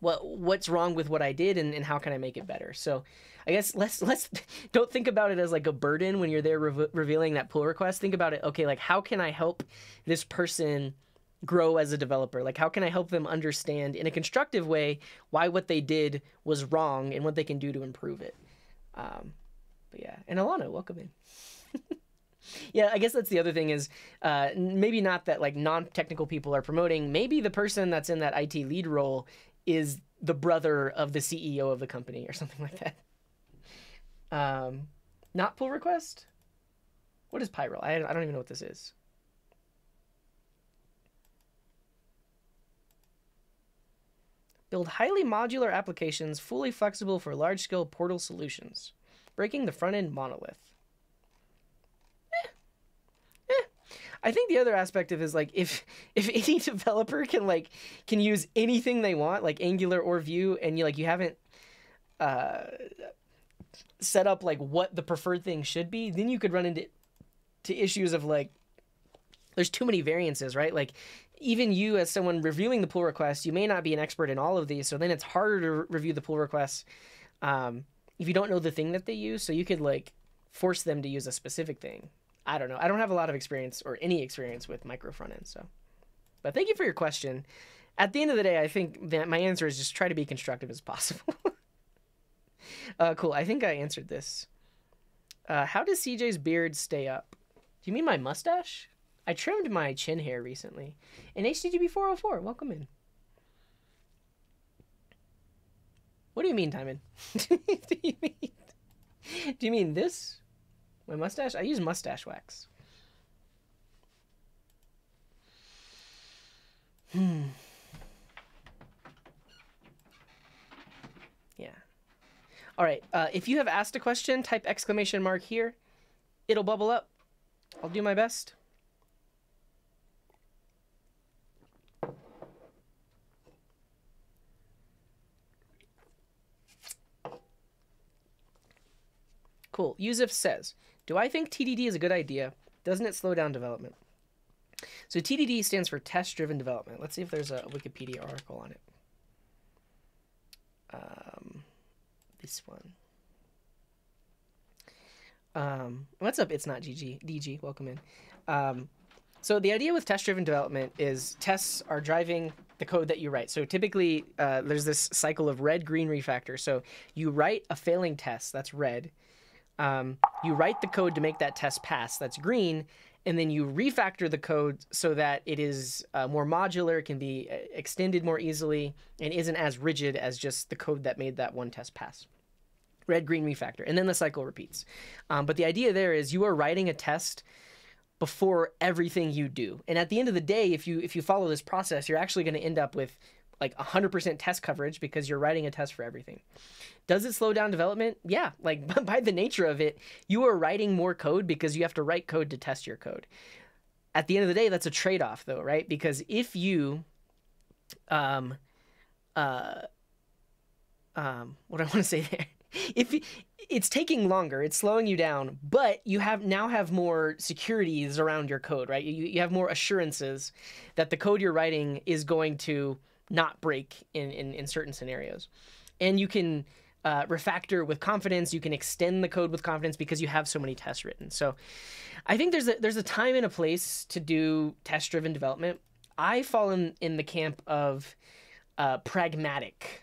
What what's wrong with what I did and, and how can I make it better? So I guess let's let's don't think about it as like a burden when you're there re- revealing that pull request. Think about it. Okay, like how can I help this person grow as a developer? Like how can I help them understand in a constructive way why what they did was wrong and what they can do to improve it? Um, but yeah, and Alana, welcome in. yeah, I guess that's the other thing is uh, maybe not that like non-technical people are promoting. Maybe the person that's in that IT lead role is the brother of the CEO of the company or something like that. Um, not pull request. What is Piral? I, I don't even know what this is. Build highly modular applications fully flexible for large scale portal solutions, breaking the front end monolith. Eh. Eh. I think the other aspect of is like if if any developer can like can use anything they want, like Angular or Vue, and you like you haven't uh, set up like what the preferred thing should be, then you could run into to issues of like there's too many variances, right? Like even you as someone reviewing the pull request, you may not be an expert in all of these, so then it's harder to re- review the pull requests um, if you don't know the thing that they use. So you could like force them to use a specific thing. I don't know. I don't have a lot of experience or any experience with micro front end, so. But thank you for your question. At the end of the day, I think that my answer is just try to be constructive as possible. uh, cool. I think I answered this. Uh, how does CJ's beard stay up? Do you mean my mustache? I trimmed my chin hair recently. And HTTP 404, welcome in. What do you mean, Timon? do you mean Do you mean this? My mustache? I use mustache wax. Hmm. Yeah. All right. Uh, if you have asked a question, type exclamation mark here. It'll bubble up. I'll do my best. Cool. Yusuf says, Do I think TDD is a good idea? Doesn't it slow down development? So TDD stands for test driven development. Let's see if there's a Wikipedia article on it. Um, this one. Um, what's up? It's not GG. DG, welcome in. Um, so the idea with test driven development is tests are driving the code that you write. So typically, uh, there's this cycle of red, green refactor. So you write a failing test, that's red um, you write the code to make that test pass, that's green, and then you refactor the code so that it is uh, more modular, can be uh, extended more easily, and isn't as rigid as just the code that made that one test pass. Red, green, refactor, and then the cycle repeats. Um, but the idea there is you are writing a test before everything you do, and at the end of the day, if you if you follow this process, you're actually going to end up with like 100% test coverage because you're writing a test for everything. Does it slow down development? Yeah, like by the nature of it, you are writing more code because you have to write code to test your code. At the end of the day, that's a trade off, though, right? Because if you, um, uh, um, what I want to say there, if it's taking longer, it's slowing you down, but you have now have more securities around your code, right? You, you have more assurances that the code you're writing is going to not break in, in, in certain scenarios. And you can uh, refactor with confidence. You can extend the code with confidence because you have so many tests written. So I think there's a, there's a time and a place to do test driven development. I fall in, in the camp of uh, pragmatic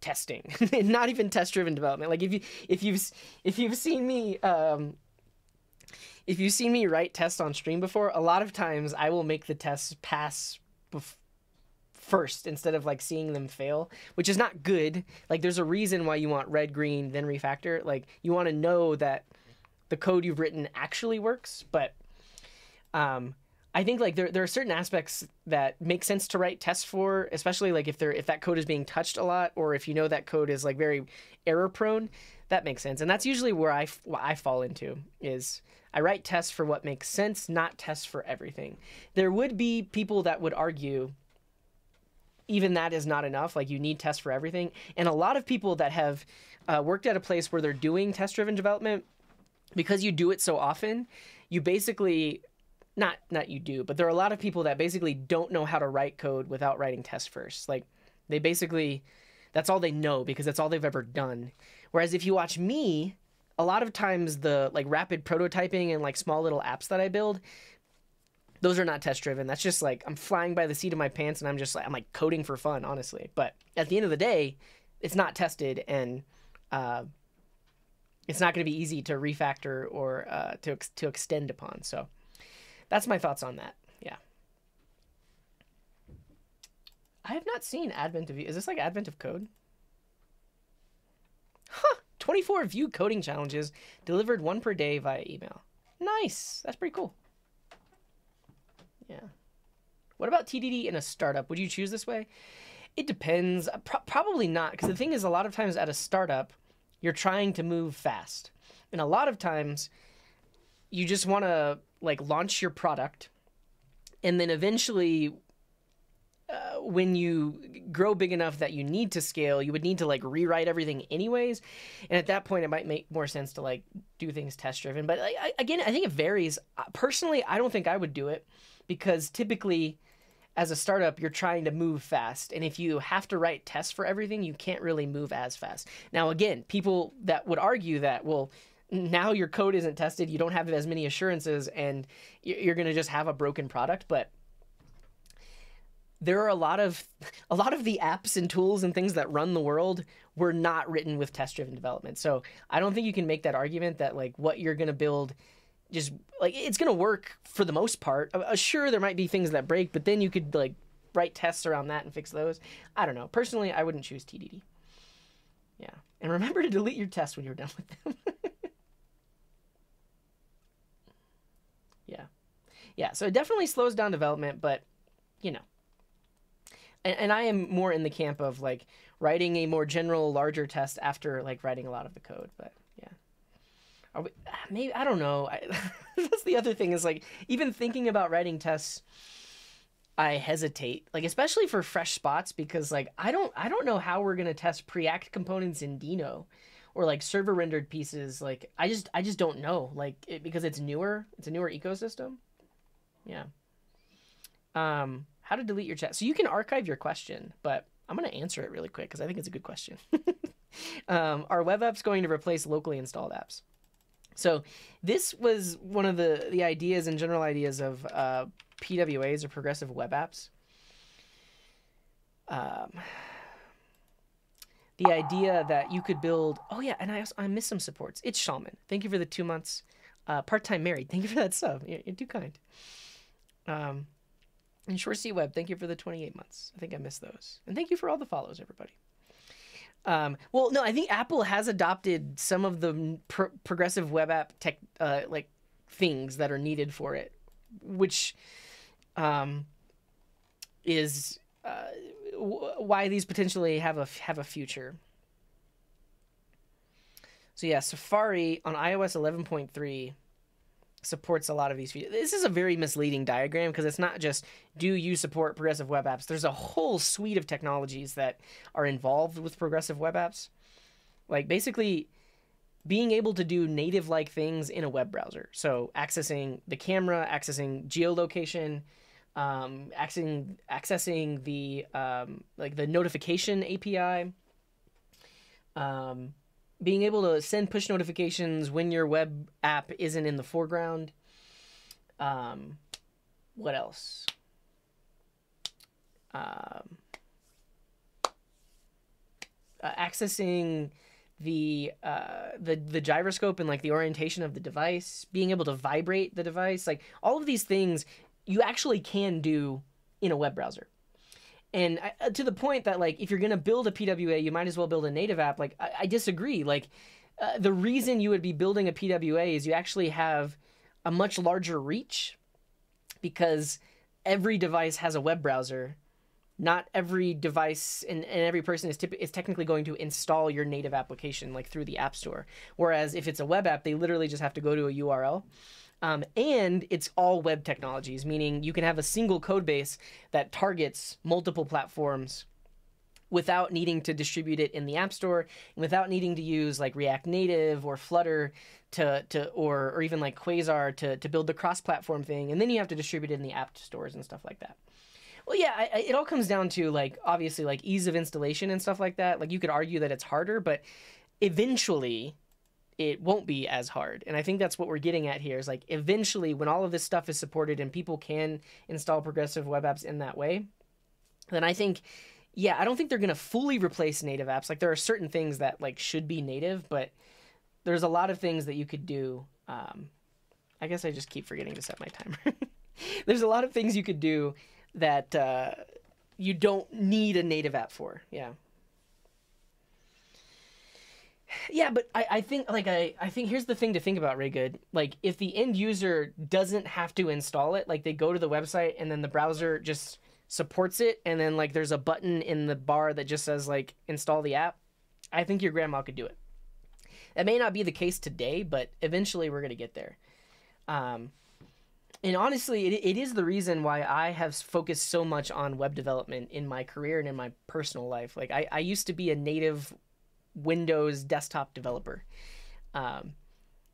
testing, not even test driven development. Like if you if you've if you've seen me um, if you've seen me write tests on stream before, a lot of times I will make the tests pass bef- first instead of like seeing them fail, which is not good. Like there's a reason why you want red, green, then refactor. Like you want to know that the code you've written actually works, but um, I think like there, there are certain aspects that make sense to write tests for, especially like if they're if that code is being touched a lot or if you know that code is like very error prone, that makes sense. And that's usually where I what I fall into is I write tests for what makes sense, not tests for everything. There would be people that would argue even that is not enough. Like you need tests for everything. And a lot of people that have uh, worked at a place where they're doing test driven development, because you do it so often, you basically not not you do, but there are a lot of people that basically don't know how to write code without writing tests first. Like they basically that's all they know because that's all they've ever done. Whereas if you watch me, a lot of times the like rapid prototyping and like small little apps that I build, those are not test driven. That's just like I'm flying by the seat of my pants and I'm just like I'm like coding for fun, honestly. But at the end of the day, it's not tested and uh, it's not going to be easy to refactor or uh, to to extend upon. So that's my thoughts on that. Yeah. I have not seen Advent of Is this like Advent of Code? Huh. 24 Vue coding challenges delivered one per day via email. Nice. That's pretty cool. Yeah. What about TDD in a startup? Would you choose this way? It depends. Uh, pro- probably not, because the thing is, a lot of times at a startup, you're trying to move fast, and a lot of times, you just want to like launch your product and then eventually uh, when you grow big enough that you need to scale you would need to like rewrite everything anyways. And at that point it might make more sense to like do things test driven but like, I, again i think it varies. Uh, personally i don't think i would do it because typically as a startup you're trying to move fast. And if you have to write tests for everything you can't really move as fast. Now again people that would argue that well now your code isn't tested you don't have as many assurances and you're going to just have a broken product but there are a lot of a lot of the apps and tools and things that run the world were not written with test driven development so i don't think you can make that argument that like what you're going to build just like it's going to work for the most part uh, sure there might be things that break but then you could like write tests around that and fix those i don't know personally i wouldn't choose tdd yeah and remember to delete your tests when you're done with them Yeah. Yeah. So it definitely slows down development, but you know. And, and I am more in the camp of like writing a more general, larger test after like writing a lot of the code. But yeah. Are we, maybe, I don't know. I, that's the other thing is like even thinking about writing tests. I hesitate, like especially for fresh spots, because like I don't I don't know how we're gonna test Preact components in Deno, or like server rendered pieces like i just i just don't know like it, because it's newer it's a newer ecosystem yeah um how to delete your chat so you can archive your question but i'm going to answer it really quick because i think it's a good question um, are web apps going to replace locally installed apps so this was one of the the ideas and general ideas of uh, pwas or progressive web apps um, the idea that you could build. Oh yeah, and I also, I miss some supports. It's Shaman. Thank you for the two months. Uh, Part time married. Thank you for that sub. You're, you're too kind. Um, and Short C Web. Thank you for the 28 months. I think I missed those. And thank you for all the follows, everybody. Um, well, no, I think Apple has adopted some of the pro- progressive web app tech, uh, like things that are needed for it, which, um, is uh, why these potentially have a have a future. So yeah, Safari on iOS 11.3 supports a lot of these features. This is a very misleading diagram because it's not just do you support progressive web apps. There's a whole suite of technologies that are involved with progressive web apps. Like basically being able to do native like things in a web browser. So accessing the camera, accessing geolocation, um, accessing accessing the um, like the notification API, um, being able to send push notifications when your web app isn't in the foreground. Um, what else? Um, uh, accessing the uh, the the gyroscope and like the orientation of the device, being able to vibrate the device, like all of these things you actually can do in a web browser. And I, uh, to the point that like if you're gonna build a PWA, you might as well build a native app. Like I, I disagree. Like uh, the reason you would be building a PWA is you actually have a much larger reach because every device has a web browser not every device and, and every person is, typ- is technically going to install your native application like through the app store whereas if it's a web app they literally just have to go to a url um, and it's all web technologies meaning you can have a single code base that targets multiple platforms without needing to distribute it in the app store without needing to use like react native or flutter to, to or, or even like quasar to, to build the cross-platform thing and then you have to distribute it in the app stores and stuff like that well, yeah, I, I, it all comes down to like obviously like ease of installation and stuff like that. Like you could argue that it's harder, but eventually it won't be as hard. And I think that's what we're getting at here is like eventually when all of this stuff is supported and people can install progressive web apps in that way, then I think yeah, I don't think they're going to fully replace native apps. Like there are certain things that like should be native, but there's a lot of things that you could do um I guess I just keep forgetting to set my timer. there's a lot of things you could do that uh, you don't need a native app for. Yeah. Yeah, but I, I think like I, I think here's the thing to think about, Ray Good. Like if the end user doesn't have to install it, like they go to the website and then the browser just supports it and then like there's a button in the bar that just says like install the app, I think your grandma could do it. That may not be the case today, but eventually we're gonna get there. Um, and honestly, it, it is the reason why I have focused so much on web development in my career and in my personal life. Like I, I used to be a native Windows desktop developer, um,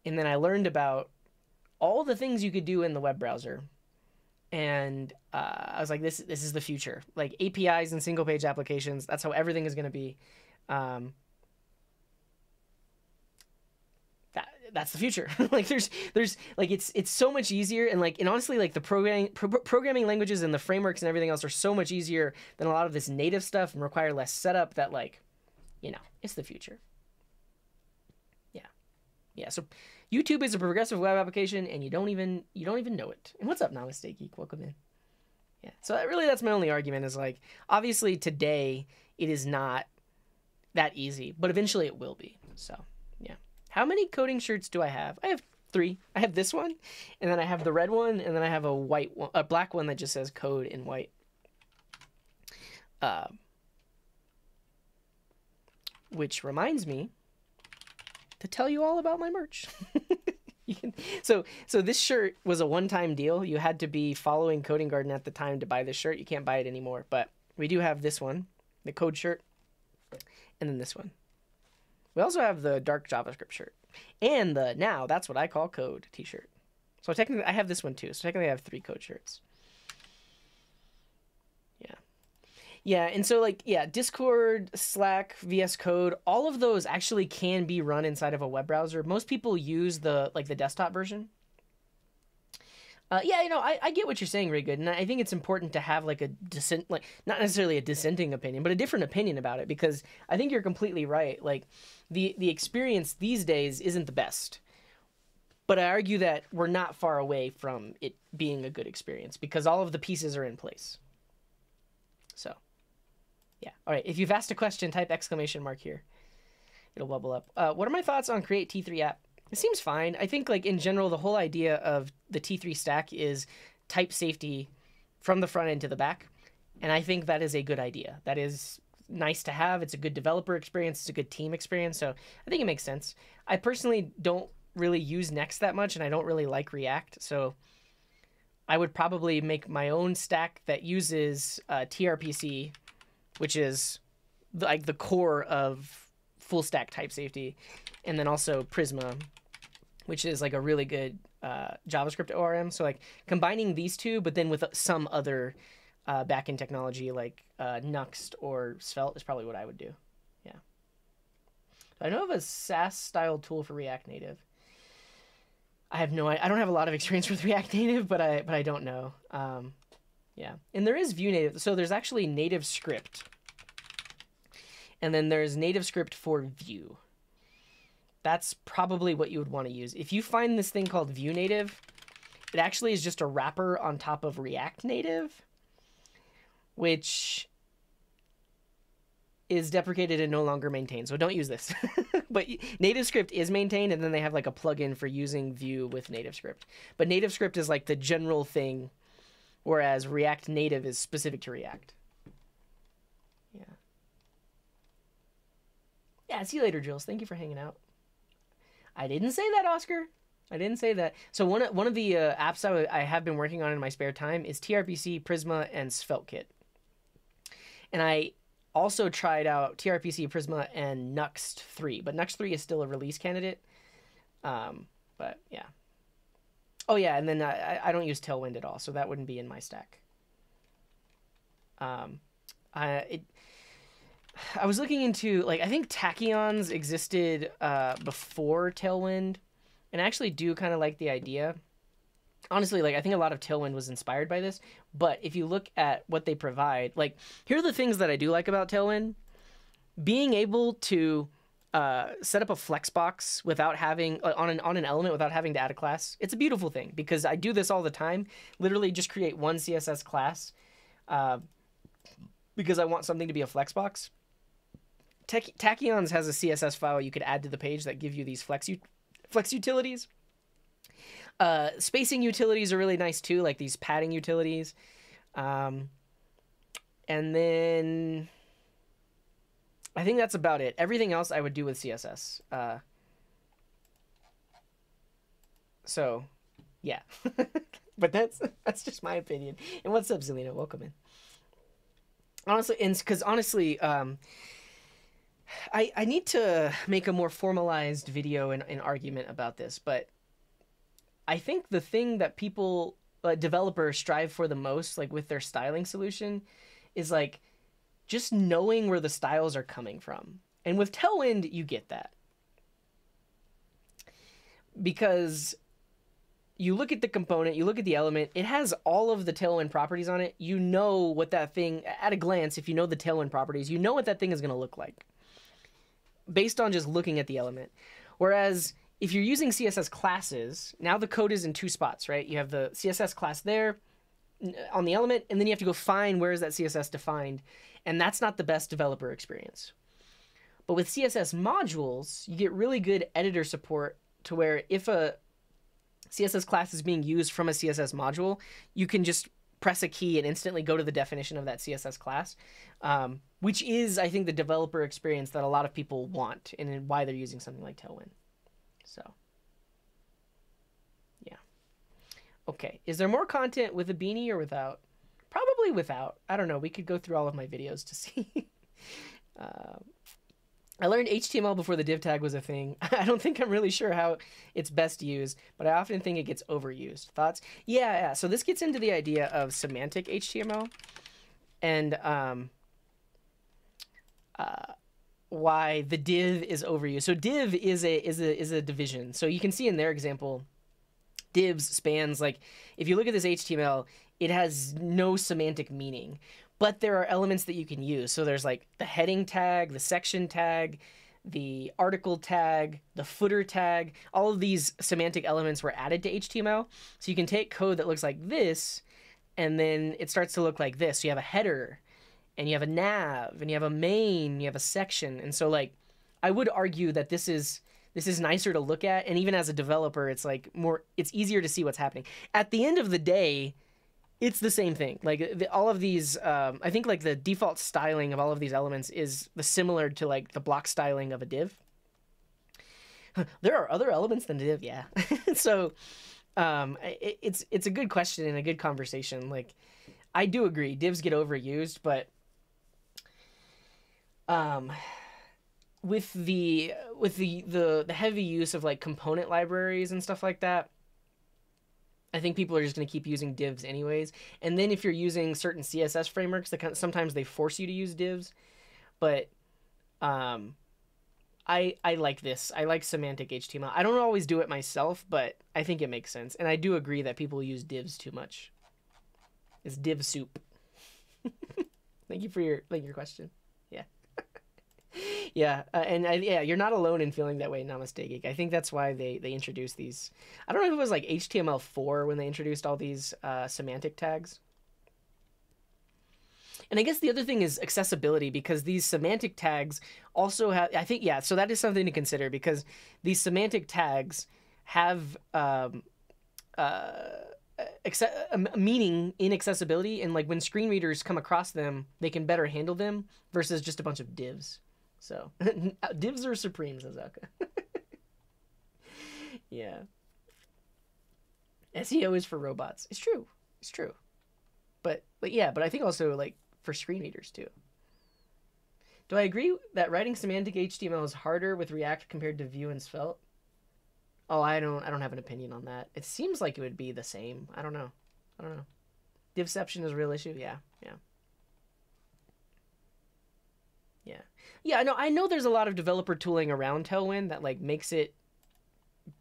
and then I learned about all the things you could do in the web browser, and uh, I was like, this this is the future. Like APIs and single page applications. That's how everything is going to be. Um, that's the future. like there's there's like it's it's so much easier and like and honestly like the programming pro- programming languages and the frameworks and everything else are so much easier than a lot of this native stuff and require less setup that like you know, it's the future. Yeah. Yeah, so YouTube is a progressive web application and you don't even you don't even know it. And what's up Namaste Geek? Welcome in. Yeah. So that, really that's my only argument is like obviously today it is not that easy, but eventually it will be. So yeah. how many coding shirts do I have? I have three. I have this one, and then I have the red one, and then I have a white one, a black one that just says code in white. Uh, which reminds me to tell you all about my merch. can, so so this shirt was a one-time deal. You had to be following Coding Garden at the time to buy this shirt. You can't buy it anymore, but we do have this one, the code shirt, and then this one. We also have the dark JavaScript shirt and the now that's what I call code t-shirt. So technically I have this one too. So technically I have three code shirts. Yeah. Yeah, and so like yeah, Discord, Slack, VS Code, all of those actually can be run inside of a web browser. Most people use the like the desktop version. Uh, yeah, you know, I, I get what you're saying, Raygood, and I think it's important to have like a dissent, like not necessarily a dissenting opinion, but a different opinion about it because I think you're completely right. Like the the experience these days isn't the best, but I argue that we're not far away from it being a good experience because all of the pieces are in place. So, yeah. All right. If you've asked a question, type exclamation mark here. It'll bubble up. Uh, what are my thoughts on Create T3 app? It seems fine. I think like in general the whole idea of the T3 stack is type safety from the front end to the back. and I think that is a good idea. That is nice to have. It's a good developer experience. It's a good team experience. So I think it makes sense. I personally don't really use Next that much, and I don't really like React. So I would probably make my own stack that uses uh, TRPC, which is like the core of full stack type safety, and then also Prisma, which is like a really good uh, JavaScript ORM. So like combining these two, but then with some other uh, backend technology like uh, Nuxt or Svelte is probably what I would do. Yeah. I know of a Sass style tool for React Native. I have no. I don't have a lot of experience with React Native, but I but I don't know. Um, yeah, and there is Vue Native. So there's actually Native Script, and then there's Native Script for Vue. That's probably what you would want to use if you find this thing called Vue Native. It actually is just a wrapper on top of React Native, which is deprecated and no longer maintained. So don't use this. but native script is maintained, and then they have like a plugin for using Vue with native script. But native script is like the general thing, whereas React Native is specific to React. Yeah. Yeah. See you later, Jules. Thank you for hanging out. I didn't say that, Oscar. I didn't say that. So one one of the uh, apps I, I have been working on in my spare time is TRPC, Prisma, and SvelteKit. And I also tried out TRPC, Prisma, and Nuxt 3, but Nuxt 3 is still a release candidate. Um, but yeah. Oh yeah, and then I, I don't use Tailwind at all, so that wouldn't be in my stack. Um, I it. I was looking into like I think tachyons existed uh, before Tailwind, and I actually do kind of like the idea honestly like i think a lot of tailwind was inspired by this but if you look at what they provide like here are the things that i do like about tailwind being able to uh, set up a flexbox without having uh, on an on an element without having to add a class. It's a beautiful thing because i do this all the time. Literally just create one css class uh, because i want something to be a flexbox tachyons has a css file you could add to the page that give you these flex flex utilities. Uh, spacing utilities are really nice too, like these padding utilities. Um, and then I think that's about it. Everything else I would do with CSS. Uh, so, yeah. but that's that's just my opinion. And what's up, Zelina? Welcome in. Honestly, and because honestly, um, I I need to make a more formalized video and, argument about this, but I think the thing that people uh, developers strive for the most, like with their styling solution, is like just knowing where the styles are coming from. And with Tailwind, you get that because you look at the component, you look at the element, it has all of the Tailwind properties on it. You know what that thing, at a glance, if you know the Tailwind properties, you know what that thing is going to look like based on just looking at the element. Whereas if you're using CSS classes, now the code is in two spots, right? You have the CSS class there on the element, and then you have to go find where is that CSS defined, and that's not the best developer experience. But with CSS modules, you get really good editor support to where if a CSS class is being used from a CSS module, you can just press a key and instantly go to the definition of that CSS class, um, which is, I think, the developer experience that a lot of people want and why they're using something like Tailwind. So, yeah. Okay, is there more content with a beanie or without? Probably without. I don't know. We could go through all of my videos to see. uh, I learned HTML before the div tag was a thing. I don't think I'm really sure how it's best used, but I often think it gets overused. Thoughts? Yeah, yeah. So this gets into the idea of semantic HTML, and um, uh, why the div is overused. So div is a is a is a division. So you can see in their example, divs spans like if you look at this HTML, it has no semantic meaning, but there are elements that you can use. So there's like the heading tag, the section tag, the article tag, the footer tag. All of these semantic elements were added to HTML. So you can take code that looks like this, and then it starts to look like this. So you have a header and you have a nav and you have a main you have a section and so like i would argue that this is this is nicer to look at and even as a developer it's like more it's easier to see what's happening at the end of the day it's the same thing. Like the, all of these, um, I think like the default styling of all of these elements is similar to like the block styling of a div. there are other elements than div, yeah. so um, it, it's it's a good question and a good conversation. Like I do agree, divs get overused, but um, with the with the the the heavy use of like component libraries and stuff like that I think people are just going to keep using divs anyways. And then if you're using certain CSS frameworks, that sometimes they force you to use divs. But um, I I like this. I like semantic HTML. I don't always do it myself, but I think it makes sense. And I do agree that people use divs too much. It's div soup. thank you for your thank your question yeah, uh, and I, yeah, you're not alone in feeling that way, Namaste Geek. I think that's why they they introduced these. I don't know if it was like HTML4 when they introduced all these uh, semantic tags. And I guess the other thing is accessibility because these semantic tags also have. I think yeah, so that is something to consider because these semantic tags have um, uh, a meaning in accessibility, and like when screen readers come across them, they can better handle them versus just a bunch of divs. So divs are supreme, Sazaka. yeah. SEO is for robots. It's true. It's true. But but yeah, but I think also like for screen readers too. Do I agree that writing semantic HTML is harder with React compared to Vue and Svelte? Oh, I don't I don't have an opinion on that. It seems like it would be the same. I don't know. I don't know. Divception is a real issue. Yeah. Yeah. Yeah. Yeah, no, I know there's a lot of developer tooling around Tailwind that like makes it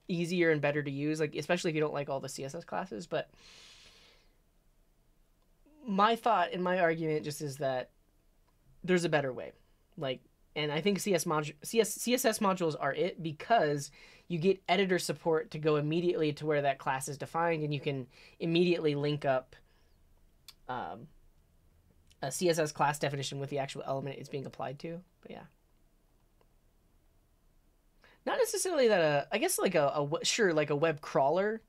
easier and better to use, like especially if you don't like all the CSS classes, but my thought and my argument just is that there's a better way. Like and I think CS mod- CS- CSS modules are it because you get editor support to go immediately to where that class is defined and you can immediately link up um, a CSS class definition with the actual element it's being applied to. But yeah. Not necessarily that a, I guess like a, a sure like a web crawler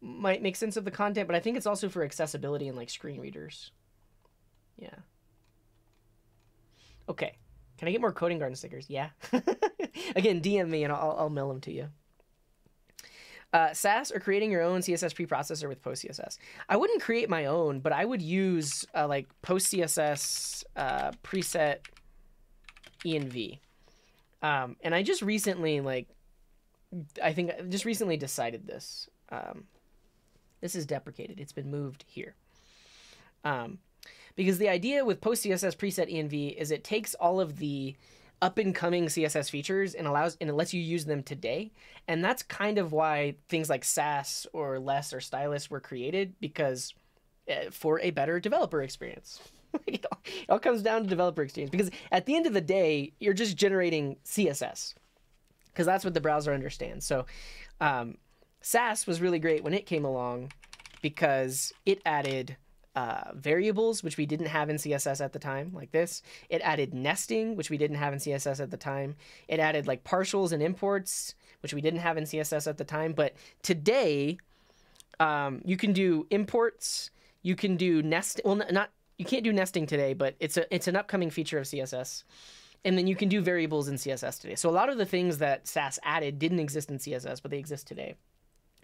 might make sense of the content, but I think it's also for accessibility and like screen readers. Yeah. Okay. Can I get more coding garden stickers? Yeah. Again, DM me and I'll, I'll mail them to you. Uh, Sass or creating your own CSS preprocessor with PostCSS. I wouldn't create my own, but I would use uh, like PostCSS uh, preset env. Um, and I just recently like, I think I just recently decided this. Um, this is deprecated. It's been moved here. Um, because the idea with PostCSS preset env is it takes all of the up and coming CSS features and allows and it lets you use them today. And that's kind of why things like Sass or Less or Stylus were created because uh, for a better developer experience. it, all, comes down to developer experience because at the end of the day, you're just generating CSS because that's what the browser understands. So, um, Sass was really great when it came along because it added uh, variables, which we didn't have in CSS at the time, like this. It added nesting, which we didn't have in CSS at the time. It added like partials and imports, which we didn't have in CSS at the time. But today, um, you can do imports. You can do nest. Well, not you can't do nesting today, but it's a it's an upcoming feature of CSS. And then you can do variables in CSS today. So a lot of the things that Sass added didn't exist in CSS, but they exist today.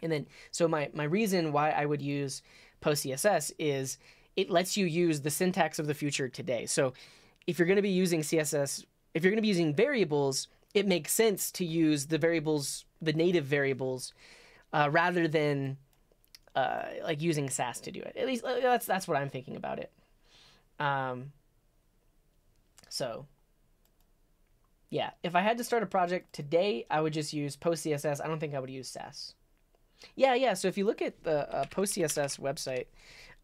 And then, so my, my reason why I would use PostCSS is it lets you use the syntax of the future today. So if you're going to be using CSS, if you're going to be using variables, it makes sense to use the variables, the native variables, uh, rather than uh, like using Sass to do it. At least uh, that's that's what I'm thinking about it. Um, so yeah, if I had to start a project today, I would just use PostCSS. I don't think I would use Sass. Yeah, yeah. So if you look at the uh, PostCSS website,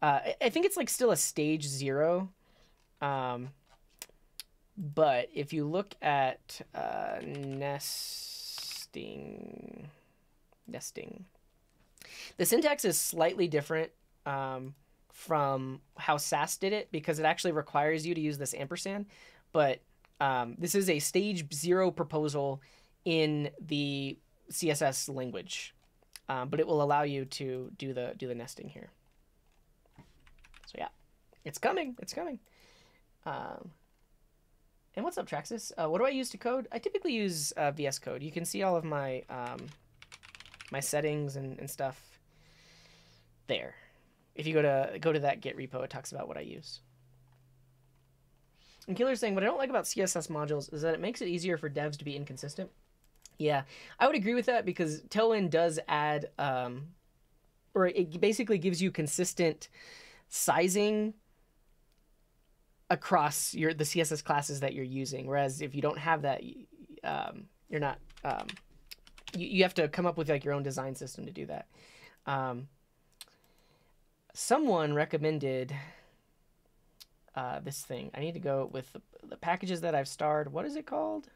uh, I think it's like still a stage zero. Um, but if you look at uh, nesting, nesting, the syntax is slightly different um, from how Sass did it because it actually requires you to use this ampersand. But um, this is a stage zero proposal in the CSS language um, but it will allow you to do the do the nesting here. So yeah, it's coming. It's coming. Um, and what's up, Traxxas? Uh, what do I use to code? I typically use uh, VS Code. You can see all of my um, my settings and, and stuff there. If you go to go to that Git repo, it talks about what I use. And Killer's saying, what I don't like about CSS modules is that it makes it easier for devs to be inconsistent. Yeah, I would agree with that because Tailwind does add, um, or it basically gives you consistent sizing across your the CSS classes that you're using. Whereas if you don't have that, um, you're not. Um, you, you have to come up with like your own design system to do that. Um, someone recommended uh, this thing. I need to go with the, the packages that I've starred. What is it called?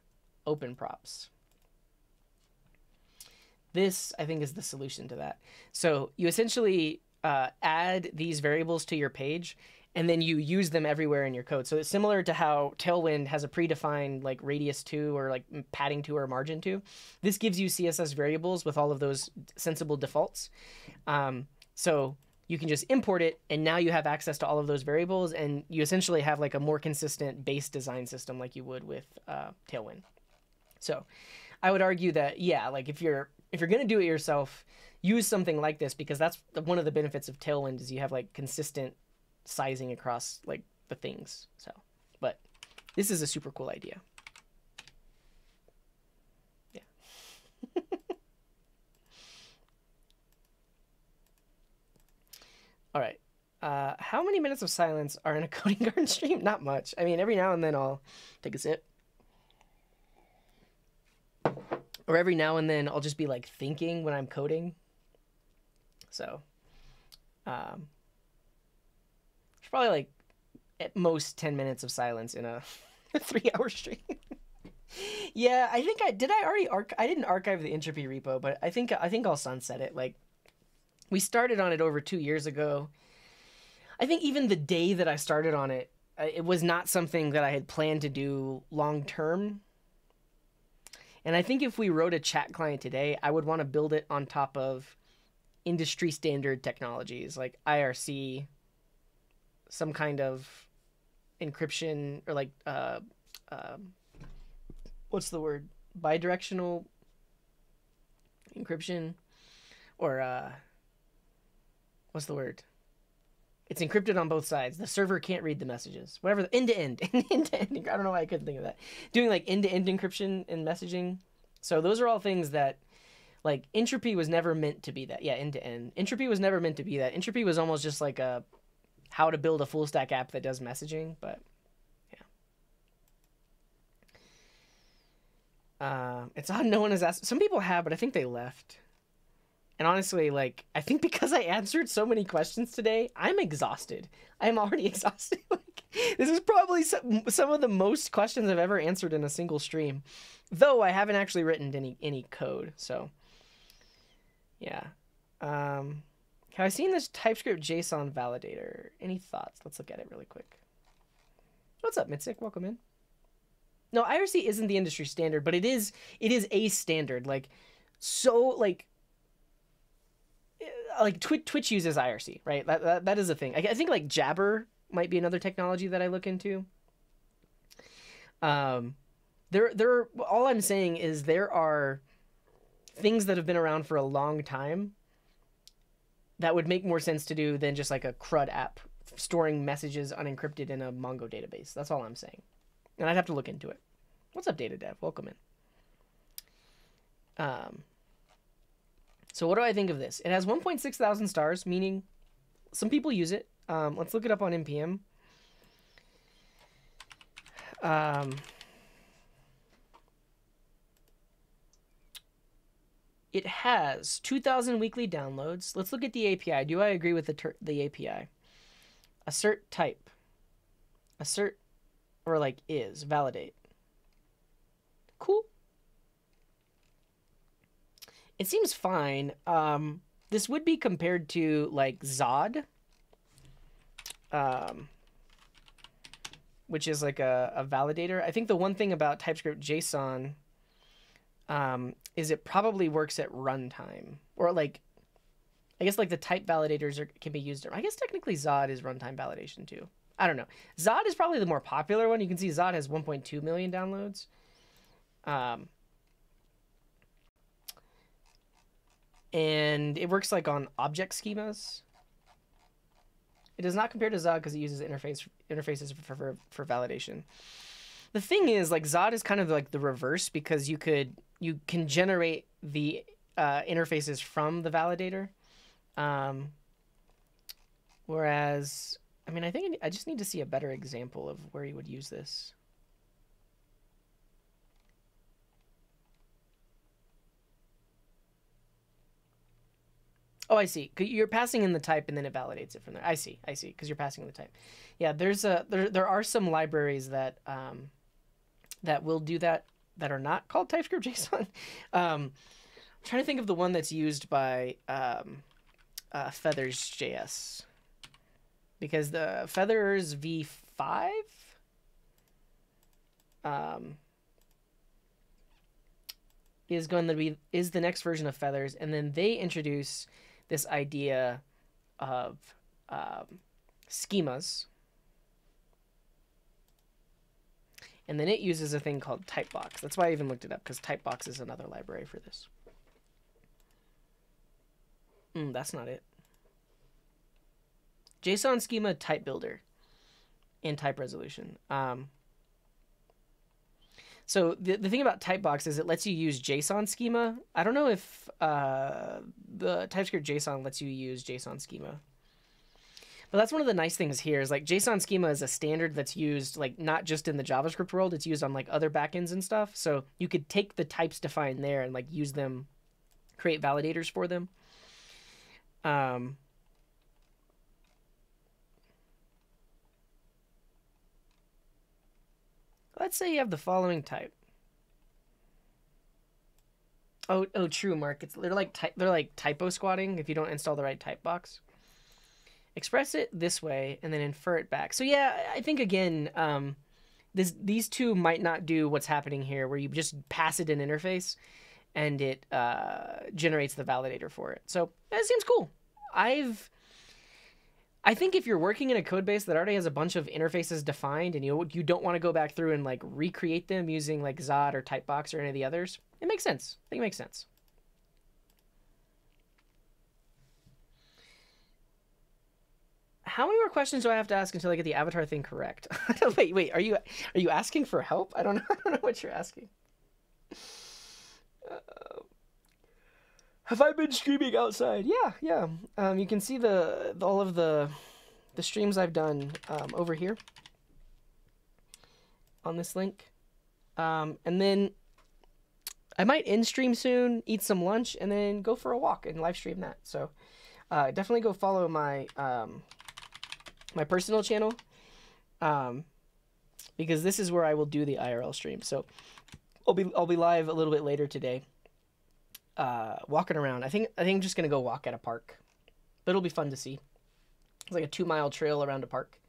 Open props. This, I think, is the solution to that. So you essentially uh, add these variables to your page, and then you use them everywhere in your code. So it's similar to how Tailwind has a predefined like radius to or like padding to or margin to. This gives you CSS variables with all of those sensible defaults. Um, so you can just import it and now you have access to all of those variables and you essentially have like a more consistent base design system like you would with uh, Tailwind. So I would argue that, yeah, like if you're if you're going to do it yourself, use something like this because that's one of the benefits of Tailwind is you have like consistent sizing across like the things. So, but this is a super cool idea. Yeah. All right. Uh, how many minutes of silence are in a coding garden stream? Not much. I mean, every now and then I'll take a sip. Or every now and then I'll just be like thinking when I'm coding. So, um, it's probably like at most 10 minutes of silence in a three hour stream. yeah, I think I did. I already arch- I didn't archive the entropy repo, but I think I think I'll sunset it. Like we started on it over two years ago. I think even the day that I started on it, it was not something that I had planned to do long term. And I think if we wrote a chat client today, I would want to build it on top of industry standard technologies like IRC, some kind of encryption or like uh, uh, what's the word? Bidirectional encryption? Or uh, what's the word it's encrypted on both sides. The server can't read the messages. Whatever end to end end to end. I don't know why i couldn't think of that. Doing like end to end encryption in messaging. So those are all things that like entropy was never meant to be that. Yeah end to end. Entropy was never meant to be that. Entropy was almost just like a how to build a full stack app that does messaging, but yeah. Uh, it's odd no one has asked. Some people have, but I think they left. And honestly, like I think because I answered so many questions today, I'm exhausted. I'm already exhausted. like this is probably some, some of the most questions I've ever answered in a single stream, though I haven't actually written any any code. So yeah. Um, have I seen this TypeScript JSON validator? Any thoughts? Let's look at it really quick. What's up, Mitzik? Welcome in. No, IRC isn't the industry standard, but it is it is a standard. Like so like like Twitch, Twitch uses IRC, right? That, that, that is a thing. I, I think like Jabber might be another technology that I look into. Um, there, there. All I'm saying is there are things that have been around for a long time that would make more sense to do than just like a CRUD app storing messages unencrypted in a Mongo database. That's all I'm saying. And I'd have to look into it. What's up, Data Dev? Welcome in. Um, so what do I think of this? It has 1.6 thousand stars, meaning some people use it. Um, let's look it up on npm. Um, it has 2,000 weekly downloads. Let's look at the API. Do I agree with the, the API? Assert type. Assert, or like is, validate. Cool. It seems fine. Um, this would be compared to like Zod, um, which is like a, a validator. I think the one thing about TypeScript JSON um, is it probably works at runtime or like I guess like the type validators are, can be used. I guess technically Zod is runtime validation too. I don't know. Zod is probably the more popular one. You can see Zod has 1.2 million downloads. Um, and it works like on object schemas. It does not compare to Zod because it uses interface interfaces for, for for validation. The thing is, like Zod is kind of like the reverse because you could you can generate the uh, interfaces from the validator, um, whereas I mean I think I just need to see a better example of where you would use this. Oh, I see. You're passing in the type and then it validates it from there. I see. I see. Because you're passing in the type. Yeah, there's a there there are some libraries that um, that will do that that are not called TypeScript JSON. um, I'm trying to think of the one that's used by um, uh, Feathers JS because the Feathers V5 um, is going to be is the next version of Feathers, and then they introduce this idea of um, schemas. And then it uses a thing called Typebox. That's why I even looked it up, because Typebox is another library for this. Mm, that's not it. JSON schema type builder and type resolution. Um, so the, the thing about Typebox is it lets you use JSON schema. I don't know if uh, the TypeScript JSON lets you use JSON schema. But that's one of the nice things here is like JSON schema is a standard that's used like not just in the JavaScript world, it's used on like other backends and stuff. So you could take the types defined there and like use them, create validators for them. Um, Let's say you have the following type. Oh, oh, true, Mark. It's they're like ty- they're like typo squatting if you don't install the right Typebox. Express it this way and then infer it back. So yeah, I think again, um, this these two might not do what's happening here, where you just pass it an interface, and it uh, generates the validator for it. So that seems cool. I've I think if you're working in a code base that already has a bunch of interfaces defined and you you don't want to go back through and like recreate them using like Zod or Typebox or any of the others, it makes sense. I think it makes sense. How many more questions do I have to ask until I get the avatar thing correct? wait, wait, are you are you asking for help? I don't know. I don't know what you're asking. Uh, have I been streaming outside? Yeah, yeah. Um, you can see the, the, all of the the streams I've done um, over here on this link, um, and then I might in stream soon, eat some lunch, and then go for a walk and live stream that. So uh, definitely go follow my um, my personal channel um, because this is where I will do the IRL stream. So I'll be I'll be live a little bit later today uh, walking around. I think I think I'm just gonna go walk at a park, but it'll be fun to see. It's like a two mile trail around a park.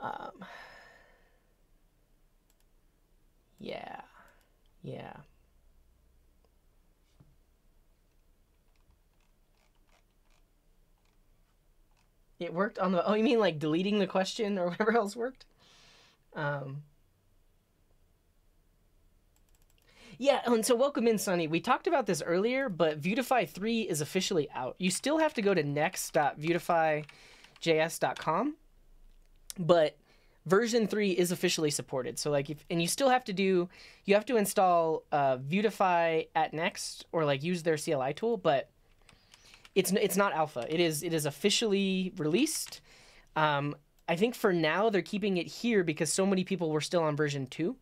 Um, yeah, yeah. It worked on the. Oh, you mean like deleting the question or whatever else worked? Um, Yeah, and so welcome in, Sunny. We talked about this earlier, but Vuetify 3 is officially out. You still have to go to next.vuetifyjs.com, but version 3 is officially supported. So like if and you still have to do you have to install uh Vuetify at Next or like use their CLI tool, but it's it's not alpha. It is it is officially released. Um I think for now they're keeping it here because so many people were still on version 2.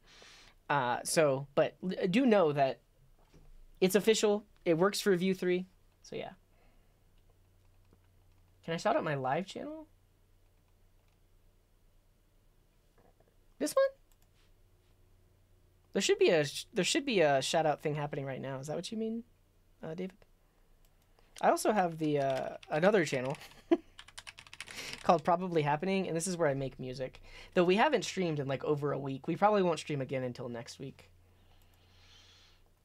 Uh, so, but do know that it's official. It works for Vue 3. So, yeah. Can I shout out my live channel? This one? There should be a there should be a shout out thing happening right now. Is that what you mean, uh, David? I also have the uh, another channel called Probably Happening, and this is where I make music. Though we haven't streamed in like over a week. We probably won't stream again until next week.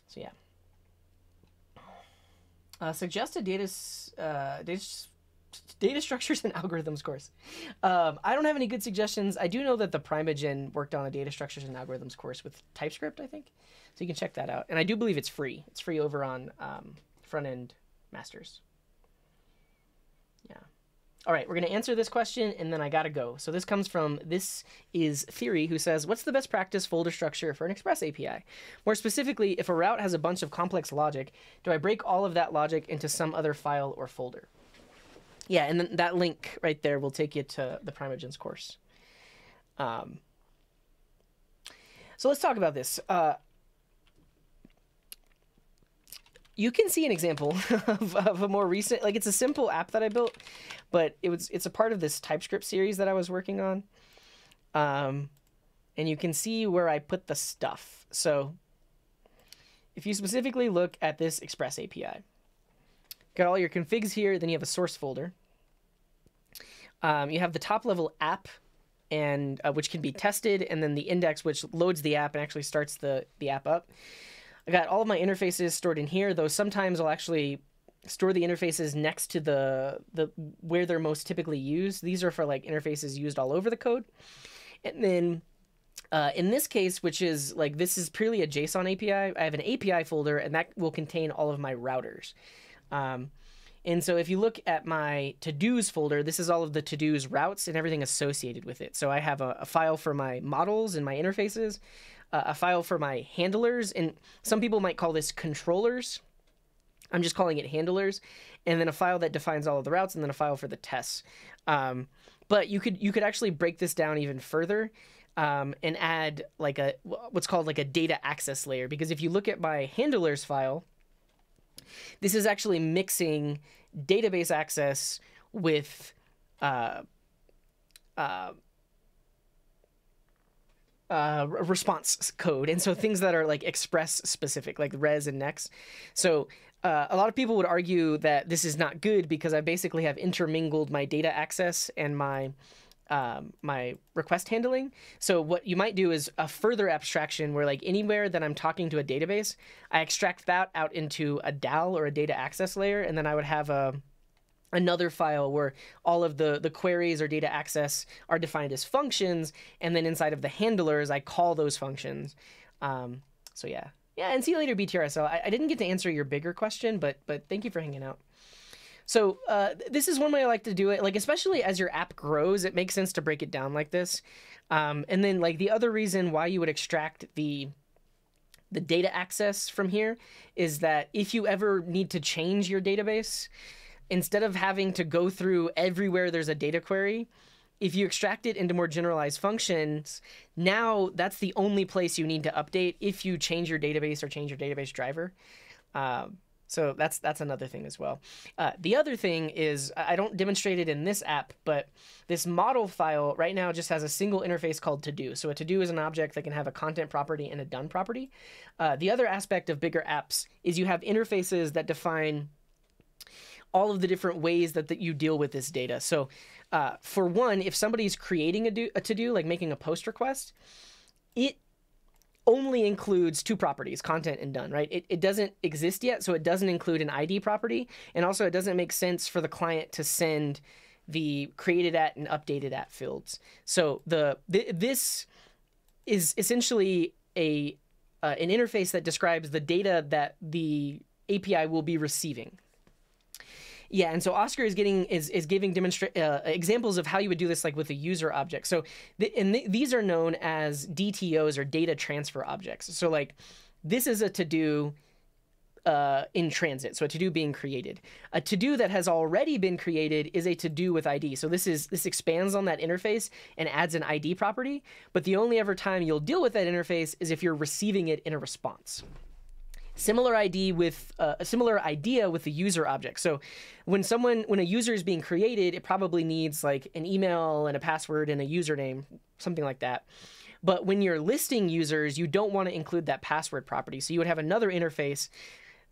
So yeah. Uh, suggested data, uh, data, data structures and algorithms course. Um, I don't have any good suggestions. I do know that the Primeagen worked on a data structures and algorithms course with TypeScript, I think. So you can check that out. And I do believe it's free. It's free over on um, Front End Masters. All right, we're going to answer this question and then I got to go. So this comes from This is Theory, who says, What's the best practice folder structure for an Express API? More specifically, if a route has a bunch of complex logic, do I break all of that logic into some other file or folder? Yeah, and then that link right there will take you to the Primeagens course. Um, so let's talk about this. Uh, you can see an example of, of a more recent like it's a simple app that i built but it was it's a part of this typescript series that i was working on. Um, and you can see where i put the stuff. So if you specifically look at this express api got all your configs here then you have a source folder. Um, you have the top level app and uh, which can be tested and then the index which loads the app and actually starts the the app up I got all of my interfaces stored in here, though sometimes I'll actually store the interfaces next to the the where they're most typically used. These are for like interfaces used all over the code. And then uh, in this case, which is like this is purely a JSON API, I have an API folder and that will contain all of my routers. Um, and so if you look at my to-dos folder, this is all of the to-dos routes and everything associated with it. So I have a, a file for my models and my interfaces uh, a file for my handlers, and some people might call this controllers. I'm just calling it handlers, and then a file that defines all of the routes, and then a file for the tests. Um, but you could you could actually break this down even further um, and add like a what's called like a data access layer because if you look at my handlers file, this is actually mixing database access with uh, uh, uh, response code, and so things that are like express specific, like res and next. So uh, a lot of people would argue that this is not good because I basically have intermingled my data access and my um, my request handling. So what you might do is a further abstraction where like anywhere that I'm talking to a database, I extract that out into a DAL or a data access layer, and then I would have a another file where all of the, the queries or data access are defined as functions. And then inside of the handlers, I call those functions. Um, so yeah. Yeah, and see you later, BTRSL. I, I didn't get to answer your bigger question, but but thank you for hanging out. So uh, this is one way I like to do it. Like especially as your app grows, it makes sense to break it down like this. Um, and then like the other reason why you would extract the the data access from here is that if you ever need to change your database, instead of having to go through everywhere there's a data query, if you extract it into more generalized functions, now that's the only place you need to update if you change your database or change your database driver. Um, so that's that's another thing as well. Uh, the other thing is I don't demonstrate it in this app, but this model file right now just has a single interface called to do. So a to do is an object that can have a content property and a done property. Uh, the other aspect of bigger apps is you have interfaces that define all of the different ways that, that you deal with this data. So, uh, for one, if somebody's creating a, do, a to do, like making a post request, it only includes two properties, content and done, right? It, it doesn't exist yet, so it doesn't include an ID property. And also, it doesn't make sense for the client to send the created at and updated at fields. So, the th- this is essentially a uh, an interface that describes the data that the API will be receiving. Yeah, and so Oscar is getting is is giving demonstra- uh, examples of how you would do this like with a user object. So and th- these are known as DTOs or data transfer objects. So like this is a to do uh, in transit. So a to do being created. A to do that has already been created is a to do with ID. So this is this expands on that interface and adds an ID property. But the only ever time you'll deal with that interface is if you're receiving it in a response. Similar ID with uh, a similar idea with the user object. So when someone when a user is being created, it probably needs like an email and a password and a username, something like that. But when you're listing users, you don't want to include that password property. So you would have another interface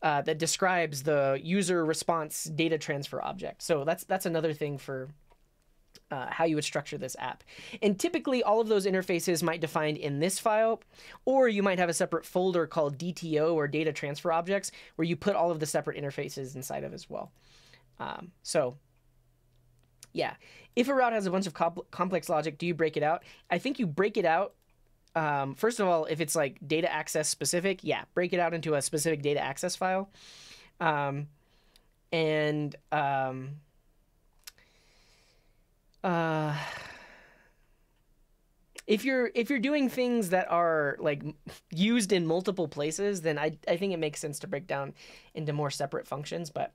uh, that describes the user response data transfer object. So that's that's another thing for uh, how you would structure this app. And typically, all of those interfaces might define in this file, or you might have a separate folder called DTO or data transfer objects where you put all of the separate interfaces inside of as well. Um, so, yeah, if a route has a bunch of comp- complex logic, do you break it out? I think you break it out. Um, first of all, if it's like data access specific, yeah, break it out into a specific data access file. Um, and um, uh, if you're if you're doing things that are like used in multiple places, then I I think it makes sense to break down into more separate functions. But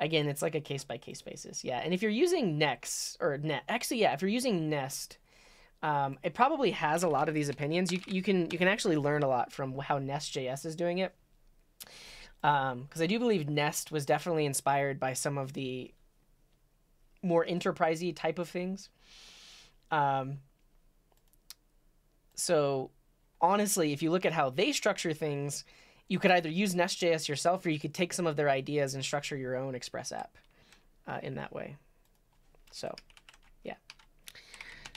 again, it's like a case by case basis. Yeah, and if you're using Next or Net, actually, yeah, if you're using Nest. Um, it probably has a lot of these opinions. You, you can you can actually learn a lot from how Nest.js is doing it because um, I do believe Nest was definitely inspired by some of the more enterprisey type of things. Um, so honestly, if you look at how they structure things, you could either use Nest.js yourself or you could take some of their ideas and structure your own Express app uh, in that way. So, yeah.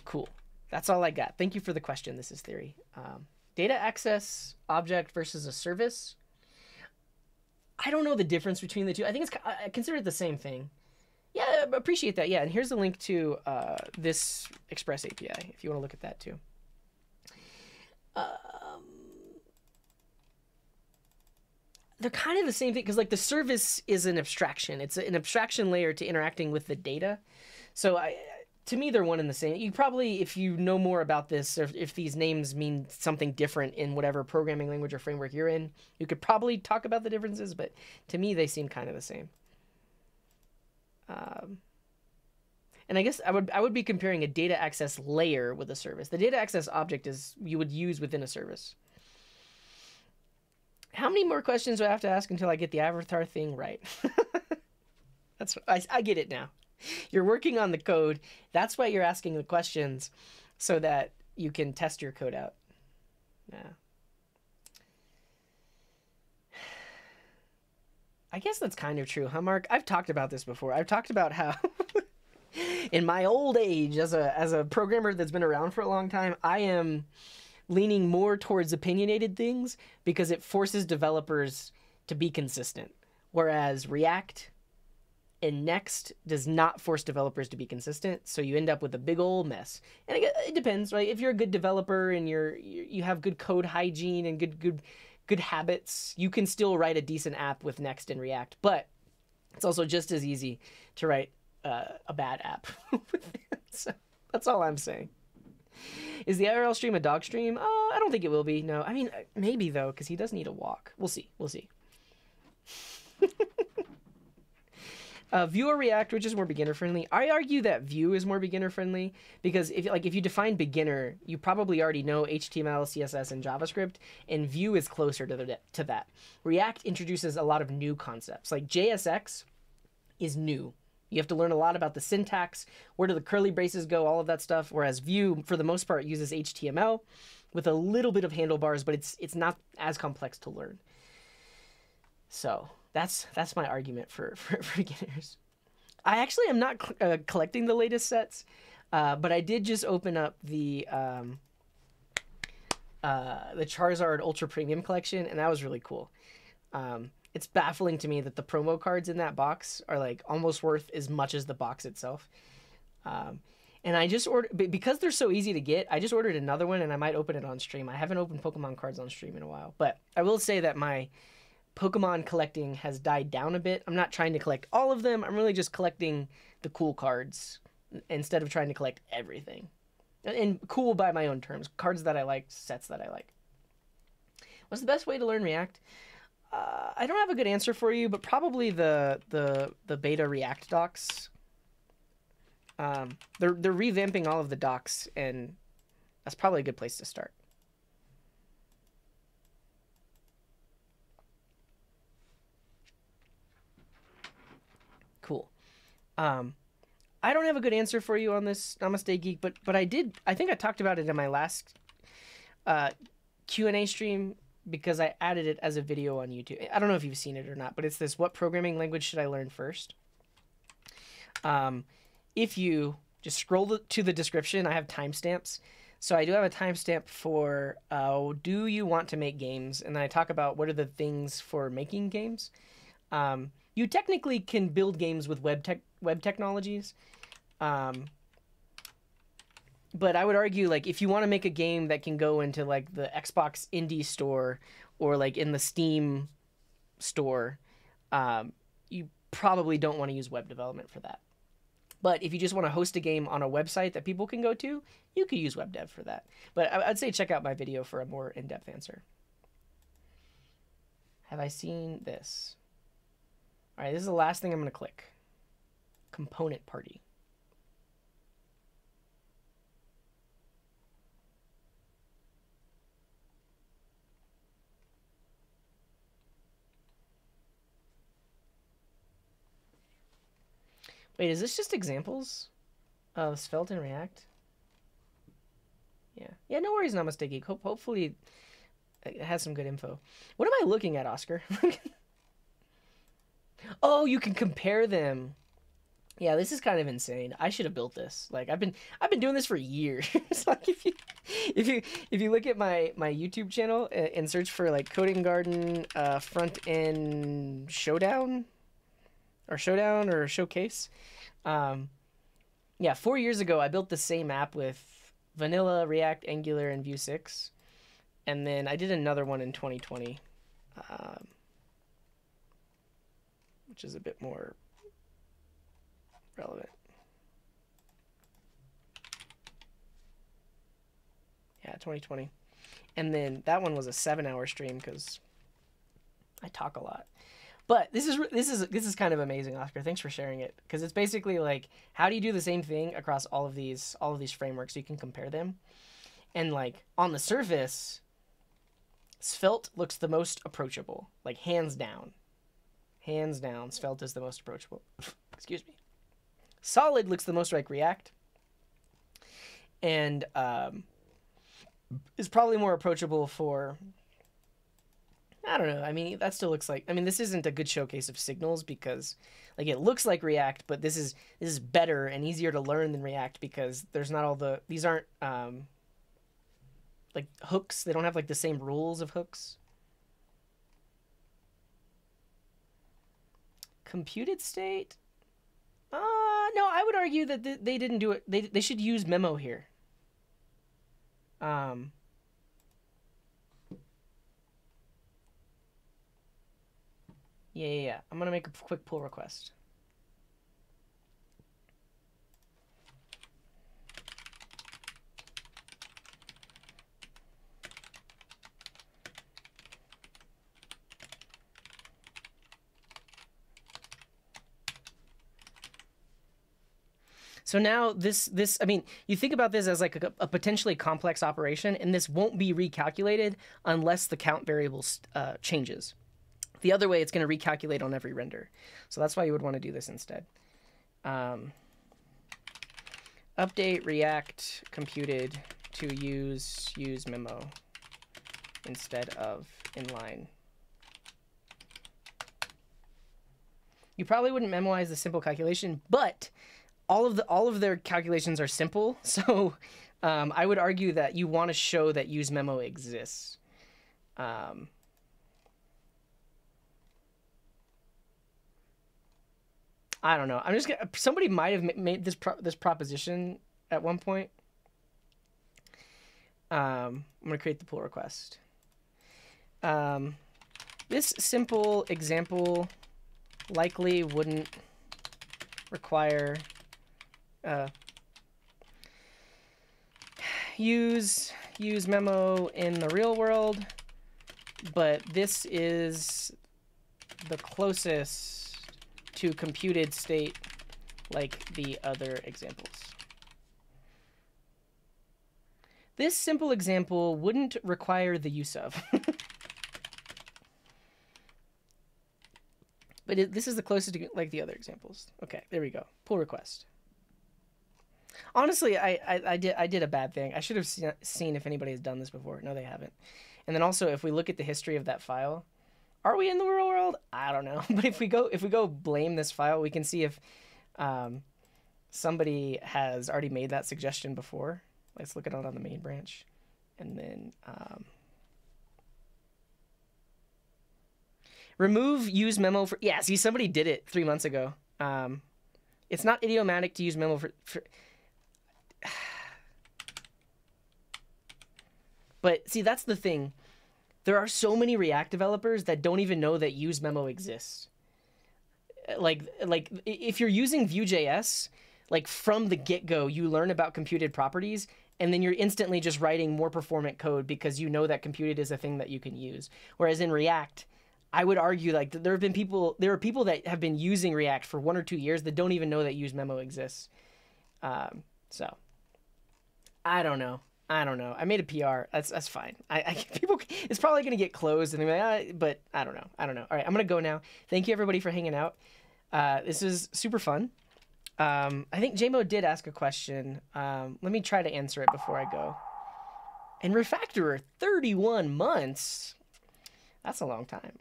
Cool. That's all I got. Thank you for the question. This is theory. Um, data access object versus a service. I don't know the difference between the two. I think it's I consider it the same thing. Yeah, appreciate that. Yeah, and here's a link to uh, this Express API if you want to look at that too. Um, they're kind of the same thing because like the service is an abstraction. It's an abstraction layer to interacting with the data. So I, to me, they're one and the same. You probably, if you know more about this, or if these names mean something different in whatever programming language or framework you're in, you could probably talk about the differences. But to me, they seem kind of the same. Um, and I guess I would I would be comparing a data access layer with a service. The data access object is you would use within a service. How many more questions do I have to ask until I get the avatar thing right? That's I, I get it now. You're working on the code. That's why you're asking the questions, so that you can test your code out. Yeah. I guess that's kind of true, huh, Mark? I've talked about this before. I've talked about how in my old age as a as a programmer that's been around for a long time, I am leaning more towards opinionated things because it forces developers to be consistent. Whereas React and Next does not force developers to be consistent, so you end up with a big old mess. And it, it depends, right? If you're a good developer and you're you have good code hygiene and good good good habits, you can still write a decent app with Next and React. But it's also just as easy to write uh, a bad app. so that's all I'm saying. Is the IRL stream a dog stream? Uh, I don't think it will be. No, I mean maybe though, because he does need a walk. We'll see. We'll see. Uh, Vue or React, which is more beginner friendly? I argue that Vue is more beginner friendly because if like if you define beginner, you probably already know HTML, CSS, and JavaScript, and Vue is closer to the, to that. React introduces a lot of new concepts, like JSX is new. You have to learn a lot about the syntax, where do the curly braces go, all of that stuff. Whereas Vue, for the most part, uses HTML with a little bit of handlebars, but it's it's not as complex to learn. So that's that's my argument for for, for beginners. I actually am not uh, collecting the latest sets, uh, but I did just open up the um, uh, the Charizard Ultra Premium collection, and that was really cool. Um, it's baffling to me that the promo cards in that box are like almost worth as much as the box itself. Um, and I just ordered because they're so easy to get. I just ordered another one, and I might open it on stream. I haven't opened Pokemon cards on stream in a while, but I will say that my Pokemon collecting has died down a bit. I'm not trying to collect all of them. I'm really just collecting the cool cards instead of trying to collect everything. And cool by my own terms. Cards that I like, sets that I like. What's the best way to learn React? Uh, I don't have a good answer for you, but probably the the the beta React docs. Um, they're they're revamping all of the docs, and that's probably a good place to start. Cool. Um, I don't have a good answer for you on this Namaste Geek, but but I did. I think I talked about it in my last uh, Q and A stream because I added it as a video on YouTube. I don't know if you've seen it or not, but it's this: What programming language should I learn first? Um, if you just scroll to the description. I have timestamps. So I do have a timestamp for uh, do you want to make games? And then I talk about what are the things for making games. Um, you technically can build games with web tech web technologies. Um, but I would argue like if you want to make a game that can go into like the Xbox indie store or like in the Steam store, um, you probably don't want to use web development for that. But if you just want to host a game on a website that people can go to, you could use web dev for that. But I'd say check out my video for a more in-depth answer. Have I seen this? All right, this is the last thing I'm going to click. Component party. Wait, is this just examples of Svelte and React? Yeah. Yeah, no worries, Namaste Geek. Hope, hopefully it has some good info. What am I looking at, Oscar? oh, you can compare them. Yeah, this is kind of insane. I should have built this. Like I've been I've been doing this for years. like if you if you if you look at my my YouTube channel and search for like Coding Garden uh, front end showdown or showdown or showcase, um, yeah, four years ago I built the same app with Vanilla, React, Angular, and Vue six, and then I did another one in 2020, um, which is a bit more relevant. Yeah, 2020. And then that one was a seven hour stream because I talk a lot. But this is this is this is kind of amazing, Oscar. Thanks for sharing it because it's basically like how do you do the same thing across all of these all of these frameworks so you can compare them, and like on the surface, Svelte looks the most approachable, like hands down, hands down. Svelte is the most approachable. Excuse me. Solid looks the most like React, and um, is probably more approachable for I don't know. I mean, that still looks like. I mean, this isn't a good showcase of signals because, like, it looks like React, but this is this is better and easier to learn than React because there's not all the these aren't um, like hooks. They don't have like the same rules of hooks. Computed state. Uh, no, I would argue that they didn't do it. They they should use memo here. Um. Yeah, yeah, yeah. I'm gonna make a quick pull request. So now this this I mean you think about this as like a, a, potentially complex operation, and this won't be recalculated unless the count variable uh, changes. The other way, it's going to recalculate on every render. So that's why you would want to do this instead. Um, update React computed to use use memo instead of inline. You probably wouldn't memoize the simple calculation, but all of the all of their calculations are simple. So um, I would argue that you want to show that use memo exists. Um, I don't know. I'm just gonna. Somebody might have made this pro, this proposition at one point. Um, I'm gonna create the pull request. Um, this simple example likely wouldn't require uh, use use memo in the real world, but this is the closest to computed state like the other examples. This simple example wouldn't require the use of. but it, this is the closest to like the other examples. Okay, there we go. Pull request. Honestly, I, I, I did I did a bad thing. I should have seen if anybody has done this before. No, they haven't. And then also, if we look at the history of that file, are we in the real world? I don't know. But if we go if we go blame this file, we can see if um, somebody has already made that suggestion before. Let's look at it on the main branch. And then um, remove use memo for yeah. See, somebody did it three months ago. Um, it's not idiomatic to use memo for, for but see that's the thing there are so many react developers that don't even know that use memo exists like like if you're using vue.js like from the get-go you learn about computed properties and then you're instantly just writing more performant code because you know that computed is a thing that you can use whereas in react I would argue like there have been people there are people that have been using React for one or two years that don't even know that use memo exists. Um, so I don't know. I don't know. I made a PR. That's that's fine. I, I people it's probably gonna get closed and like, ah, but I don't know. I don't know. All right, I'm gonna go now. Thank you everybody for hanging out. Uh, this is super fun. Um, I think JMO did ask a question. Um, let me try to answer it before I go. And Refactorer, 31 months that's a long time.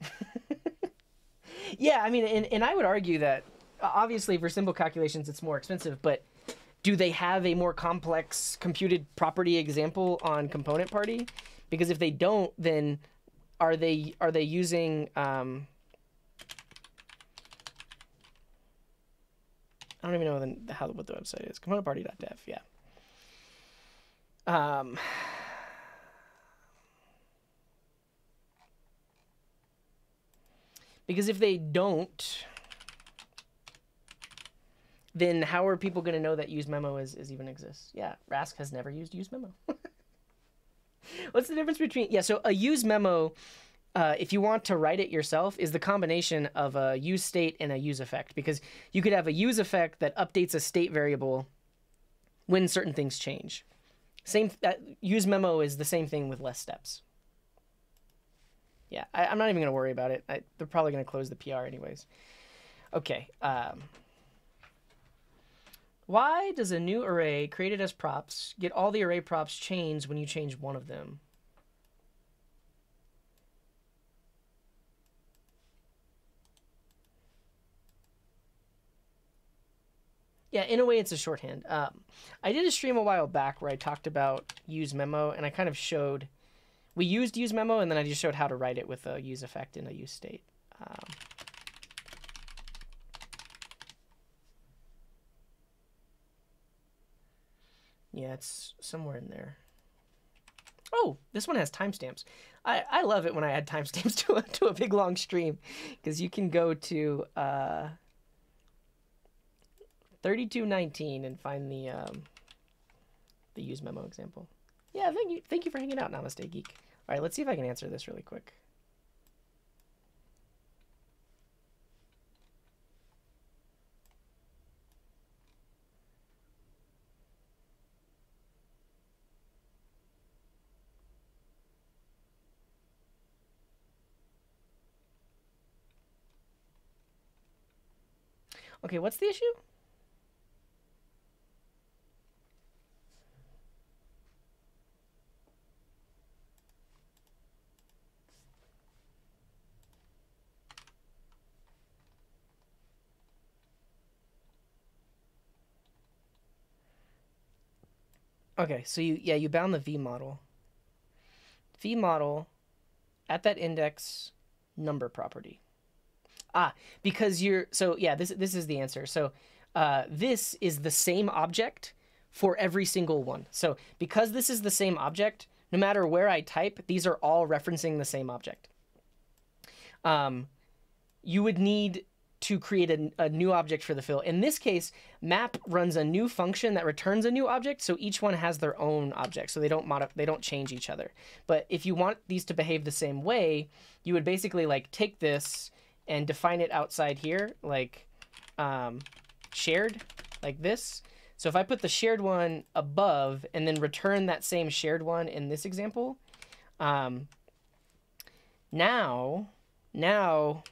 yeah, I mean, and, and I would argue that obviously for simple calculations it's more expensive, but do they have a more complex computed property example on component party? Because if they don't, then are they are they using um, I don't even know the, how what the website is. Componentparty.dev, yeah. Um, Because if they don't, then how are people going to know that use memo is, is even exists? Yeah, Rask has never used use memo. What's the difference between yeah? So a use memo, uh, if you want to write it yourself, is the combination of a use state and a use effect because you could have a use effect that updates a state variable when certain things change. Same that use memo is the same thing with less steps yeah, I, am not even going to worry about it. I, they're probably going to close the PR anyways. Okay. Um, why does a new array created as props get all the array props changed when you change one of them? Yeah, in a way, it's a shorthand. Um, I did a stream a while back where I talked about use memo, and I kind of showed we used use memo, and then I just showed how to write it with a use effect in a use state. Um, yeah, it's somewhere in there. Oh, this one has timestamps. I, I love it when I add timestamps to a, to a big long stream because you can go to uh, 3219 and find the um, the use memo example. Yeah, thank you. Thank you for hanging out, Namaste Geek. All right, let's see if I can answer this really quick. Okay, what's the issue? Okay, so you yeah, you bound the V model. V model at that index number property. Ah, because you're so yeah, this this is the answer. So uh, this is the same object for every single one. So because this is the same object, no matter where I type, these are all referencing the same object. Um, you would need to create a, a, new object for the fill. In this case, map runs a new function that returns a new object, so each one has their own object, so they don't modif- they don't change each other. But if you want these to behave the same way, you would basically like take this and define it outside here, like um, shared, like this. So if I put the shared one above and then return that same shared one in this example, um, now, now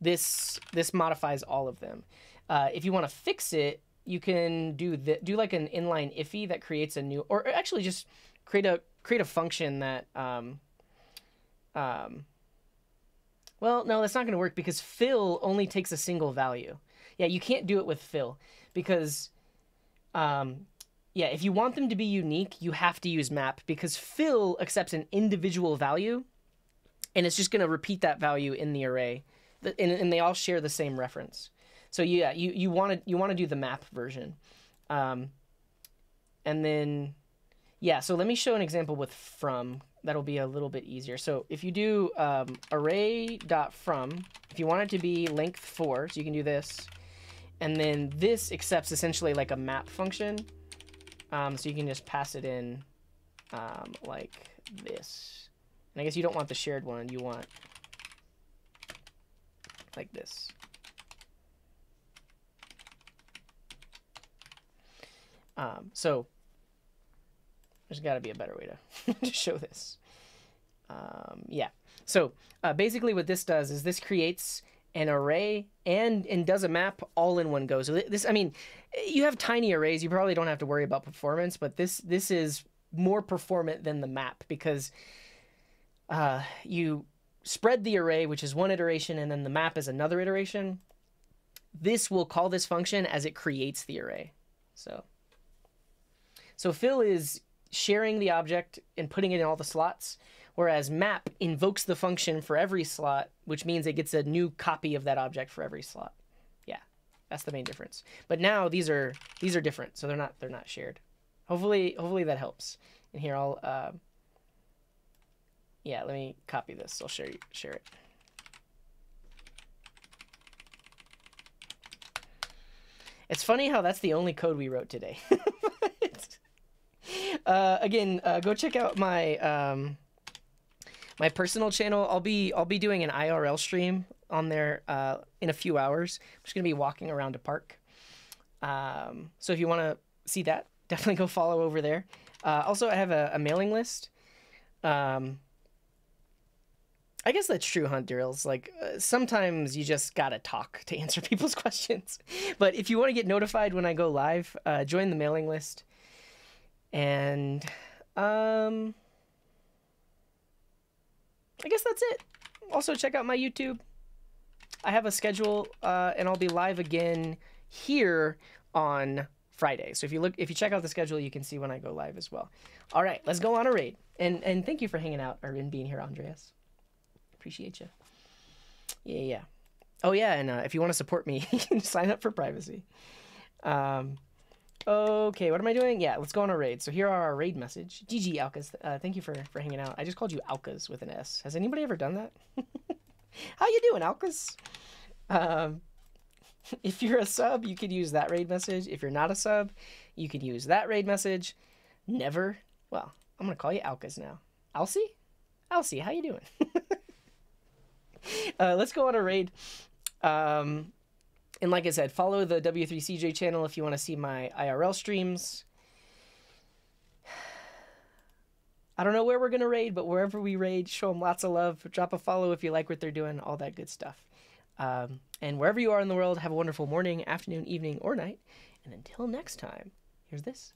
this this modifies all of them. Uh, if you want to fix it, you can do the, do like an inline IIFE that creates a new, or actually just create a create a function that. Um, um, well, no, that's not going to work because fill only takes a single value. Yeah, you can't do it with fill because um, yeah, if you want them to be unique, you have to use map because fill accepts an individual value, and it's just going to repeat that value in the array, and, and they all share the same reference. So yeah, you you want to you want to do the map version, um, and then yeah. So let me show an example with from. That'll be a little bit easier. So if you do um, array dot from, if you want it to be length four, so you can do this, and then this accepts essentially like a map function. Um, so you can just pass it in um, like this. And I guess you don't want the shared one. You want like this. Um, so there's got to be a better way to, to show this. Um, yeah. So uh, basically what this does is this creates an array and and does a map all in one go. So this, I mean, you have tiny arrays, you probably don't have to worry about performance, but this this is more performant than the map because uh, you spread the array, which is one iteration, and then the map is another iteration. This will call this function as it creates the array. So, so fill is sharing the object and putting it in all the slots whereas map invokes the function for every slot, which means it gets a new copy of that object for every slot. Yeah, that's the main difference. But now these are these are different, so they're not they're not shared. Hopefully, hopefully that helps. And here I'll, uh, yeah, let me copy this. I'll share share it. It's funny how that's the only code we wrote today. uh, again, uh, go check out my um, my personal channel, I'll be I'll be doing an IRL stream on there uh, in a few hours. I'm just gonna be walking around a park. Um, so if you want to see that, definitely go follow over there. Uh, also, I have a, a mailing list. Um, I guess that's true, Hunt Drills. Like uh, sometimes you just gotta talk to answer people's questions. But if you want to get notified when I go live, uh, join the mailing list. And um, I guess that's it. Also, check out my YouTube. I have a schedule, uh, and I'll be live again here on Friday. So if you look, if you check out the schedule, you can see when I go live as well. All right, let's go on a raid. And and thank you for hanging out or being here, Andreas. Appreciate you. Yeah, yeah. Oh yeah, and uh, if you want to support me, you can sign up for privacy. Um, Okay, what am I doing? Yeah, let's go on a raid. So here are our raid message. GG Alkas, uh, thank you for for hanging out. I just called you Alkas with an S. Has anybody ever done that? How you doing, Alkas? Um, if you're a sub, you could use that raid message. If you're not a sub, you could use that raid message. Never. Well, I'm gonna call you Alkas now. Alcy? Alcy, how you doing? uh, let's go on a raid. Um, and like I said, follow the W3CJ channel if you want to see my IRL streams. I don't know where we're going to raid, but wherever we raid, show them lots of love. Drop a follow if you like what they're doing, all that good stuff. Um, and wherever you are in the world, have a wonderful morning, afternoon, evening, or night. And until next time, here's this.